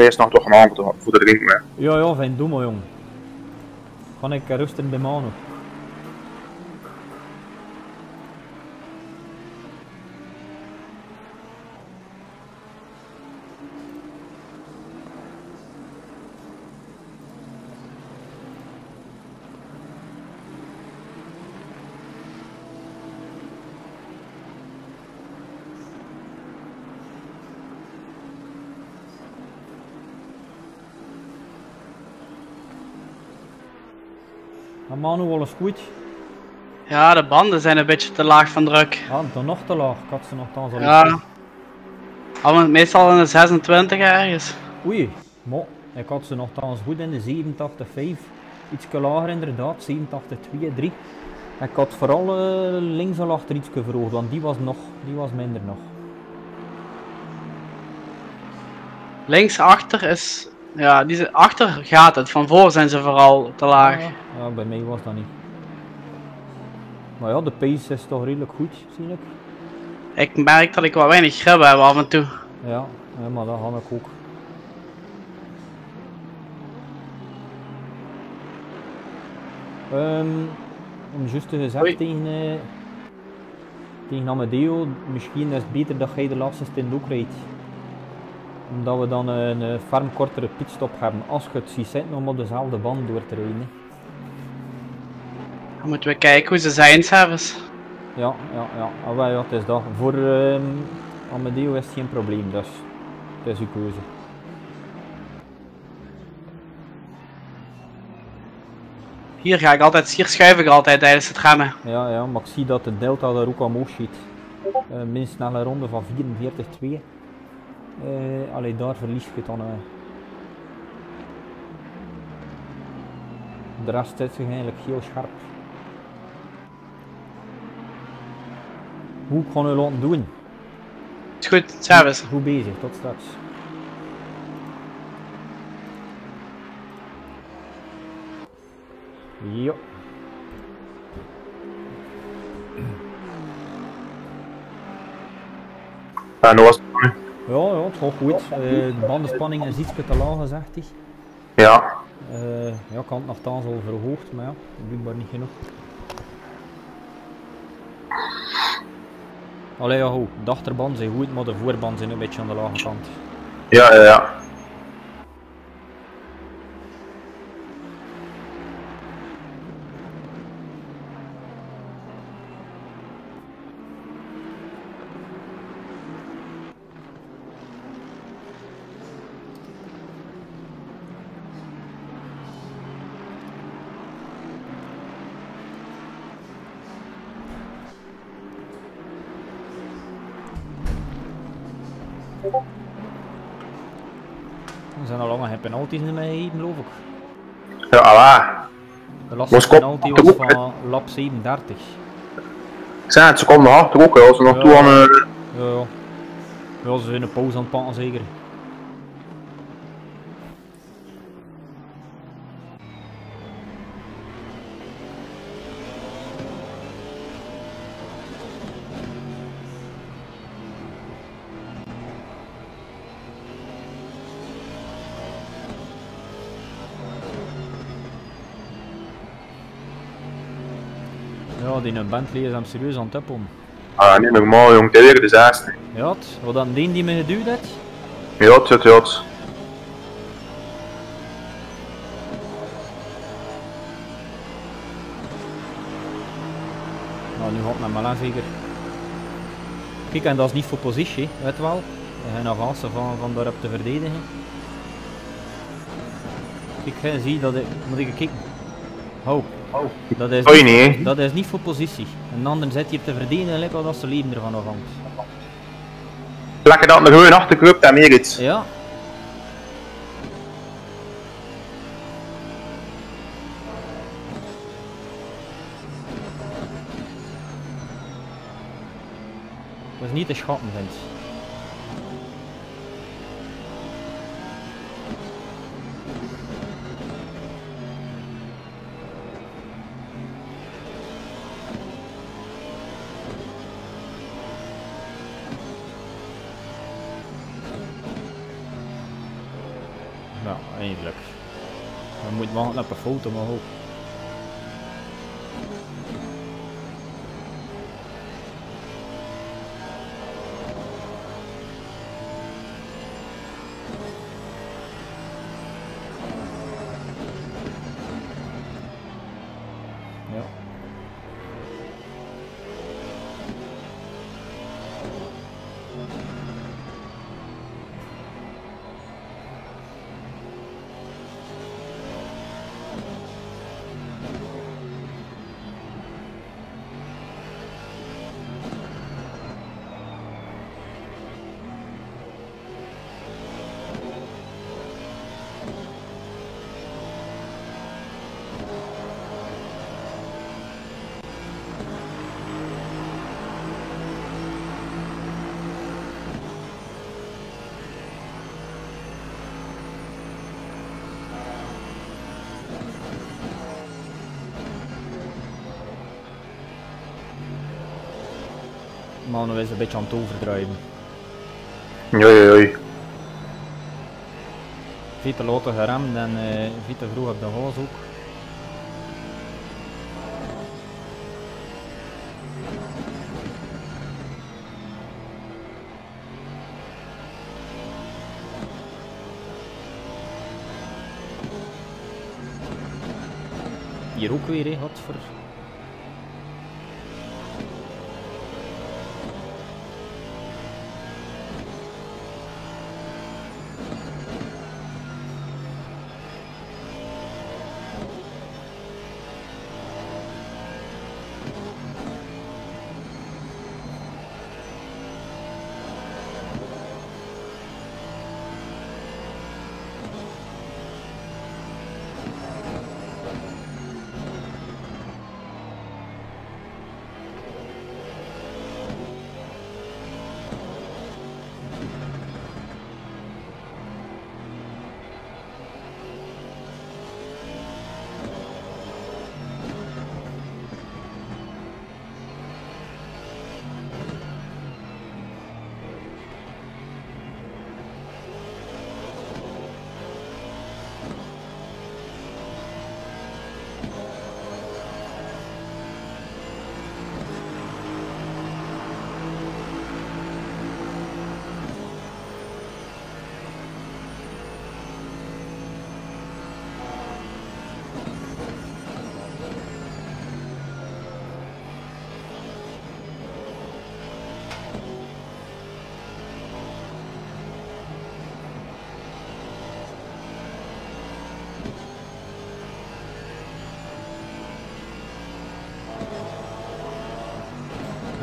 Eerst nog toch aantal voor de ring. hè. Ja, ja, fijn, doe maar jong. Kan ik rusten bij? Maar Alles goed? Ja, de banden zijn een beetje te laag van druk. Ja, dan nog te laag. Ik had ze nog al Ja. Allemaal meestal in de 26 ergens. Oei, mo. Ik had ze nogthans goed in de 87,5. Iets lager inderdaad, 87,2, 3. Ik had vooral eh, links al achter iets verhoogd, want die was, nog, die was minder nog. Links achter is. Ja, die zijn- achter gaat het. Van voor zijn ze vooral te laag. Ja, ja, bij mij was dat niet. Maar ja, de pace is toch redelijk goed, zie ik. Ik merk dat ik wat weinig grip heb af en toe. Ja, ja maar dat had ik ook. Ehm, om juist te gezegd Oei. tegen, eh, tegen Amadeo, misschien is het beter dat jij de laatste stint ook rijdt. Omdat we dan een eh, ferm kortere pitstop hebben als je het ziet zitten om op dezelfde band door te rijden. Dan moeten we kijken hoe ze zijn zelfs. Ja, ja, ja. Ah, ja, het is dat. Voor ehm, Amadeo is het geen probleem, dus het is uw keuze. Hier ga ik altijd, hier schuif ik altijd tijdens het remmen. Ja, ja, maar ik zie dat de Delta daar ook omhoog schiet. Eh minst snelle ronde van 44-2. Eh allee, daar verlies je dan. eh. De rest zich eigenlijk heel scherp. Hoe gaan we laten doen? Is goed, zelfs. Goed bezig, tot straks. Ja. En hoe was het? Ja, ja, het gaat goed. Eh, de bandenspanning is iets te laag, zegt hij. Ja. Eh, ja, ik had het nogthans al verhoogd, maar ja, blijkbaar niet genoeg. Allee, ja, goed. De achterbanden zijn goed, maar de voorbanden zijn een beetje aan de lage kant. Ja, ja, ja. Meer gegeven, geloof ik. Ja, ala. De laatste Was kop- penalty was van lap 37. Ik zei het, ze komen achter ook, als ze nog Ja. toe aan... eh, Ja, ja. Ja, ze zijn een pauze aan het pakken, zeker. Die een Bentley is hem serieus aan het tippen. Ah, niet normaal, jong. Weer de zesde. Ja, wat dan die die me geduwd heeft? Ja, ja. het. Nou, nu gaat het naar Milan zeker. Kijk, en dat is niet voor positie, weet wel. We gaan nog gassen van, van daarop te verdedigen. Kijk, hè, zie dat ik, moet ik kijken. Oh, Dat is, niet, dat is niet voor positie. Een ander zit hier te verdienen, wel dat zijn leven ervan afhangt. Lekker dat er gewoon achterkruipt en meer iets. Ja. Dat is niet te schatten, vind foto, maar Manu is een beetje aan het overdrijven. Joi, joi. Veel te later geremd en eh veel te vroeg op de gas ook. Hier ook weer, hè, voor.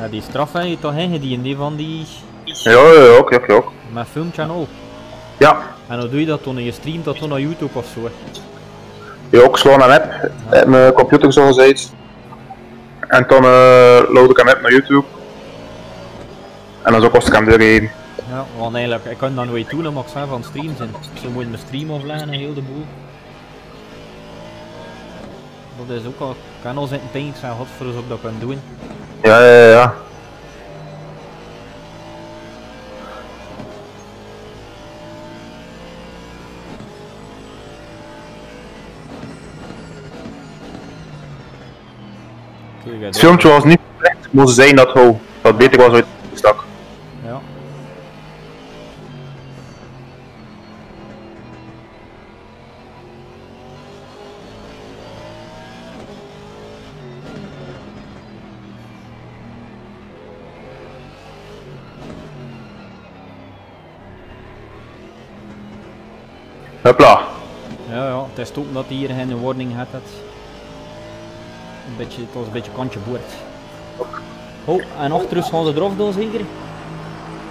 Ja, die straf heb je toch ingediend, die van die Ja, ja, ja, oké, oké, oké. met filmchannel. Ja, En hoe doe je dat dan? Je streamt dat dan naar YouTube of zo? ja, ik sla een app op mijn computer zo gezegd. En dan eh load ik hem op naar YouTube. En dan zo kost ik hem even. Ja, want eigenlijk, ik kan dat nooit doen omdat ik streamen zijn. Zo moet je mijn stream afleggen en heel de boel. Dat is ook al, ik kan al god voor als ik dat kan doen. Ja, ja, ja, Het filmpje was niet perfect, moest zijn dat hoe dat beter was uit Hopla. Ja, ja, het is top dat hij hier geen warning had. Het. een beetje, het was een beetje kantje boord. Oh, en achter ons gaan ze eraf doen zeker?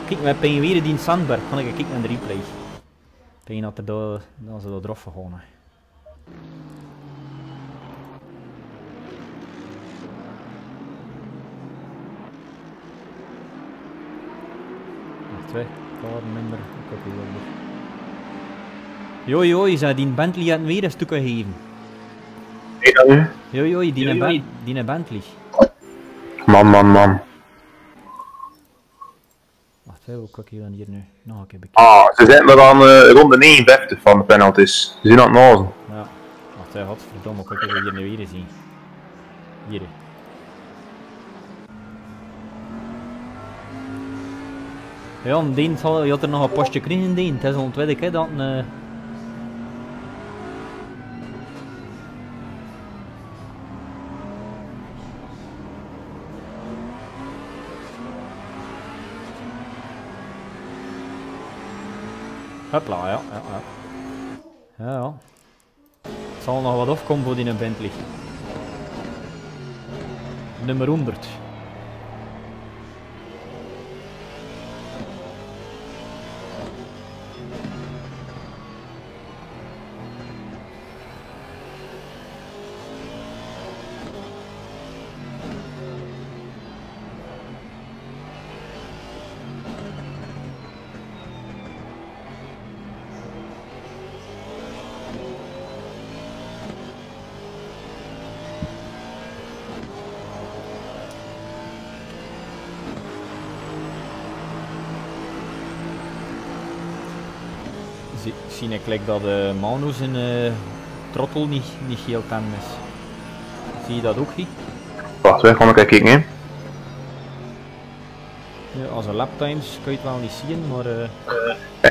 Kijk, we hebben weer die Sandberg. Kan ik kijken naar de replay. Ik denk dat, er daar, dat ze daar hè. Wacht, twee. Kaarnummer. Ik heb hier. Joi, joi, ze die Bentley had weer een stuk gegeven. Nee, dat nu? Joi, joi, die, ben, die een Bentley. Man, man, man. Wacht, hè, hoe ik hier dan hier nu? Nog een keer bekijken. Ah, ze zitten nog aan eh, ronde 59 van de penalties. Ze zijn aan het nazen. Ja. Wacht, hè, godverdomme, hoe kan ik hier nu weer zien? Hier. hè. Ja, een Deen zal, je had er nog een postje gekregen, Deen. Het is al tweede keer dat een... eh, Hopla, ja, ja, ja. Ja, zal nog wat afkomen voor die Bentley. Nummer 100. Ik like dat de Manu zijn eh trottel niet, niet geel ten is. Zie je dat ook niet? Wacht, weg, ga ik even kijken. hè. Ja, als een laptimes kun je het wel niet zien, maar eh, Eh,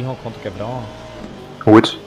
even vragen. Goed.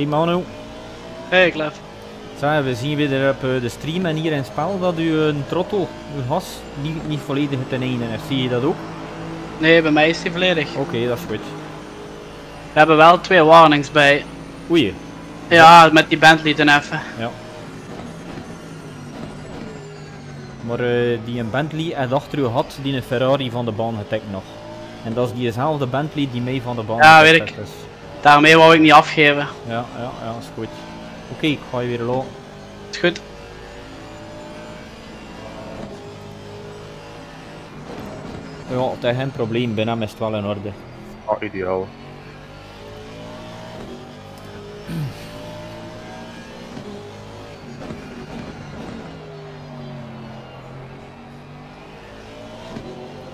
Hey Manu, Hey, Clef. Zeg, we zien weer op eh, de stream en hier in het spel dat u een trottel, uw gas, niet, niet volledig ten einde is. Zie je dat ook? Nee, bij mij is die volledig. Oké, dat is goed. We hebben wel twee warnings bij. Oei. Ja, met die Bentley dan even. Ja. Maar eh, die een Bentley en achter u had die een Ferrari van de baan getikt nog. En dat is diezelfde Bentley die mee van de baan Ja, weet ik. is. Daarmee wou ik niet afgeven. Ja, ja, ja, is goed. Oké, ik ga je weer lopen. Is goed. Ja, het is geen probleem, bij hem is het wel in orde. Ah, ideaal.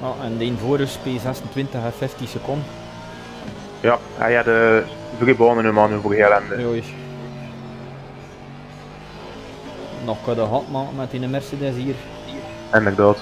Ah, en de is P26 en 50 seconden. Ja, hij had de drie banen nu man voor heel en Jooi. Nog de hot maken met die Mercedes hier. inderdaad.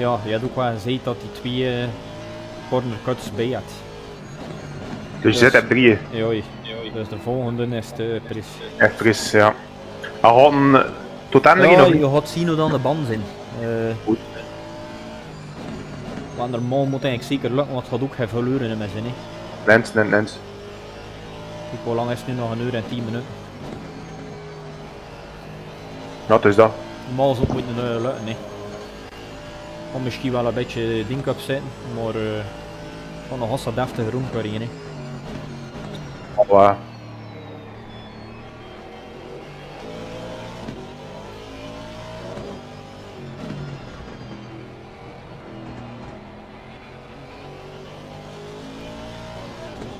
Ja, je had ook wel gezegd dat die twee eh, corner cuts bij had. Dus je zit op drieën. Ja, dus de volgende is de pris. Echt fris, ja. Hij had een... eh, Tot einde Ja, nog je gaat zien hoe dan de band zijn. Eh Goed. want normaal moet eigenlijk zeker lukken, want het gaat ook geen veel uren in mijn zin. hè. Lens, lens, lens. Kijk, hoe lang is het nu nog? Een uur en tien minuten. Het is dat. Normaal zou het moeten uh, lukken. hè. Misschien wel een beetje ding op zitten, maar eh van nog als dat deftig rondkrijgen. hè. Maar,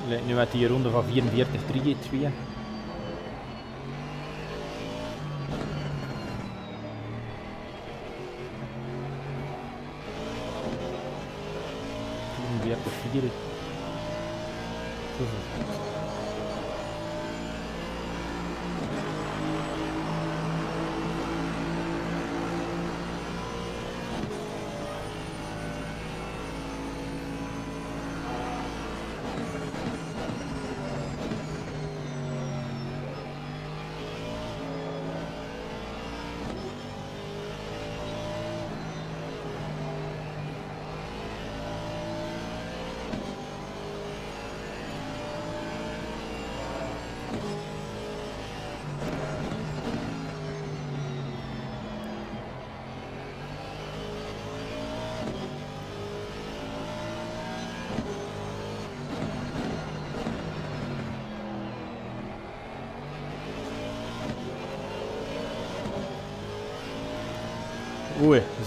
Lijkt nu met die ronde van 44 3 2.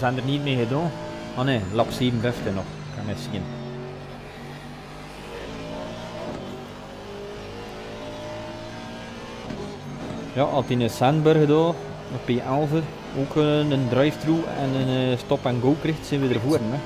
Zijn er niet mee gedaan. Oh nee, lap 57 nog. Kan eens zien. Ja, had in Sandberg gedaan, op P11, ook een drive-thru en een eh, stop-and-go krijgt, zijn we ervoor. Hè.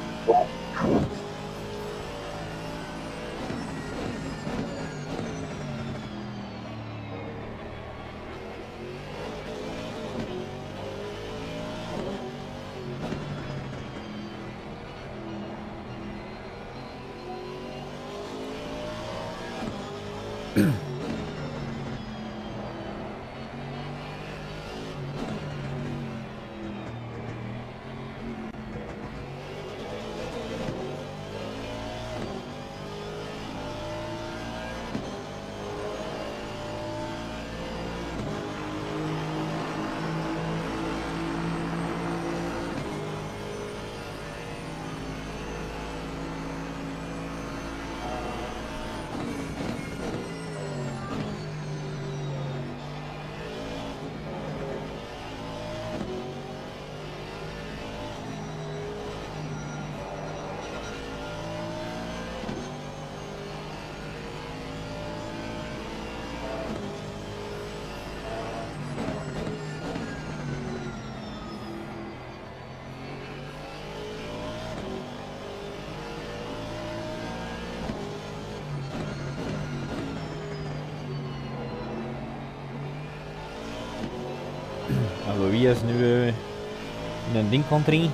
Een ding van drinken.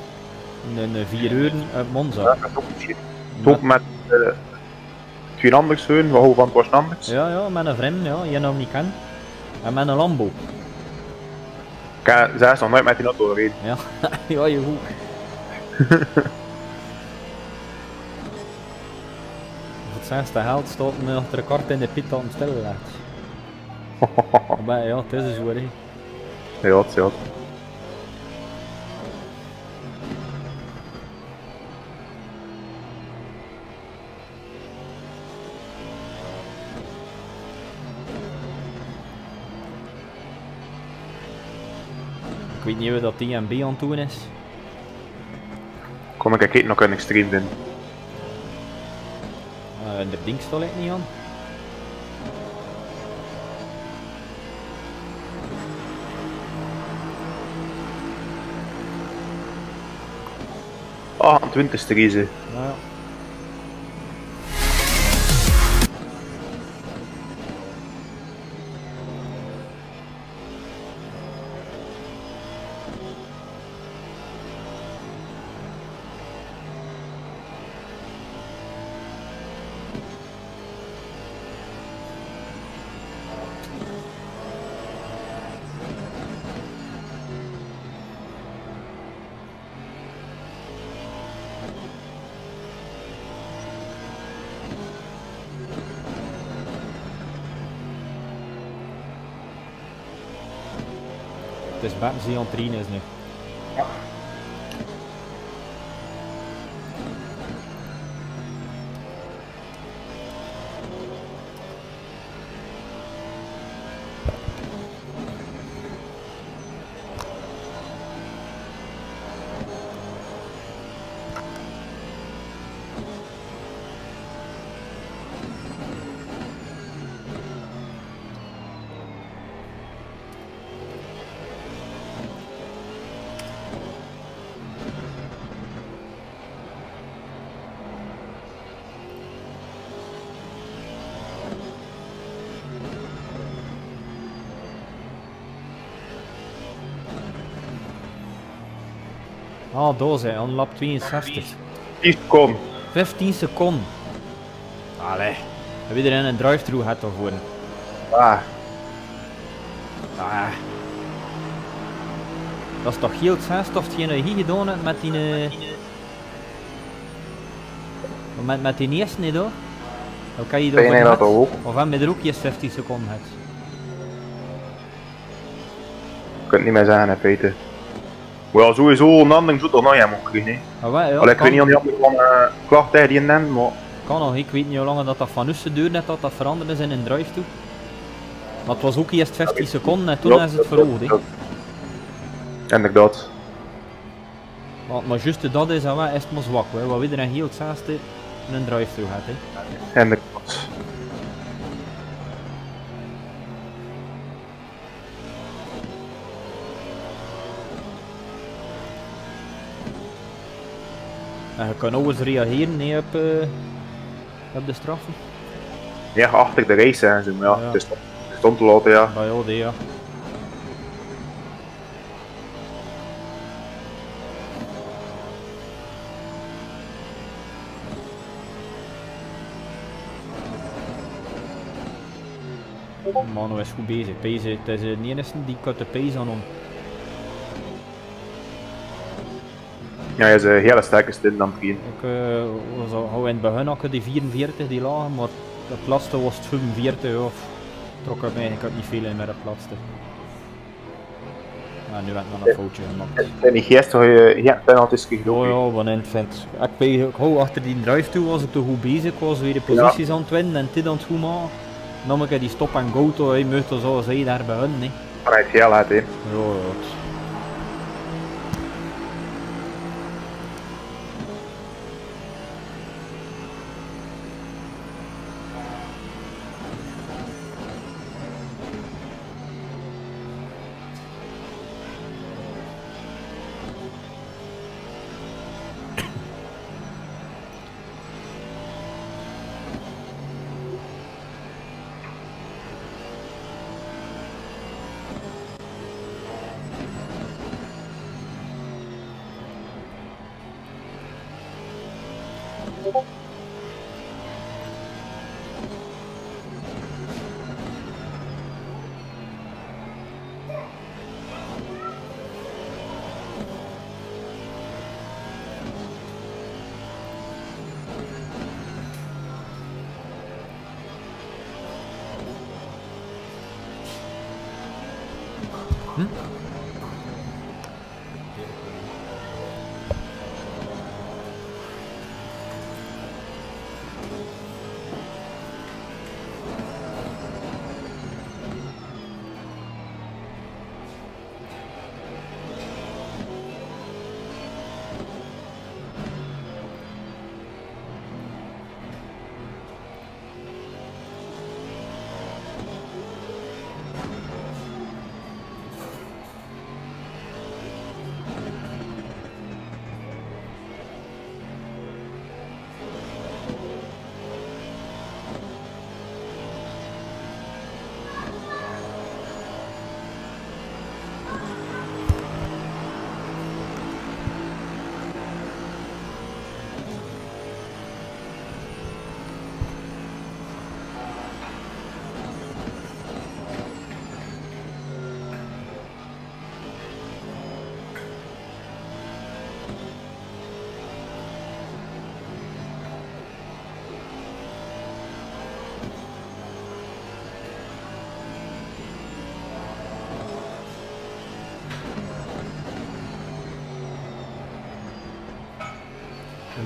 In een eh, 4 uur uit Monza. Ja, dat is ook niet. Top met eh, twee wat hoog van het was anders. Ja, ja, met een vriend, ja, je nog niet kan. En met een Lambo. Ik heb zelfs nog nooit met die auto gereden. Ja, ja, je goed. Het zesde geld staat me achter de kart in de pit aan het stellen laat. Maar ja, het is zo, hè. Ja, het is weet niet wat dat TMB aan het doen is. Kom ik kijken nog een extreem vinden. Uh, de ding ik niet aan. Ah, een 20 strezen. Nou ja. is beter zie Ah, doos hè, lap 62. 10 seconden. 15 seconden. Allee. Heb je er een drive-thru gehad daarvoor? Ah, Ah. Dat is toch heel hetzelfde of hetgeen dat je hier gedaan hebt met die... eh, Met, met die eerste niet hoor. Dan kan je je daarvoor dat ook? Of er ook eerst 15 seconden gehad? Ik kan het niet meer zeggen in feite. Wel, sowieso een landing zou toch nog helemaal krijgen. hè. Ah, ja, Allee, ik kan, weet niet of die andere van uh, klacht tegen die neemt, maar kan nog, ik weet niet hoe lang dat, dat van Ussen duurde dat dat veranderd is in een drive-thru. Maar het was ook eerst 15 seconden en toen Ja, is het verhoogd. hè. dat- Inderdaad. Maar, maar juist dat is wel echt maar zwak. Hè. Wat we er een heel hetzelfde in een drive-thru had. Hè. En je kan ook eens reageren nee, op, eh, op de straffen. Ja, achter de race ze, maar ja, Ja. het is het om te laten, ja. Bij jou, die, ja. Mano is goed bezig. Pace, het is de enige die cut de pace aan om. Ja, hij is een hele sterke stint aan het beginnen. Ik uh, was in het begin ook die 44 die lagen, maar de platste was het 45 ja, of trok er mij eigenlijk niet veel in met de platste. Ja, nu heb ik nog een foutje gemaakt. En die gisteren je ja, penalties Ja, gegeven. ja, want in het. Ik, ben, ik hou achter die drive toe, was ik toch goed bezig, ik was weer de posities aan het winnen en dit aan het goed maken. Dan moet ik die stop en go toe, je moet zoals hij daar bij hun. Vanuit heel hard, hè. Ja, ja.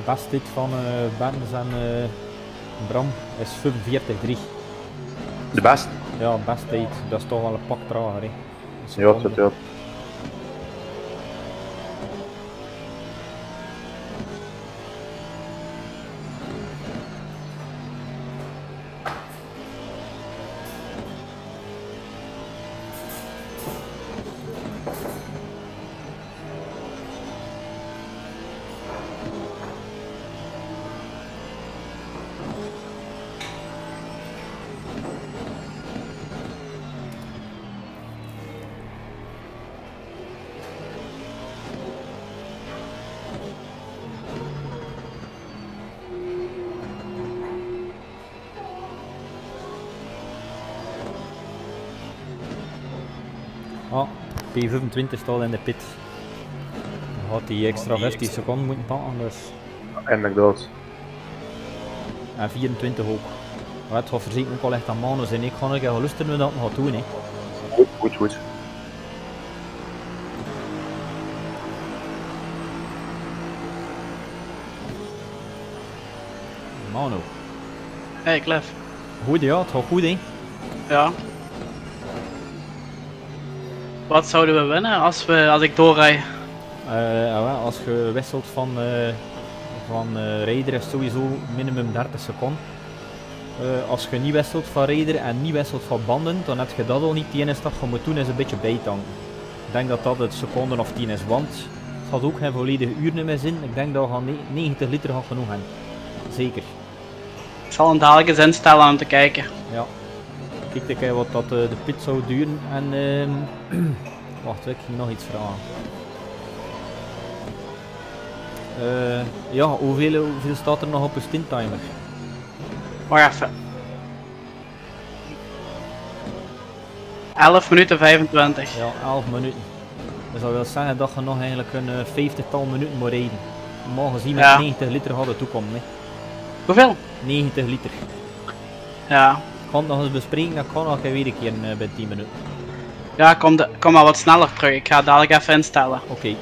Beste tijd van eh Berns en eh, Bram is 45-3. De beste. Ja, beste tijd. Dat is toch wel een pak trager. Hè. Een Ja, seconde. dat ja. P25 staat in de pit. Dan gaat die extra 15 seconden moeten pakken, dus. Inderdaad. En 24 ook. Maar het gaat verzekerd ook al echt aan mannen zijn. Ik ga nog even luisteren dat gaat doen. Hè. Goed, goed, goed. Mano. Hey Cliff. Goed ja, het gaat goed hè. Ja. Wat zouden we winnen als, we, als ik doorrij? Ja, wel, als je wisselt van, eh van eh rijder is sowieso minimum 30 seconden. Als je niet wisselt van rijder en niet wisselt van banden, dan heb je dat al niet. Die ene stap je moet doen is een beetje bijtanken. Ik denk dat dat het seconden of 10 is, want het gaat ook geen volledige uur meer zijn. Ik denk dat we gaan ne- 90 liter gaan genoeg hebben. Zeker. Ik zal hem dadelijk eens instellen om te kijken. Ja. Kijk ik wat dat eh, de pit zou duren en ehm wacht, ik ging nog iets vragen. Eh, ja, hoeveel, hoeveel staat er nog op uw stinttimer? Wacht even. 11 minuten 25. Ja, 11 minuten. Dus dat wil zeggen dat je nog eigenlijk een eh, 50-tal minuten moet rijden. Normaal gezien met Ja. 90 liter hadden toekomen. Hè. Hoeveel? 90 liter. Ja. Ik kan het nog eens bespreken, dat kan nog weer een keer eh, bij 10 minuten. Ja, kom, de, kom maar wat sneller terug. Ik ga het dadelijk even instellen. Oké.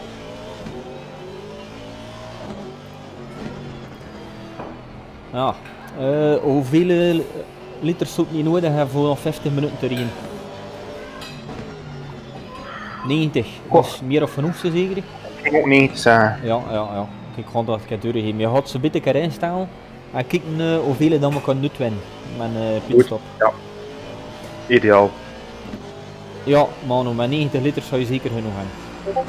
Ja, eh, hoeveel eh, liter soep niet nodig hebben voor nog 50 minuten te rijden? 90, dat is meer of genoeg zeker? Ik ook 90 zeggen. Ja, ja, ja. Ik ga dat een keer doorgeven. Je gaat ze bitte een keer instellen en kijken uh, hoeveel dan we kunnen uitwinnen met een uh, pitstop. Ideaal. Ja, mano, met 90 liter zou je zeker genoeg hebben.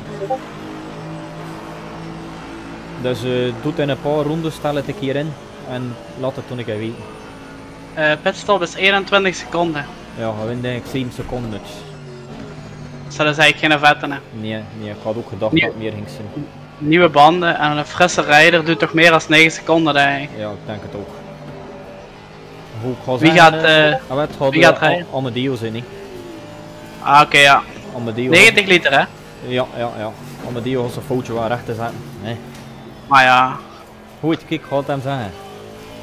Dus uh, doe het in een paar rondes, stel het een keer in en laat het toen keer weten. Uh, pitstop is 21 seconden. Ja, we winnen denk ik 7 seconden. Dus. Dus dat is eigenlijk geen vetten. Hè? Nee, nee, ik had ook gedacht Nee. dat het meer ging zijn. Nieuwe banden en een frisse rijder doet toch meer dan 9 seconden denk ik. Ja, ik denk het ook. Hoe, ik ga Wie gaat, eh, eh, ah, gaat, wie gaat eh, rijden? Zijn, hè. Ah oké ja. Amadeo. 90 liter hè. Ja, ja, ja. Amadeo had zijn foutje waar recht te zetten. Nee. Maar ja. Goed, kijk, ik ga het hem zeggen.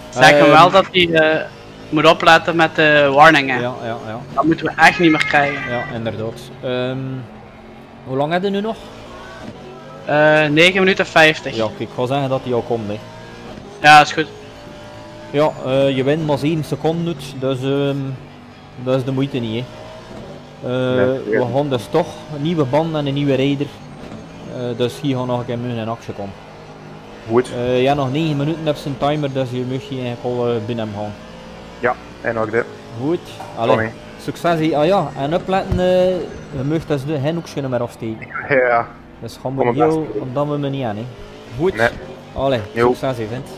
Zeg hem Ehm, wel dat hij eh, moet opletten met de warningen. Ja, ja, ja. Dat moeten we echt niet meer krijgen. Ja, inderdaad. Ehm, hoe lang hebben we nu nog? Eh 9 minuten 50. Ja, ik ga zeggen dat hij al komt. Hè. Ja, is goed. Ja, eh, je wint maar 7 seconden uit, dus ehm, dat is de moeite niet. Hè. Eh, Nee, we ja. gaan dus toch een nieuwe band en een nieuwe rijder. Eh, dus hier gaan nog een keer mee in actie komen. Goed. Eh, ja, nog 9 minuten heb zijn timer, dus je mag hier eigenlijk al binnen hem gaan. En ook dit. Goed, allee, Tommy. succes hier. Ah ja, en opletten, eh we mogen dus de hen ook meer afsteken. Ja. Dus gaan Kom we heel, want dan we me niet aan. Hè. Goed, Nee. allee, succes hier, vent.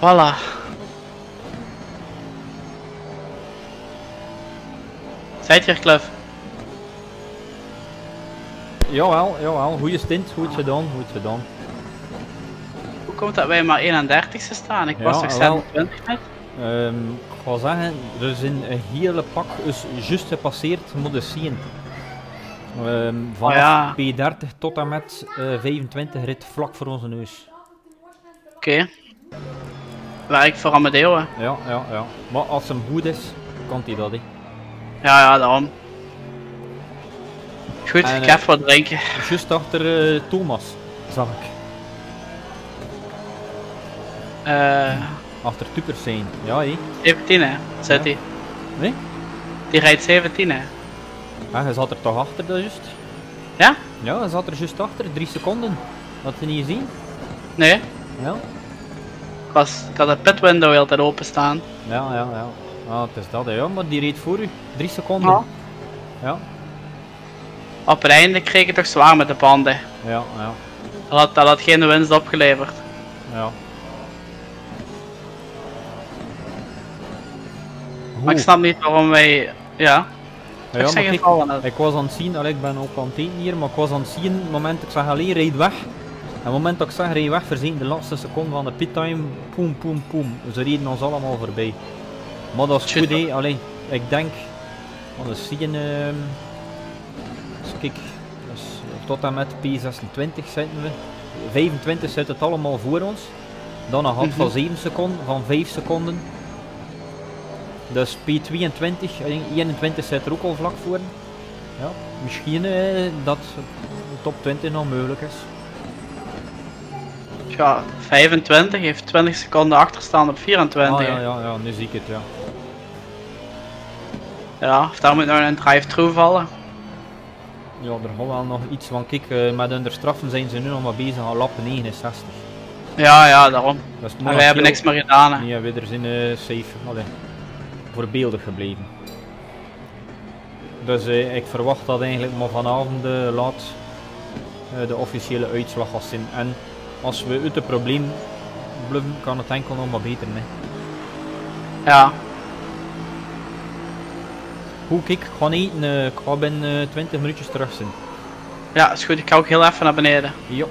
Voilà. Zijt hier, Cliff? Jawel, jawel. Goeie stint, goed gedaan, goed gedaan. Hoe komt dat wij maar 31ste staan? Ik was toch wel. 27 net? Ehm, ik ga zeggen, er zijn een hele pak is juist gepasseerd, je moet eens zien. Ehm, vanaf ja. P30 tot en met eh, 25 rit vlak voor onze neus. Oké. Werk voor Amadeo, hè. Ja, ja, ja. Maar als hem goed is, kan hij dat, hè. Ja, ja, daarom. Goed, En, ik eh, ga even wat drinken. Juist achter eh, Thomas, zag ik. Eh, Achter Tupers zijn. Ja, hé. 17 hè, zit hij. Nee? Die rijdt 17 hè. Ja, hij zat er toch achter, dat juist? Ja? Ja, hij zat er juist achter, drie seconden. Had je niet gezien? Nee, Ja. Ik, was, ik had de pit window heel tijd openstaan. Ja, ja, ja. Ah, het is dat, hè. ja, maar die reed voor u. Drie seconden. Ja. Ja, Op het einde kreeg ik toch zwaar met de banden. ja, ja. Dat had, dat had geen winst opgeleverd. ja. Maar ik snap niet waarom wij... Ja, Ja, ik zeg het kijk, al. Ik was aan het zien, allee, ik ben ook aan het hier, maar ik was aan het zien, het moment ik zag alleen rijd weg. En het moment dat ik zag rijd weg, verzekerd de laatste seconde van de pittime, poem, poem, poem. Ze reden ons allemaal voorbij. Maar dat is goed, hè. Allee, ik denk, want we zien, ehm dus kijk, dus tot en met P26 zitten we. 25 zit het allemaal voor ons. Dan een gat van Mhm. 7 seconden, van 5 seconden. Dus P22, en 21 zit er ook al vlak voor. Ja, misschien eh, dat de top 20 nog mogelijk is. Ja, 25 heeft 20 seconden achterstand op 24. Ah, ja, ja, ja, nu zie ik het, ja. Ja, of daar moet nog een drive-thru vallen. Ja, er gaat wel nog iets, want kijk, eh, met hun straffen zijn ze nu nog maar bezig aan lap 69. Ja, ja, daarom. Dat is Maar wij hebben niks meer gedaan. Hè. Nee, we er zijn eh, safe, allee, voorbeeldig gebleven. Dus eh, ik verwacht dat eigenlijk maar vanavond laat eh, de officiële uitslag gaat zijn. En als we uit het probleem blijven, kan het enkel nog maar beter. Nee. Ja, Goed, kijk, ik ga eten. eh, ik ga binnen eh, 20 minuutjes terug zijn. ja, is goed. Ik ga ook heel even naar beneden. Ja.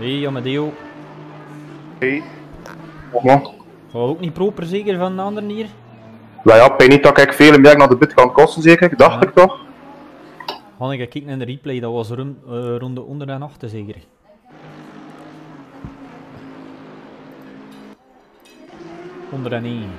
Hey, Amadeo. Hey. Kom Ga ook niet proper zeker van de anderen hier? Nou ja, ik niet dat ik veel meer naar de bit kan kosten zeker, dacht Ja. ik toch? Ga ik kijken in de replay, dat was rond, eh, ronde onder en achter zeker. Onder en één.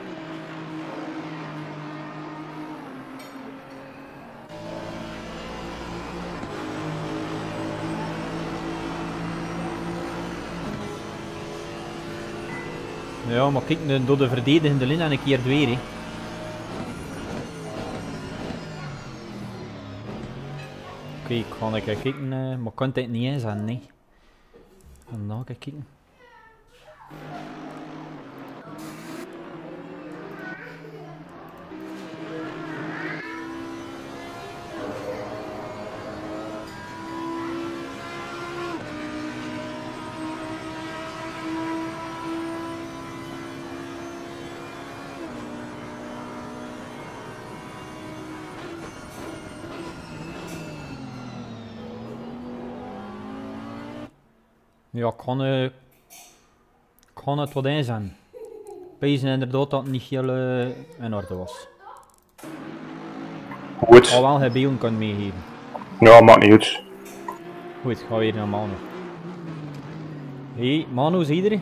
Ja, maar kijk, door de verdedigende lijn en een keer weer. Hè. Oké, ik ga kijken, eh, maar kan het niet inzetten, nee. En dan ga kijken. Ja, kan, ik kan het wat inzetten. Pezen inderdaad dat het niet heel eh, in orde was. Goed. Al wel hij beelden kan meegeven. Ja, maakt niet uit. Goed, ga weer naar Manu. Hey, Manu, zie je er?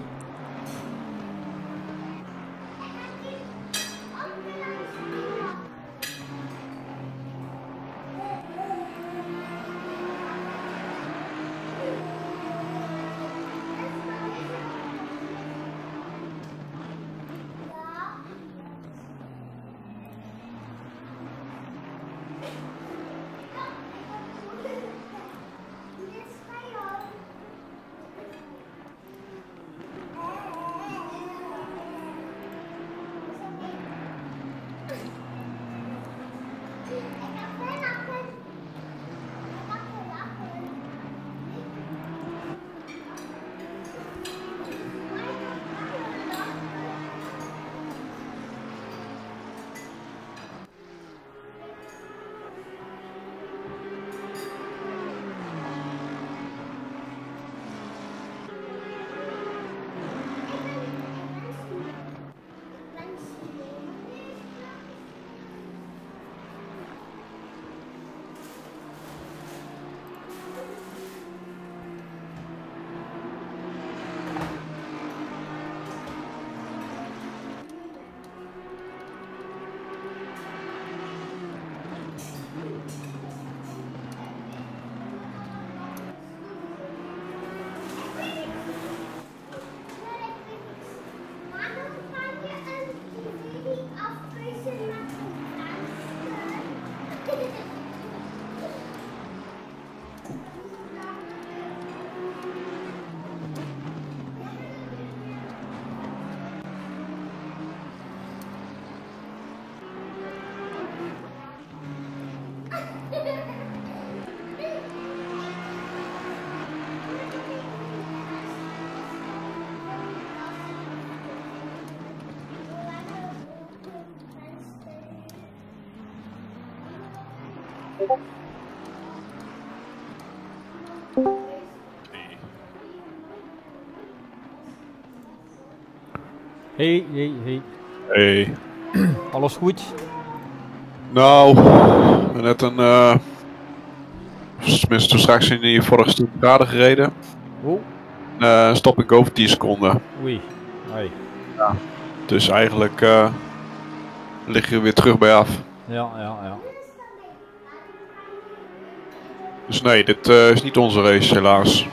Hey, hey, hey. Hey. Alles goed? Nou, net een. eh tenminste, straks in die vorige stoelkade gereden. Oh, Eh stop go voor 10 seconden. oei. Hoi. Dus eigenlijk eh lig je er weer terug bij af. Ja, ja, ja. Dus nee, dit is niet onze race, helaas.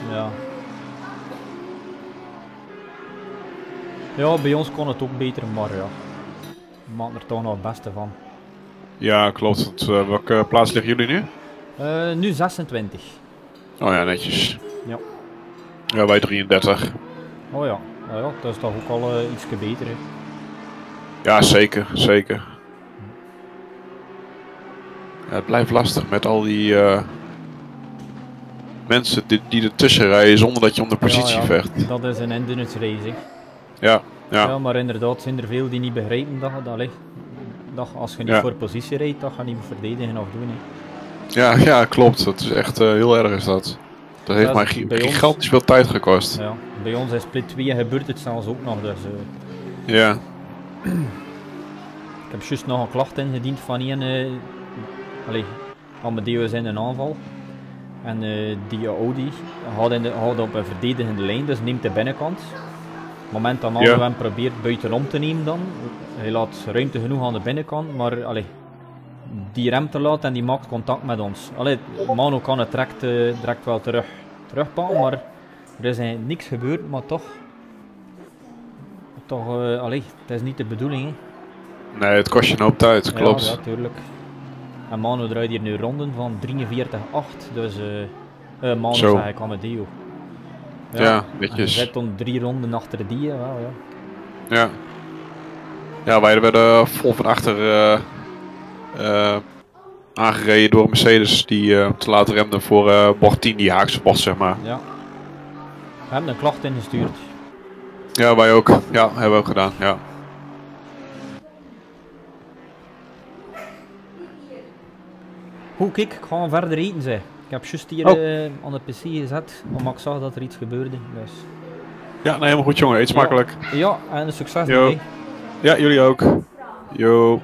Ja. Bij ons kon het ook beter, maar ja. We maken er toch nog het beste van. Ja, klopt. Want, eh, welke plaats liggen jullie nu? Eh, nu 26. Oh ja, netjes. Ja. Ja, wij 33. Oh ja, nou ja dat is toch ook al uh, iets beter. Hè. Ja, zeker, zeker. Ja, het blijft lastig met al die eh, mensen die, die ertussen rijden zonder dat je om de positie ja, ja, vecht. Dat is een endurance race. Ja, Ja. ja, maar inderdaad zijn er veel die niet begrijpen dat, dat, dat als je niet Ja. voor positie rijdt, dat je niet verdedigen of doen. Hè. ja, ja, klopt. Dat is echt eh, heel erg is dat. Dat heeft mij is ons- gigantisch veel tijd gekost. Ja. Bij ons in Split 2 gebeurt het zelfs ook nog. Dus, eh, Ja. ik heb juist nog een klacht ingediend van een. eh allee, Amadeus in een aanval. En die Audi gaat, in de, gaat op een verdedigende lijn, dus neemt de binnenkant. Het moment dat Manu Ja. hem probeert buitenom te nemen dan, hij laat ruimte genoeg aan de binnenkant, maar allee, die remt te laat en die maakt contact met ons. Allee, Manu kan het direct, direct wel terug, terugpakken, maar er is eigenlijk niks gebeurd, maar toch, toch allee, het is niet de bedoeling. Hè. Nee, het kost je een hoop tijd, klopt. Ja, ja, tuurlijk. En Manu draait hier nu ronden van 43-8, dus eh eh Manu Zo. zeg ik Amadeo. Ja, en netjes. Je zit dan drie ronden achter die, wel, ja. Ja. Ja, wij werden vol van achter eh, eh, aangereden door een Mercedes die eh, te laat remde voor eh bocht 10, die Haagse bocht, zeg maar. ja. We hebben een klacht ingestuurd. Ja, wij ook. Ja, hebben we ook gedaan, ja. Goed, kijk, ik ga verder eten, zeg. Ik heb juist hier Oh. eh, aan de pc gezet, omdat ik zag dat er iets gebeurde. Dus. Ja, nee, helemaal goed jongen. Eet smakelijk. Ja, en succes Jo. ermee. Ja, jullie ook. Yo.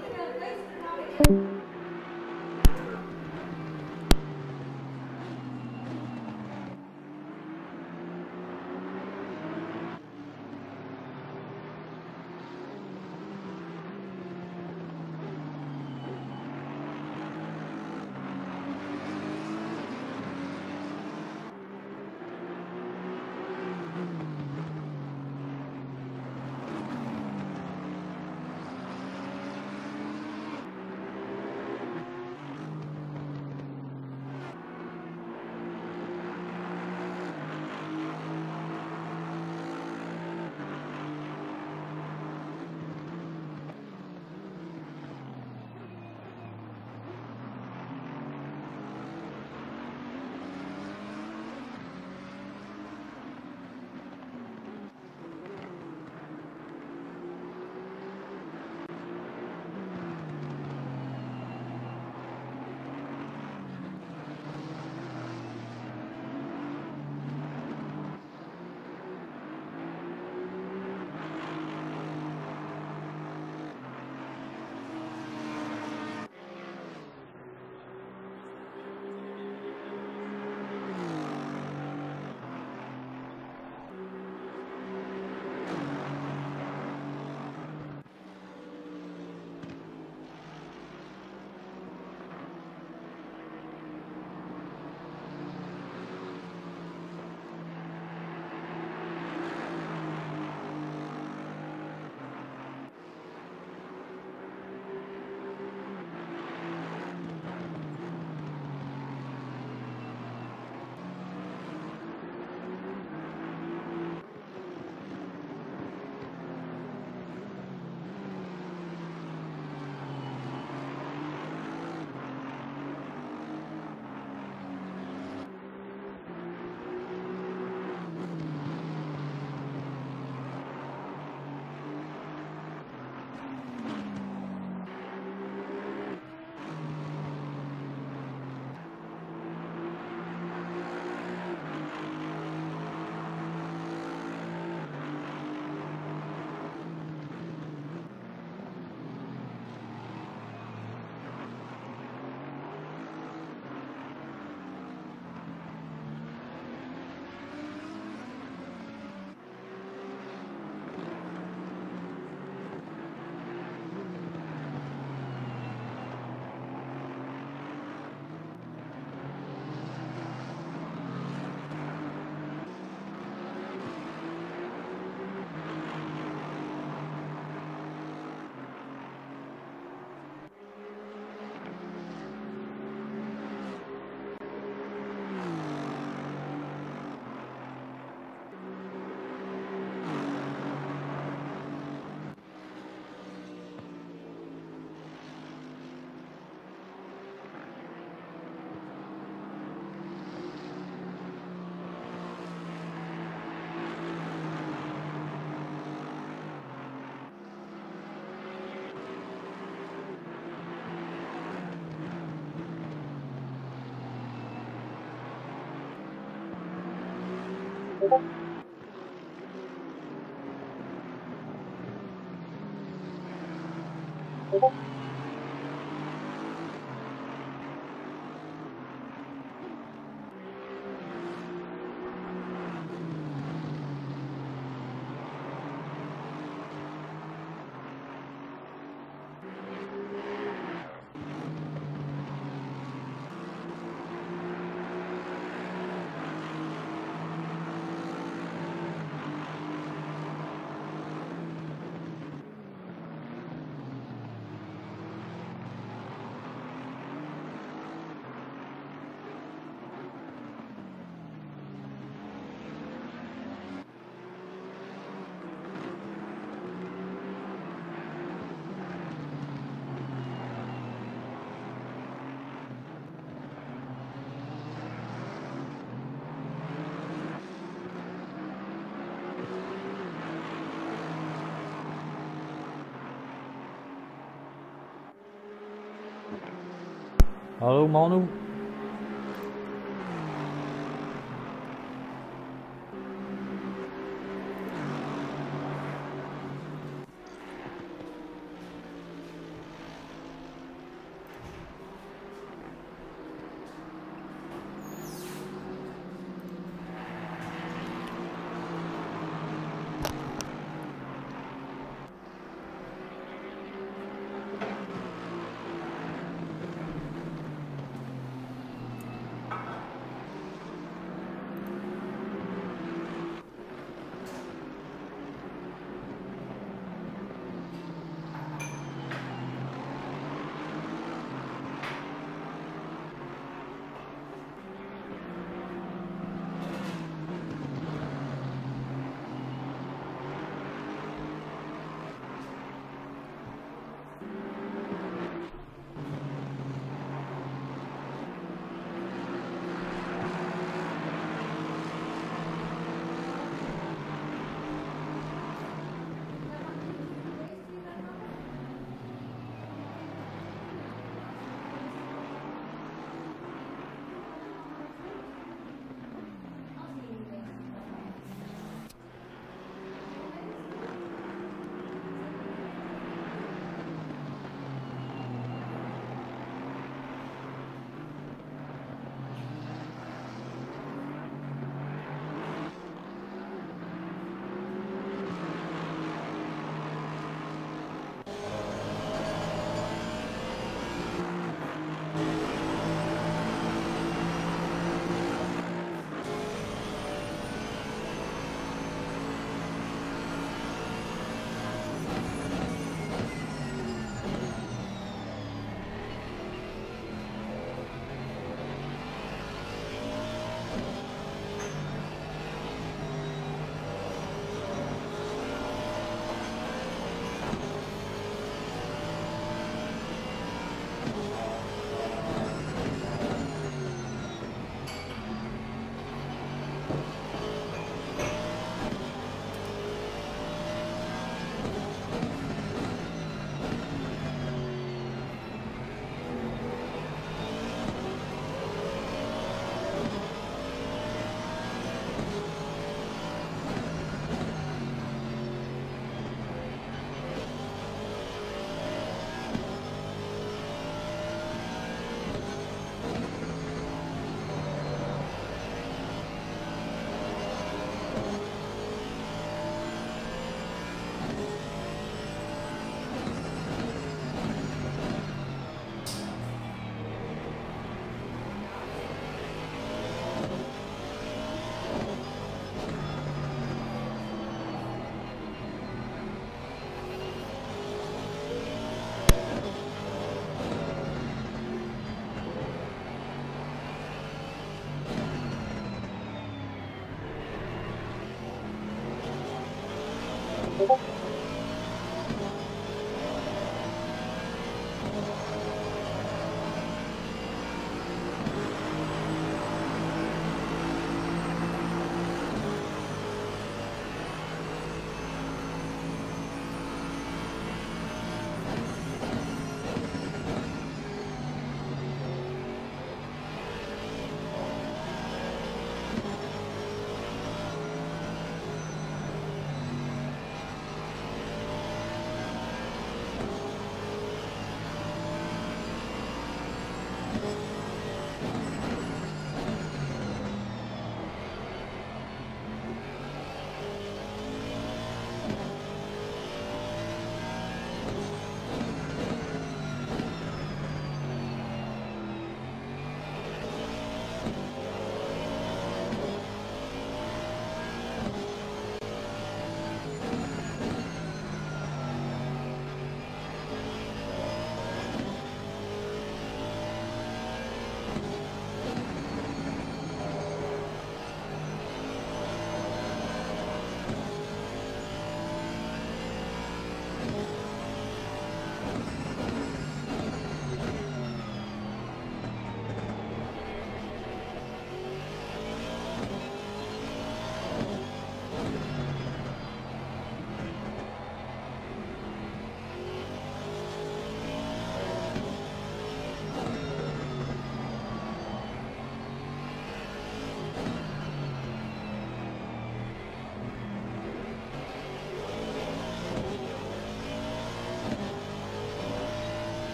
Hallo Manu.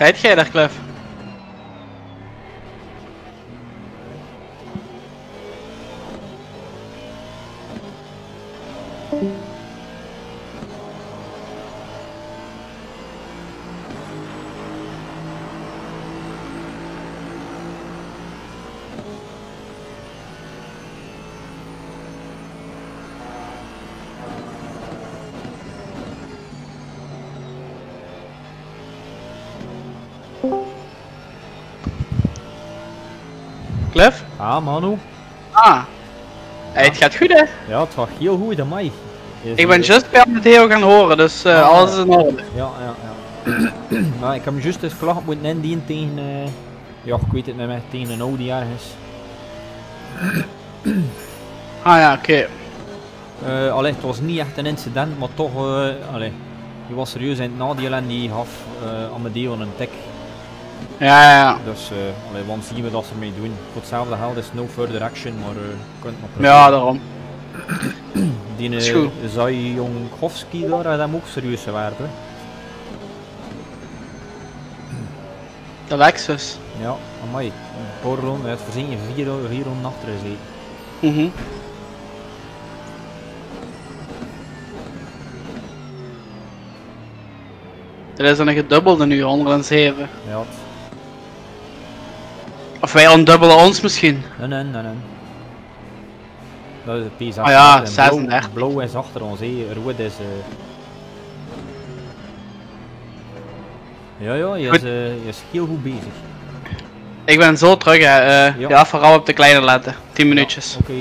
Zijt jij daar, Cliff? Ah, Manu. Ah. Hey, het gaat goed, hè? Ja, het gaat heel goed, amai. Is, Ik ben just bij Theo gaan horen, dus eh, Ah. alles is in orde. Ja, ja, ja. maar ik heb juist eens klacht moeten indienen tegen, eh, ja, ik weet het niet meer, tegen een Audi ergens. Ah ja, oké. Eh allee, het was niet echt een incident, maar toch, eh allee, die was serieus in het nadeel en die gaf eh Amadeo een tik. Ja, ja. Dus, eh allee, want zien we dat ze mee doen. Voor hetzelfde geld is no further action, maar eh je kunt nog Ja, daarom. Die uh, goed. Zajonkovski daar, had hem ook serieus gewaard, hè. De Lexus. Ja, amai. Hij had voorzien vier, vier ronden achter gezeten. Mhm. Er is een gedubbelde nu, 107. Ja, Of wij ondubbelen ons misschien. nee, nee, nee, nee. Dat is de P36. Ah ja, En blauw- 36. Blauw is achter ons, hé. rood is... eh Ja, ja, je is, eh, je is heel goed bezig. Ik ben zo terug, hè. eh, Ja. ja. vooral op de kleine letten. 10 minuutjes. Oké.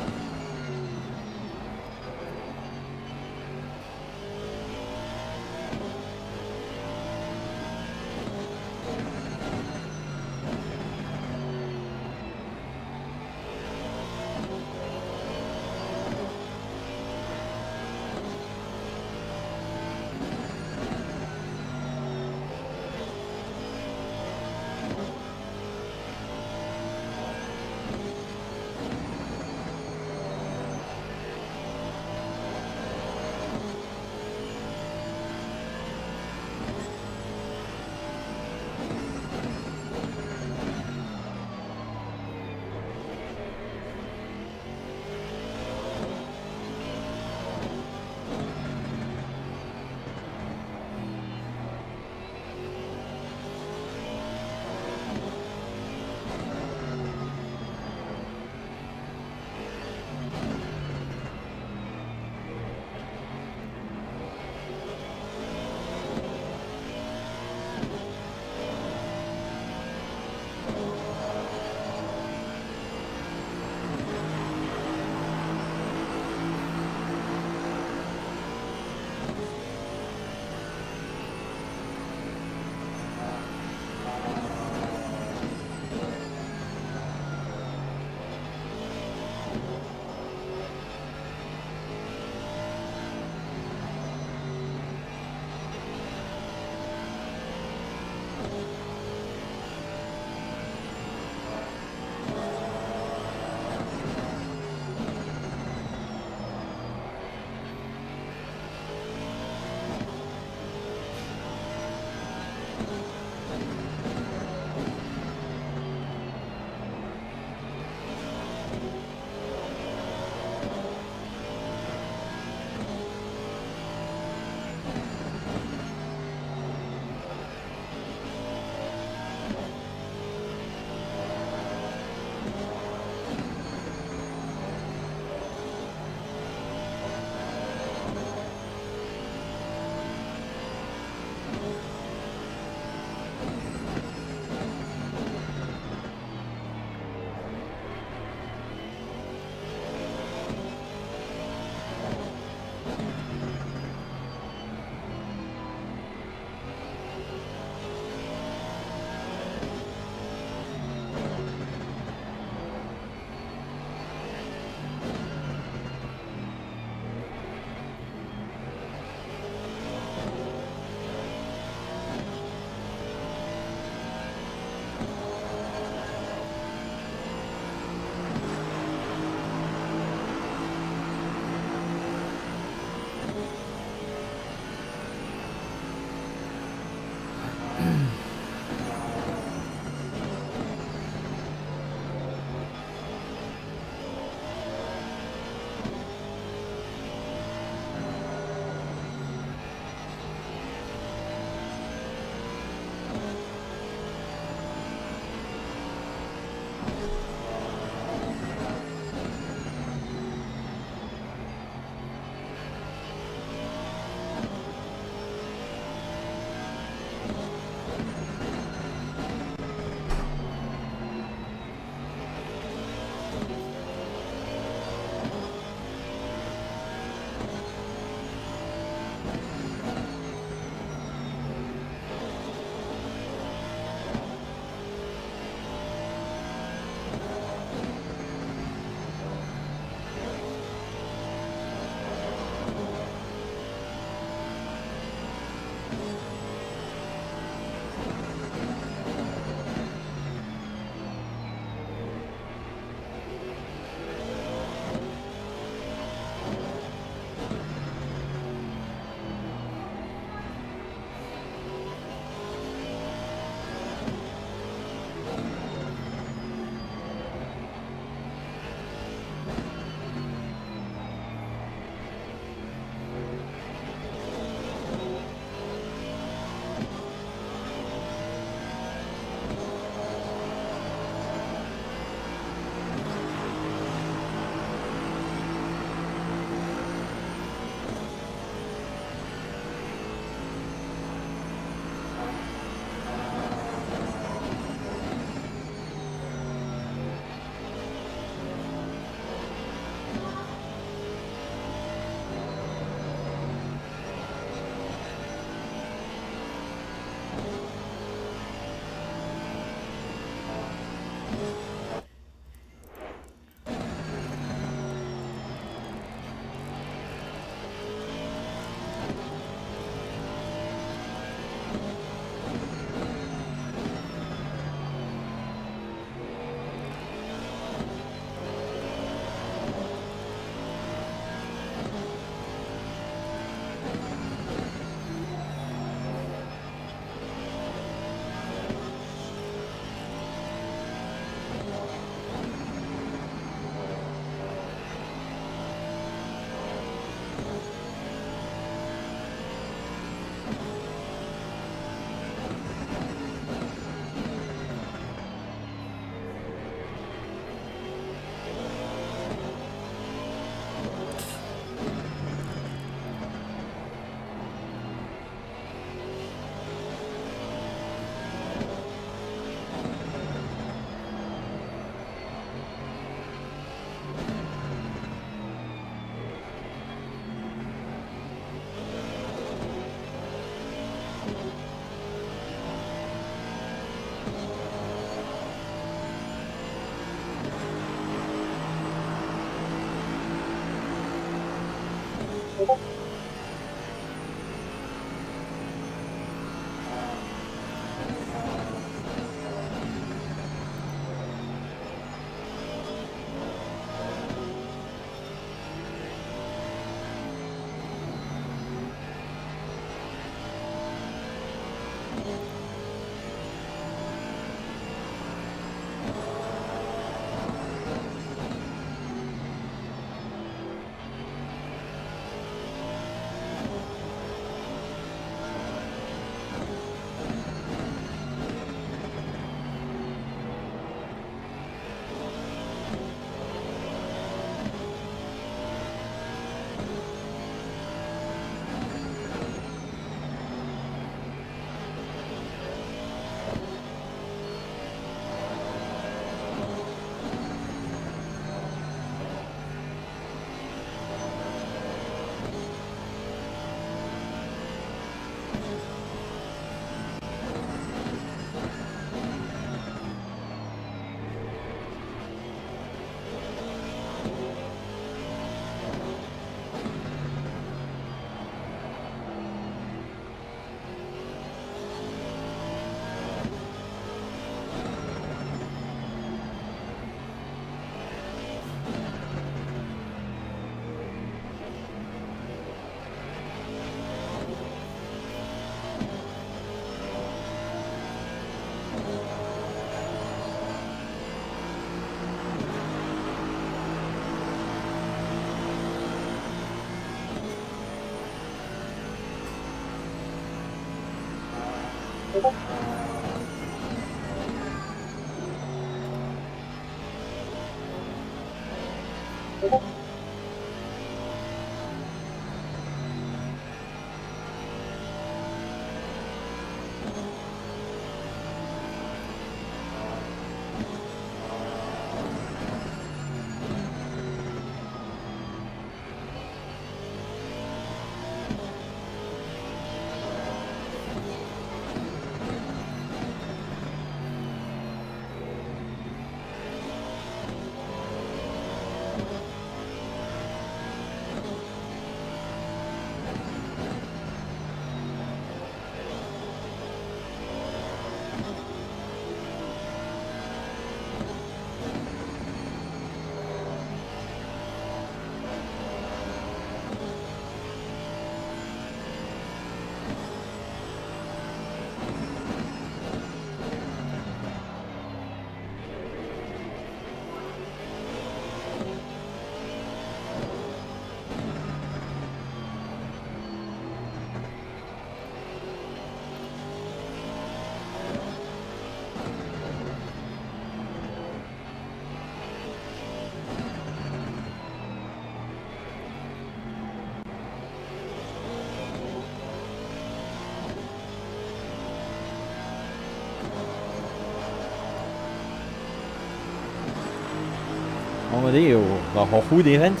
Amadeo, dat gaat goed event.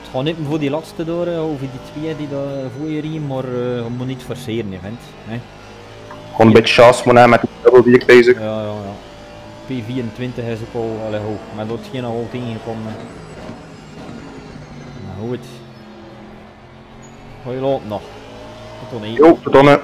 Het gaat niet voor die laatste door, eh, over die twee die daar voor je riem, maar eh, je moet niet forceren event. Hè. Gewoon een beetje chance moet hebben met die dubbel die ik bezig. Ja, ja, ja. P24 is ook al allee, hoog, maar dat is geen al tegengekomen. Maar goed. Ga je nog. Tot dan Jo, verdomme.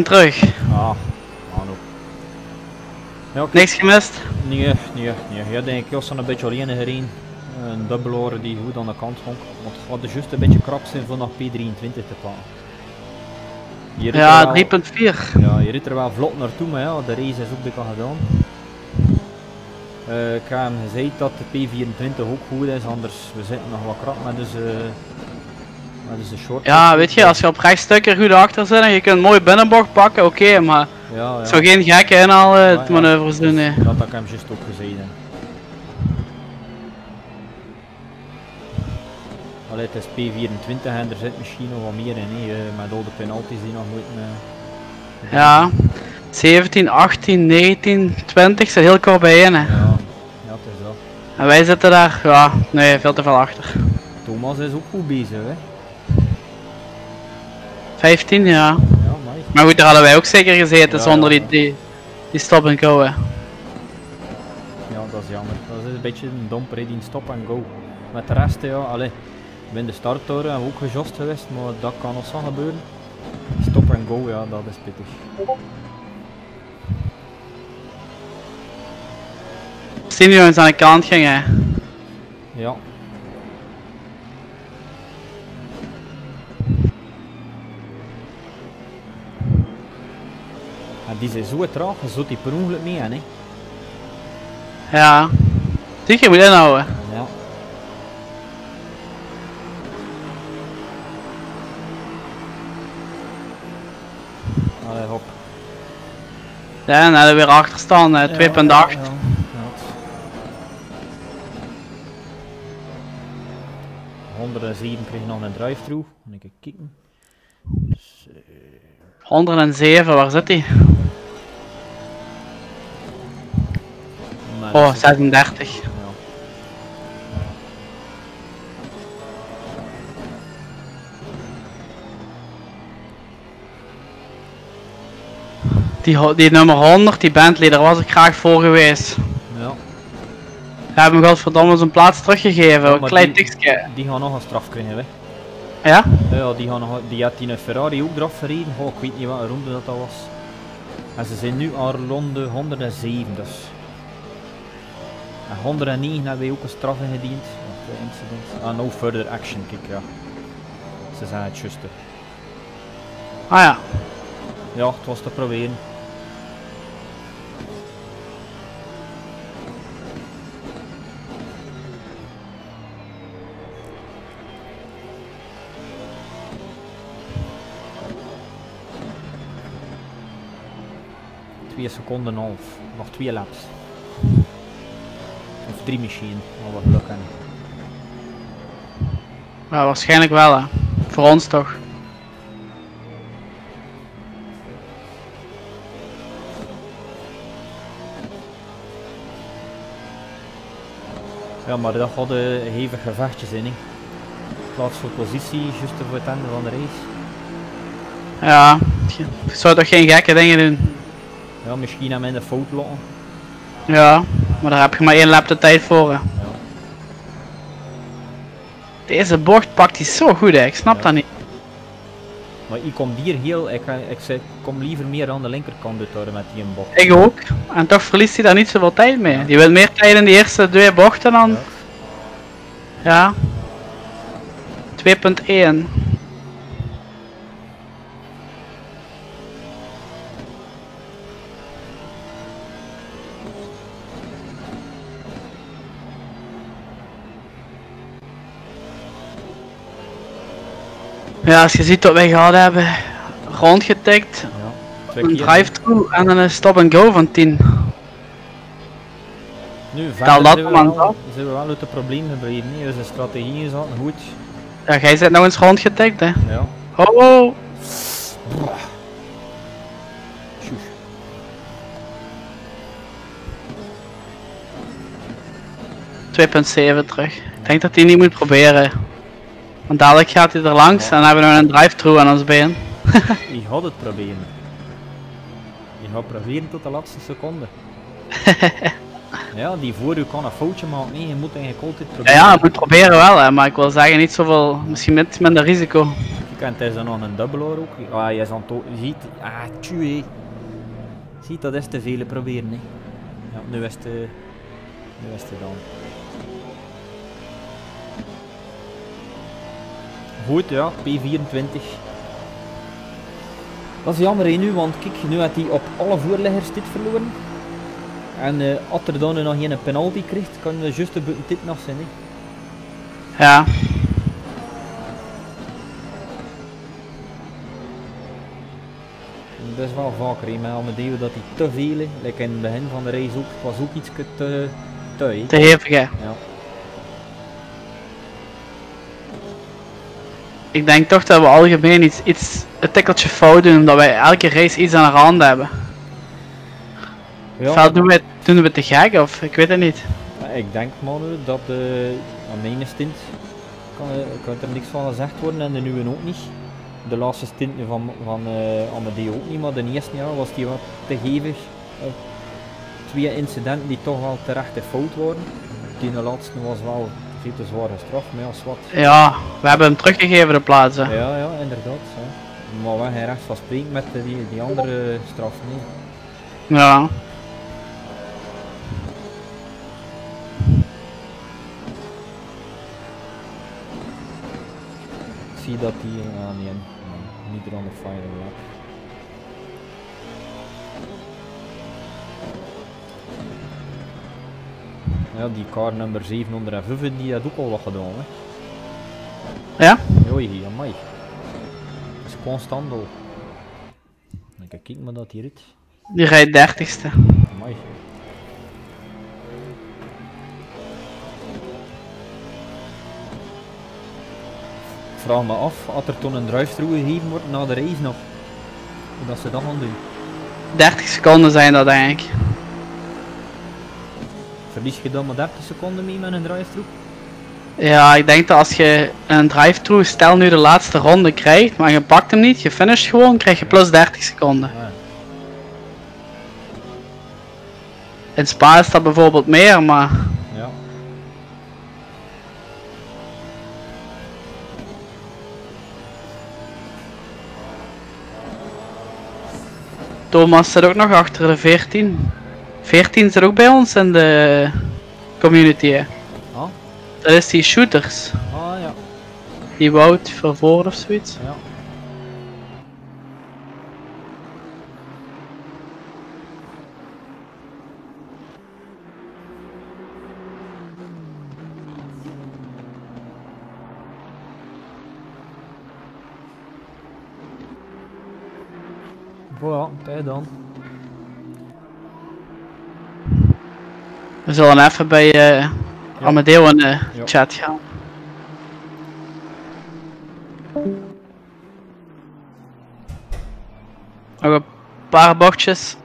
Ben terug. Ah, Manu. Ja, oké. Niks gemist? Nee, nee, nee. Ja, denk ik, Jos een beetje alleen gereden. Een dubbeloren die goed aan de kant honk. Want het gaat juist een beetje krap zijn voor nog P23 te pakken. Ja, er wel- 3.4. Ja, je reed er wel vlot naartoe, maar ja, de race is ook dik al gedaan. Eh, ik heb hem gezegd dat de P24 ook goed is, anders we zitten nog wat krap met dus, eh met dus de short. Ja, weet je, als je op rechtstuk er goed achter zit en je kunt een mooie binnenbocht pakken, oké, maar ja, ja. zou geen gekke Ja, ja. manoeuvres doen. Nee. Dat had ik hem juist ook hè. Allee, het is P24 en er zit misschien nog wat meer in, hè, eh, met al de penalties die nog moeten. eh, Ja, 17, 18, 19, 20 zit heel kort bijeen. Hè. ja, ja, het is dat. En wij zitten daar, ja, nee, veel te veel achter. Thomas is ook goed bezig, hè? 15, ja. Ja, maar. Goed, daar hadden wij ook zeker gezeten Ja, zonder die, die, die stop en go. Hè. Ja, dat is jammer. Dat is een beetje een domper, die stop en go. Met de rest, ja, allee. Bij de starttoren hebben we ook gejost geweest, maar dat kan nog zo gebeuren. Stop en go, ja, dat is pittig. Zien jullie eens aan de kant gingen? Ja. En die zijn zo traag, je zult die per ongeluk mee, hè? Ja. Zie je, moet inhouden. Ja. Allee, hop. Ja, en hadden we weer achter staan, eh, 2.8. Ja, ja, ja. 107 kreeg nog een drive-thru. Moet ik even kijken. 107, waar zit hij? Oh, dat is- 36. Ja. Die, die nummer 100, die Bentley, daar was ik graag voor geweest. Ja. We hebben hem godverdomme zijn plaats teruggegeven, een klein tikje. Die gaan nog een straf krijgen, hè. Ja? Ja, die, gaan nog, die had die een Ferrari ook eraf gereden. Oh, ik weet niet wat ronde dat, dat was. En ze zijn nu aan ronde 107, dus. En 109 hebben wij ook een straf ingediend. Wacht, eh, incident. Ah, no further action, kijk ja. Ze zijn het juiste. Ah ja. Ja, het was te proberen. Twee seconden en een half. Nog twee laps. Of drie misschien, al wat geluk hebben. Ja, waarschijnlijk wel hè. Voor ons toch. Ja, maar dat hadden hevige vechtjes in. Plaats voor positie, juist voor het einde van de race. Ja, zou toch geen gekke dingen doen. Ja, misschien hem in de fout lokken. Ja, maar daar heb je maar één lap de tijd voor. hè. Deze bocht pakt hij zo goed hè, ik snap Ja. dat niet. Maar ik kom hier heel, ik, ik zeg, kom liever meer aan de linkerkant hoor, met die bocht. Ik ook. En toch verliest hij daar niet zoveel tijd mee. Die wil meer tijd in die eerste twee bochten dan. Ja. Ja. 2.1. Ja, als je ziet wat wij gehad hebben, rondgetikt, Ja. Een drive-thru en een stop-and-go van 10. Nu, verder dat zijn we, wel, zijn we wel uit de probleem gebleven. Nee, onze strategie is al goed. Ja, jij zit nou eens rondgetikt hè. Ja. Oh, oh. Sjoes. .7 terug. Ik denk dat hij niet moet proberen. Want dadelijk gaat hij er langs en dan hebben we een drive-thru aan ons been. Je gaat het proberen. Je gaat proberen tot de laatste seconde. ja, die voor u kan een foutje maken. Nee, je moet eigenlijk altijd Ja, proberen. ja, je moet proberen wel hè, maar ik wil zeggen niet zoveel, misschien met minder risico. Kijk, en het is dan nog een dubbelaar ook. Ah, je is aan het je ziet, ah, tjoe, hé. Ziet, dat is te veel proberen, hè. Ja, nu is het, eh, nu is het dan. Goed, ja, P24. Dat is jammer hè, nu, want kijk, nu had hij op alle voorleggers dit verloren. En eh als er dan nu nog geen penalty krijgt, kan we juist de button dit nog zijn. Hè. Ja. Dat is wel vaker, hè, met Amadeo dat hij te veel, like in het begin van de race ook, het was ook iets te, te. Te hevig hè. Ja. Ik denk toch dat we algemeen iets, iets een tikkeltje fout doen, omdat wij elke race iets aan de hand hebben. Ja, doen we, doen we het te gek of ik weet het niet. Ik denk man dat de aan mijn stint kan, eh, kan er niks van gezegd worden en de nieuwe ook niet. De laatste stint van, van eh Amadeo ook niet, maar de eerste jaar was die wat te hevig. Eh, twee incidenten die toch wel terecht fout waren. Die de laatste was wel veel te zwaar gestraft, maar ja, zwart. Ja, we hebben hem teruggegeven de plaatsen. Ja, ja, inderdaad. Ja. Maar waar hij recht van spreekt met die, die andere straf, nee. Ja. Ik zie dat die aan die niet er aan de fire Ja, die car nummer 705 die had ook al wat gedaan, hè. Ja? Joi, amai. Dat is constant al. Kijk, kijk maar dat hier uit. Die rijdt dertigste. Amai. Ik vraag me af, als er toen een drive-thru gegeven wordt na de race nog, hoe dat ze dat gaan doen. 30 seconden zijn dat eigenlijk. Verlies je dan maar 30 seconden mee met een drive-thru? Ja, ik denk dat als je een drive-thru, stel nu de laatste ronde krijgt, maar je pakt hem niet, je finisht gewoon, krijg je plus 30 seconden. Ja. In Spa is dat bijvoorbeeld meer, maar Ja. Thomas zit ook nog achter de 14. 14 zit ook bij ons in de community. hè. Ah, Dat is die shooters. ah ja. Die Wout Vervoort of zoiets. ja. Voilà, kijk dan. We zullen even bij eh Amadeo in de Ja. chat gaan. Nog een paar bochtjes.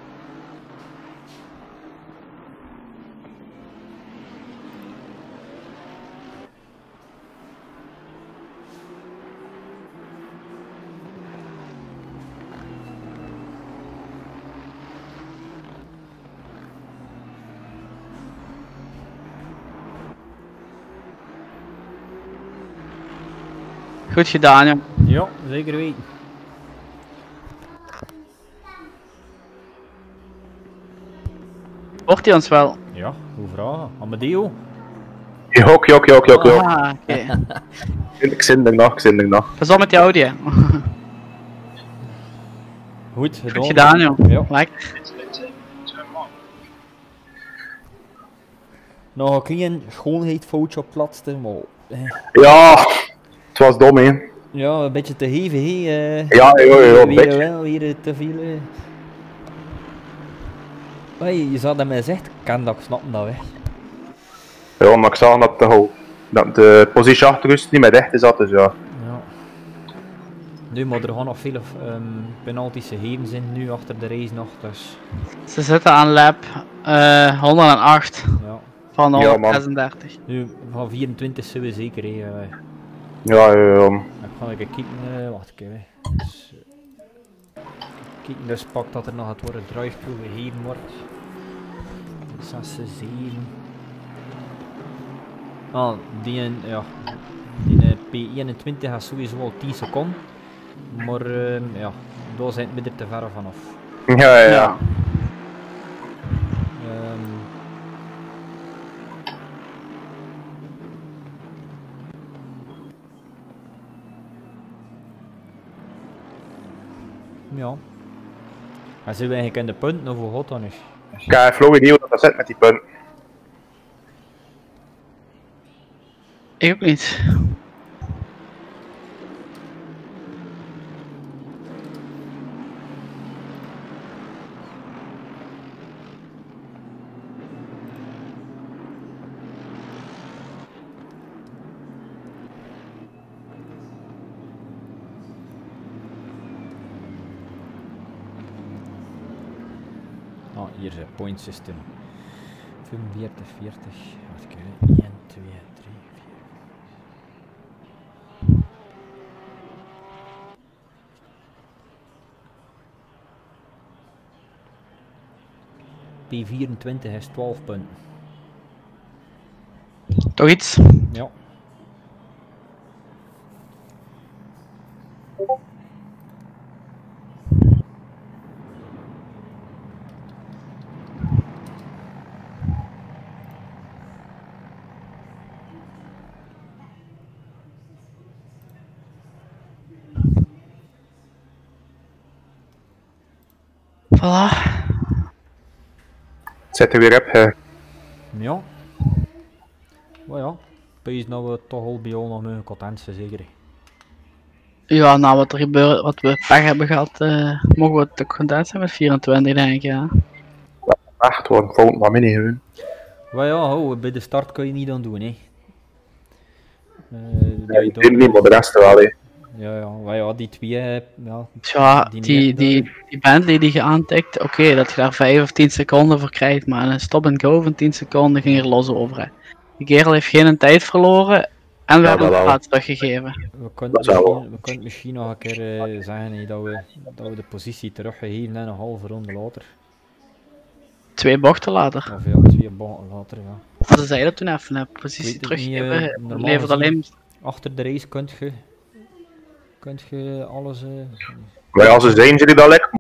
Goed gedaan, joh. Ja, zeker weten. Hoort hij ons wel? Ja, hoe vragen? Amadeo? Jok, jok, jok, jok, jok. Ah, oké. Ik zin er nog, ik zin er nog. Pas op met die audio. Goed gedaan. Goed gedaan, joh. Ja. Lekker. Nog een klein schoonheidsfoutje op het laatste, maar... eh, Ja, het was dom, hè. Ja, een beetje te hevig, hè. eh. Ja, ja, ja, ja, een weer beetje. wel, weer eh, te veel. eh. Hey, je zou dat mij zegt, ik kan dat, ik snap dat, hè. Ja, maar ik zag dat de, dat de positie achter ons niet meer recht is, dat dus ja. Ja. Nu, maar er gaan nog veel ehm penalties gegeven zijn nu achter de race nog, dus Ze zitten aan lap eh 108 ja. van Ja, man. 136. Nu, van 24 zullen we zeker, hè. Eh. Ja, ja, ja. Dan ga ik even kijken, eh, wacht even. Dus, eh, kijken, dus pak dat er nog het worden drive-thru gegeven wordt. 6, 7. Ah, die, een- ja, die eh, P21 gaat sowieso al 10 seconden. Maar ja, daar zijn we er te ver vanaf. Ja, ja, ja. Ja. En zijn we eigenlijk in de punten of hoe gaat dat nu? Ik heb Flow niet hoe dat zit met die punt. Ik ook niet. Point system. 45, 40, wacht even. 1, 2, 3, 4. P24 is 12 punten. Toch iets? Ja. Voilà. Het zit er weer op. hè. Ja. Maar ja, pees nou we toch al bij jou nog een content zeker. Ja, nou wat er gebeurt, wat we pech hebben gehad, eh, mogen we het ook gedaan zijn met 24 denk ik, ja. Echt, wat een fout van mini hun. Maar ja, ho, bij de start kun je niet aan doen, hè. Eh, Ja, die ik weet niet, maar de rest wel, hè. Ja, ja, maar ja, die twee, eh, ja, Tja, Die die, niet die, die Bentley die je aantikt, oké, dat je daar 5 of 10 seconden voor krijgt, maar een stop and go van 10 seconden ging er los over. hè. Die kerel heeft geen tijd verloren en we Ja, hebben dat wel. plaats teruggegeven. we kunnen Dat zou misschien, wel. we kunnen misschien nog een keer eh, zeggen hè, dat, we, dat we de positie teruggegeven en een halve ronde later. Twee bochten later. Of ja, twee bochten later, ja. Ze zeiden toen even, hè, positie niet, teruggeven, eh, normaal levert gezien- alleen Achter de race kunt je, kunt je alles... eh, Maar ja, ze zijn jullie dat lekker,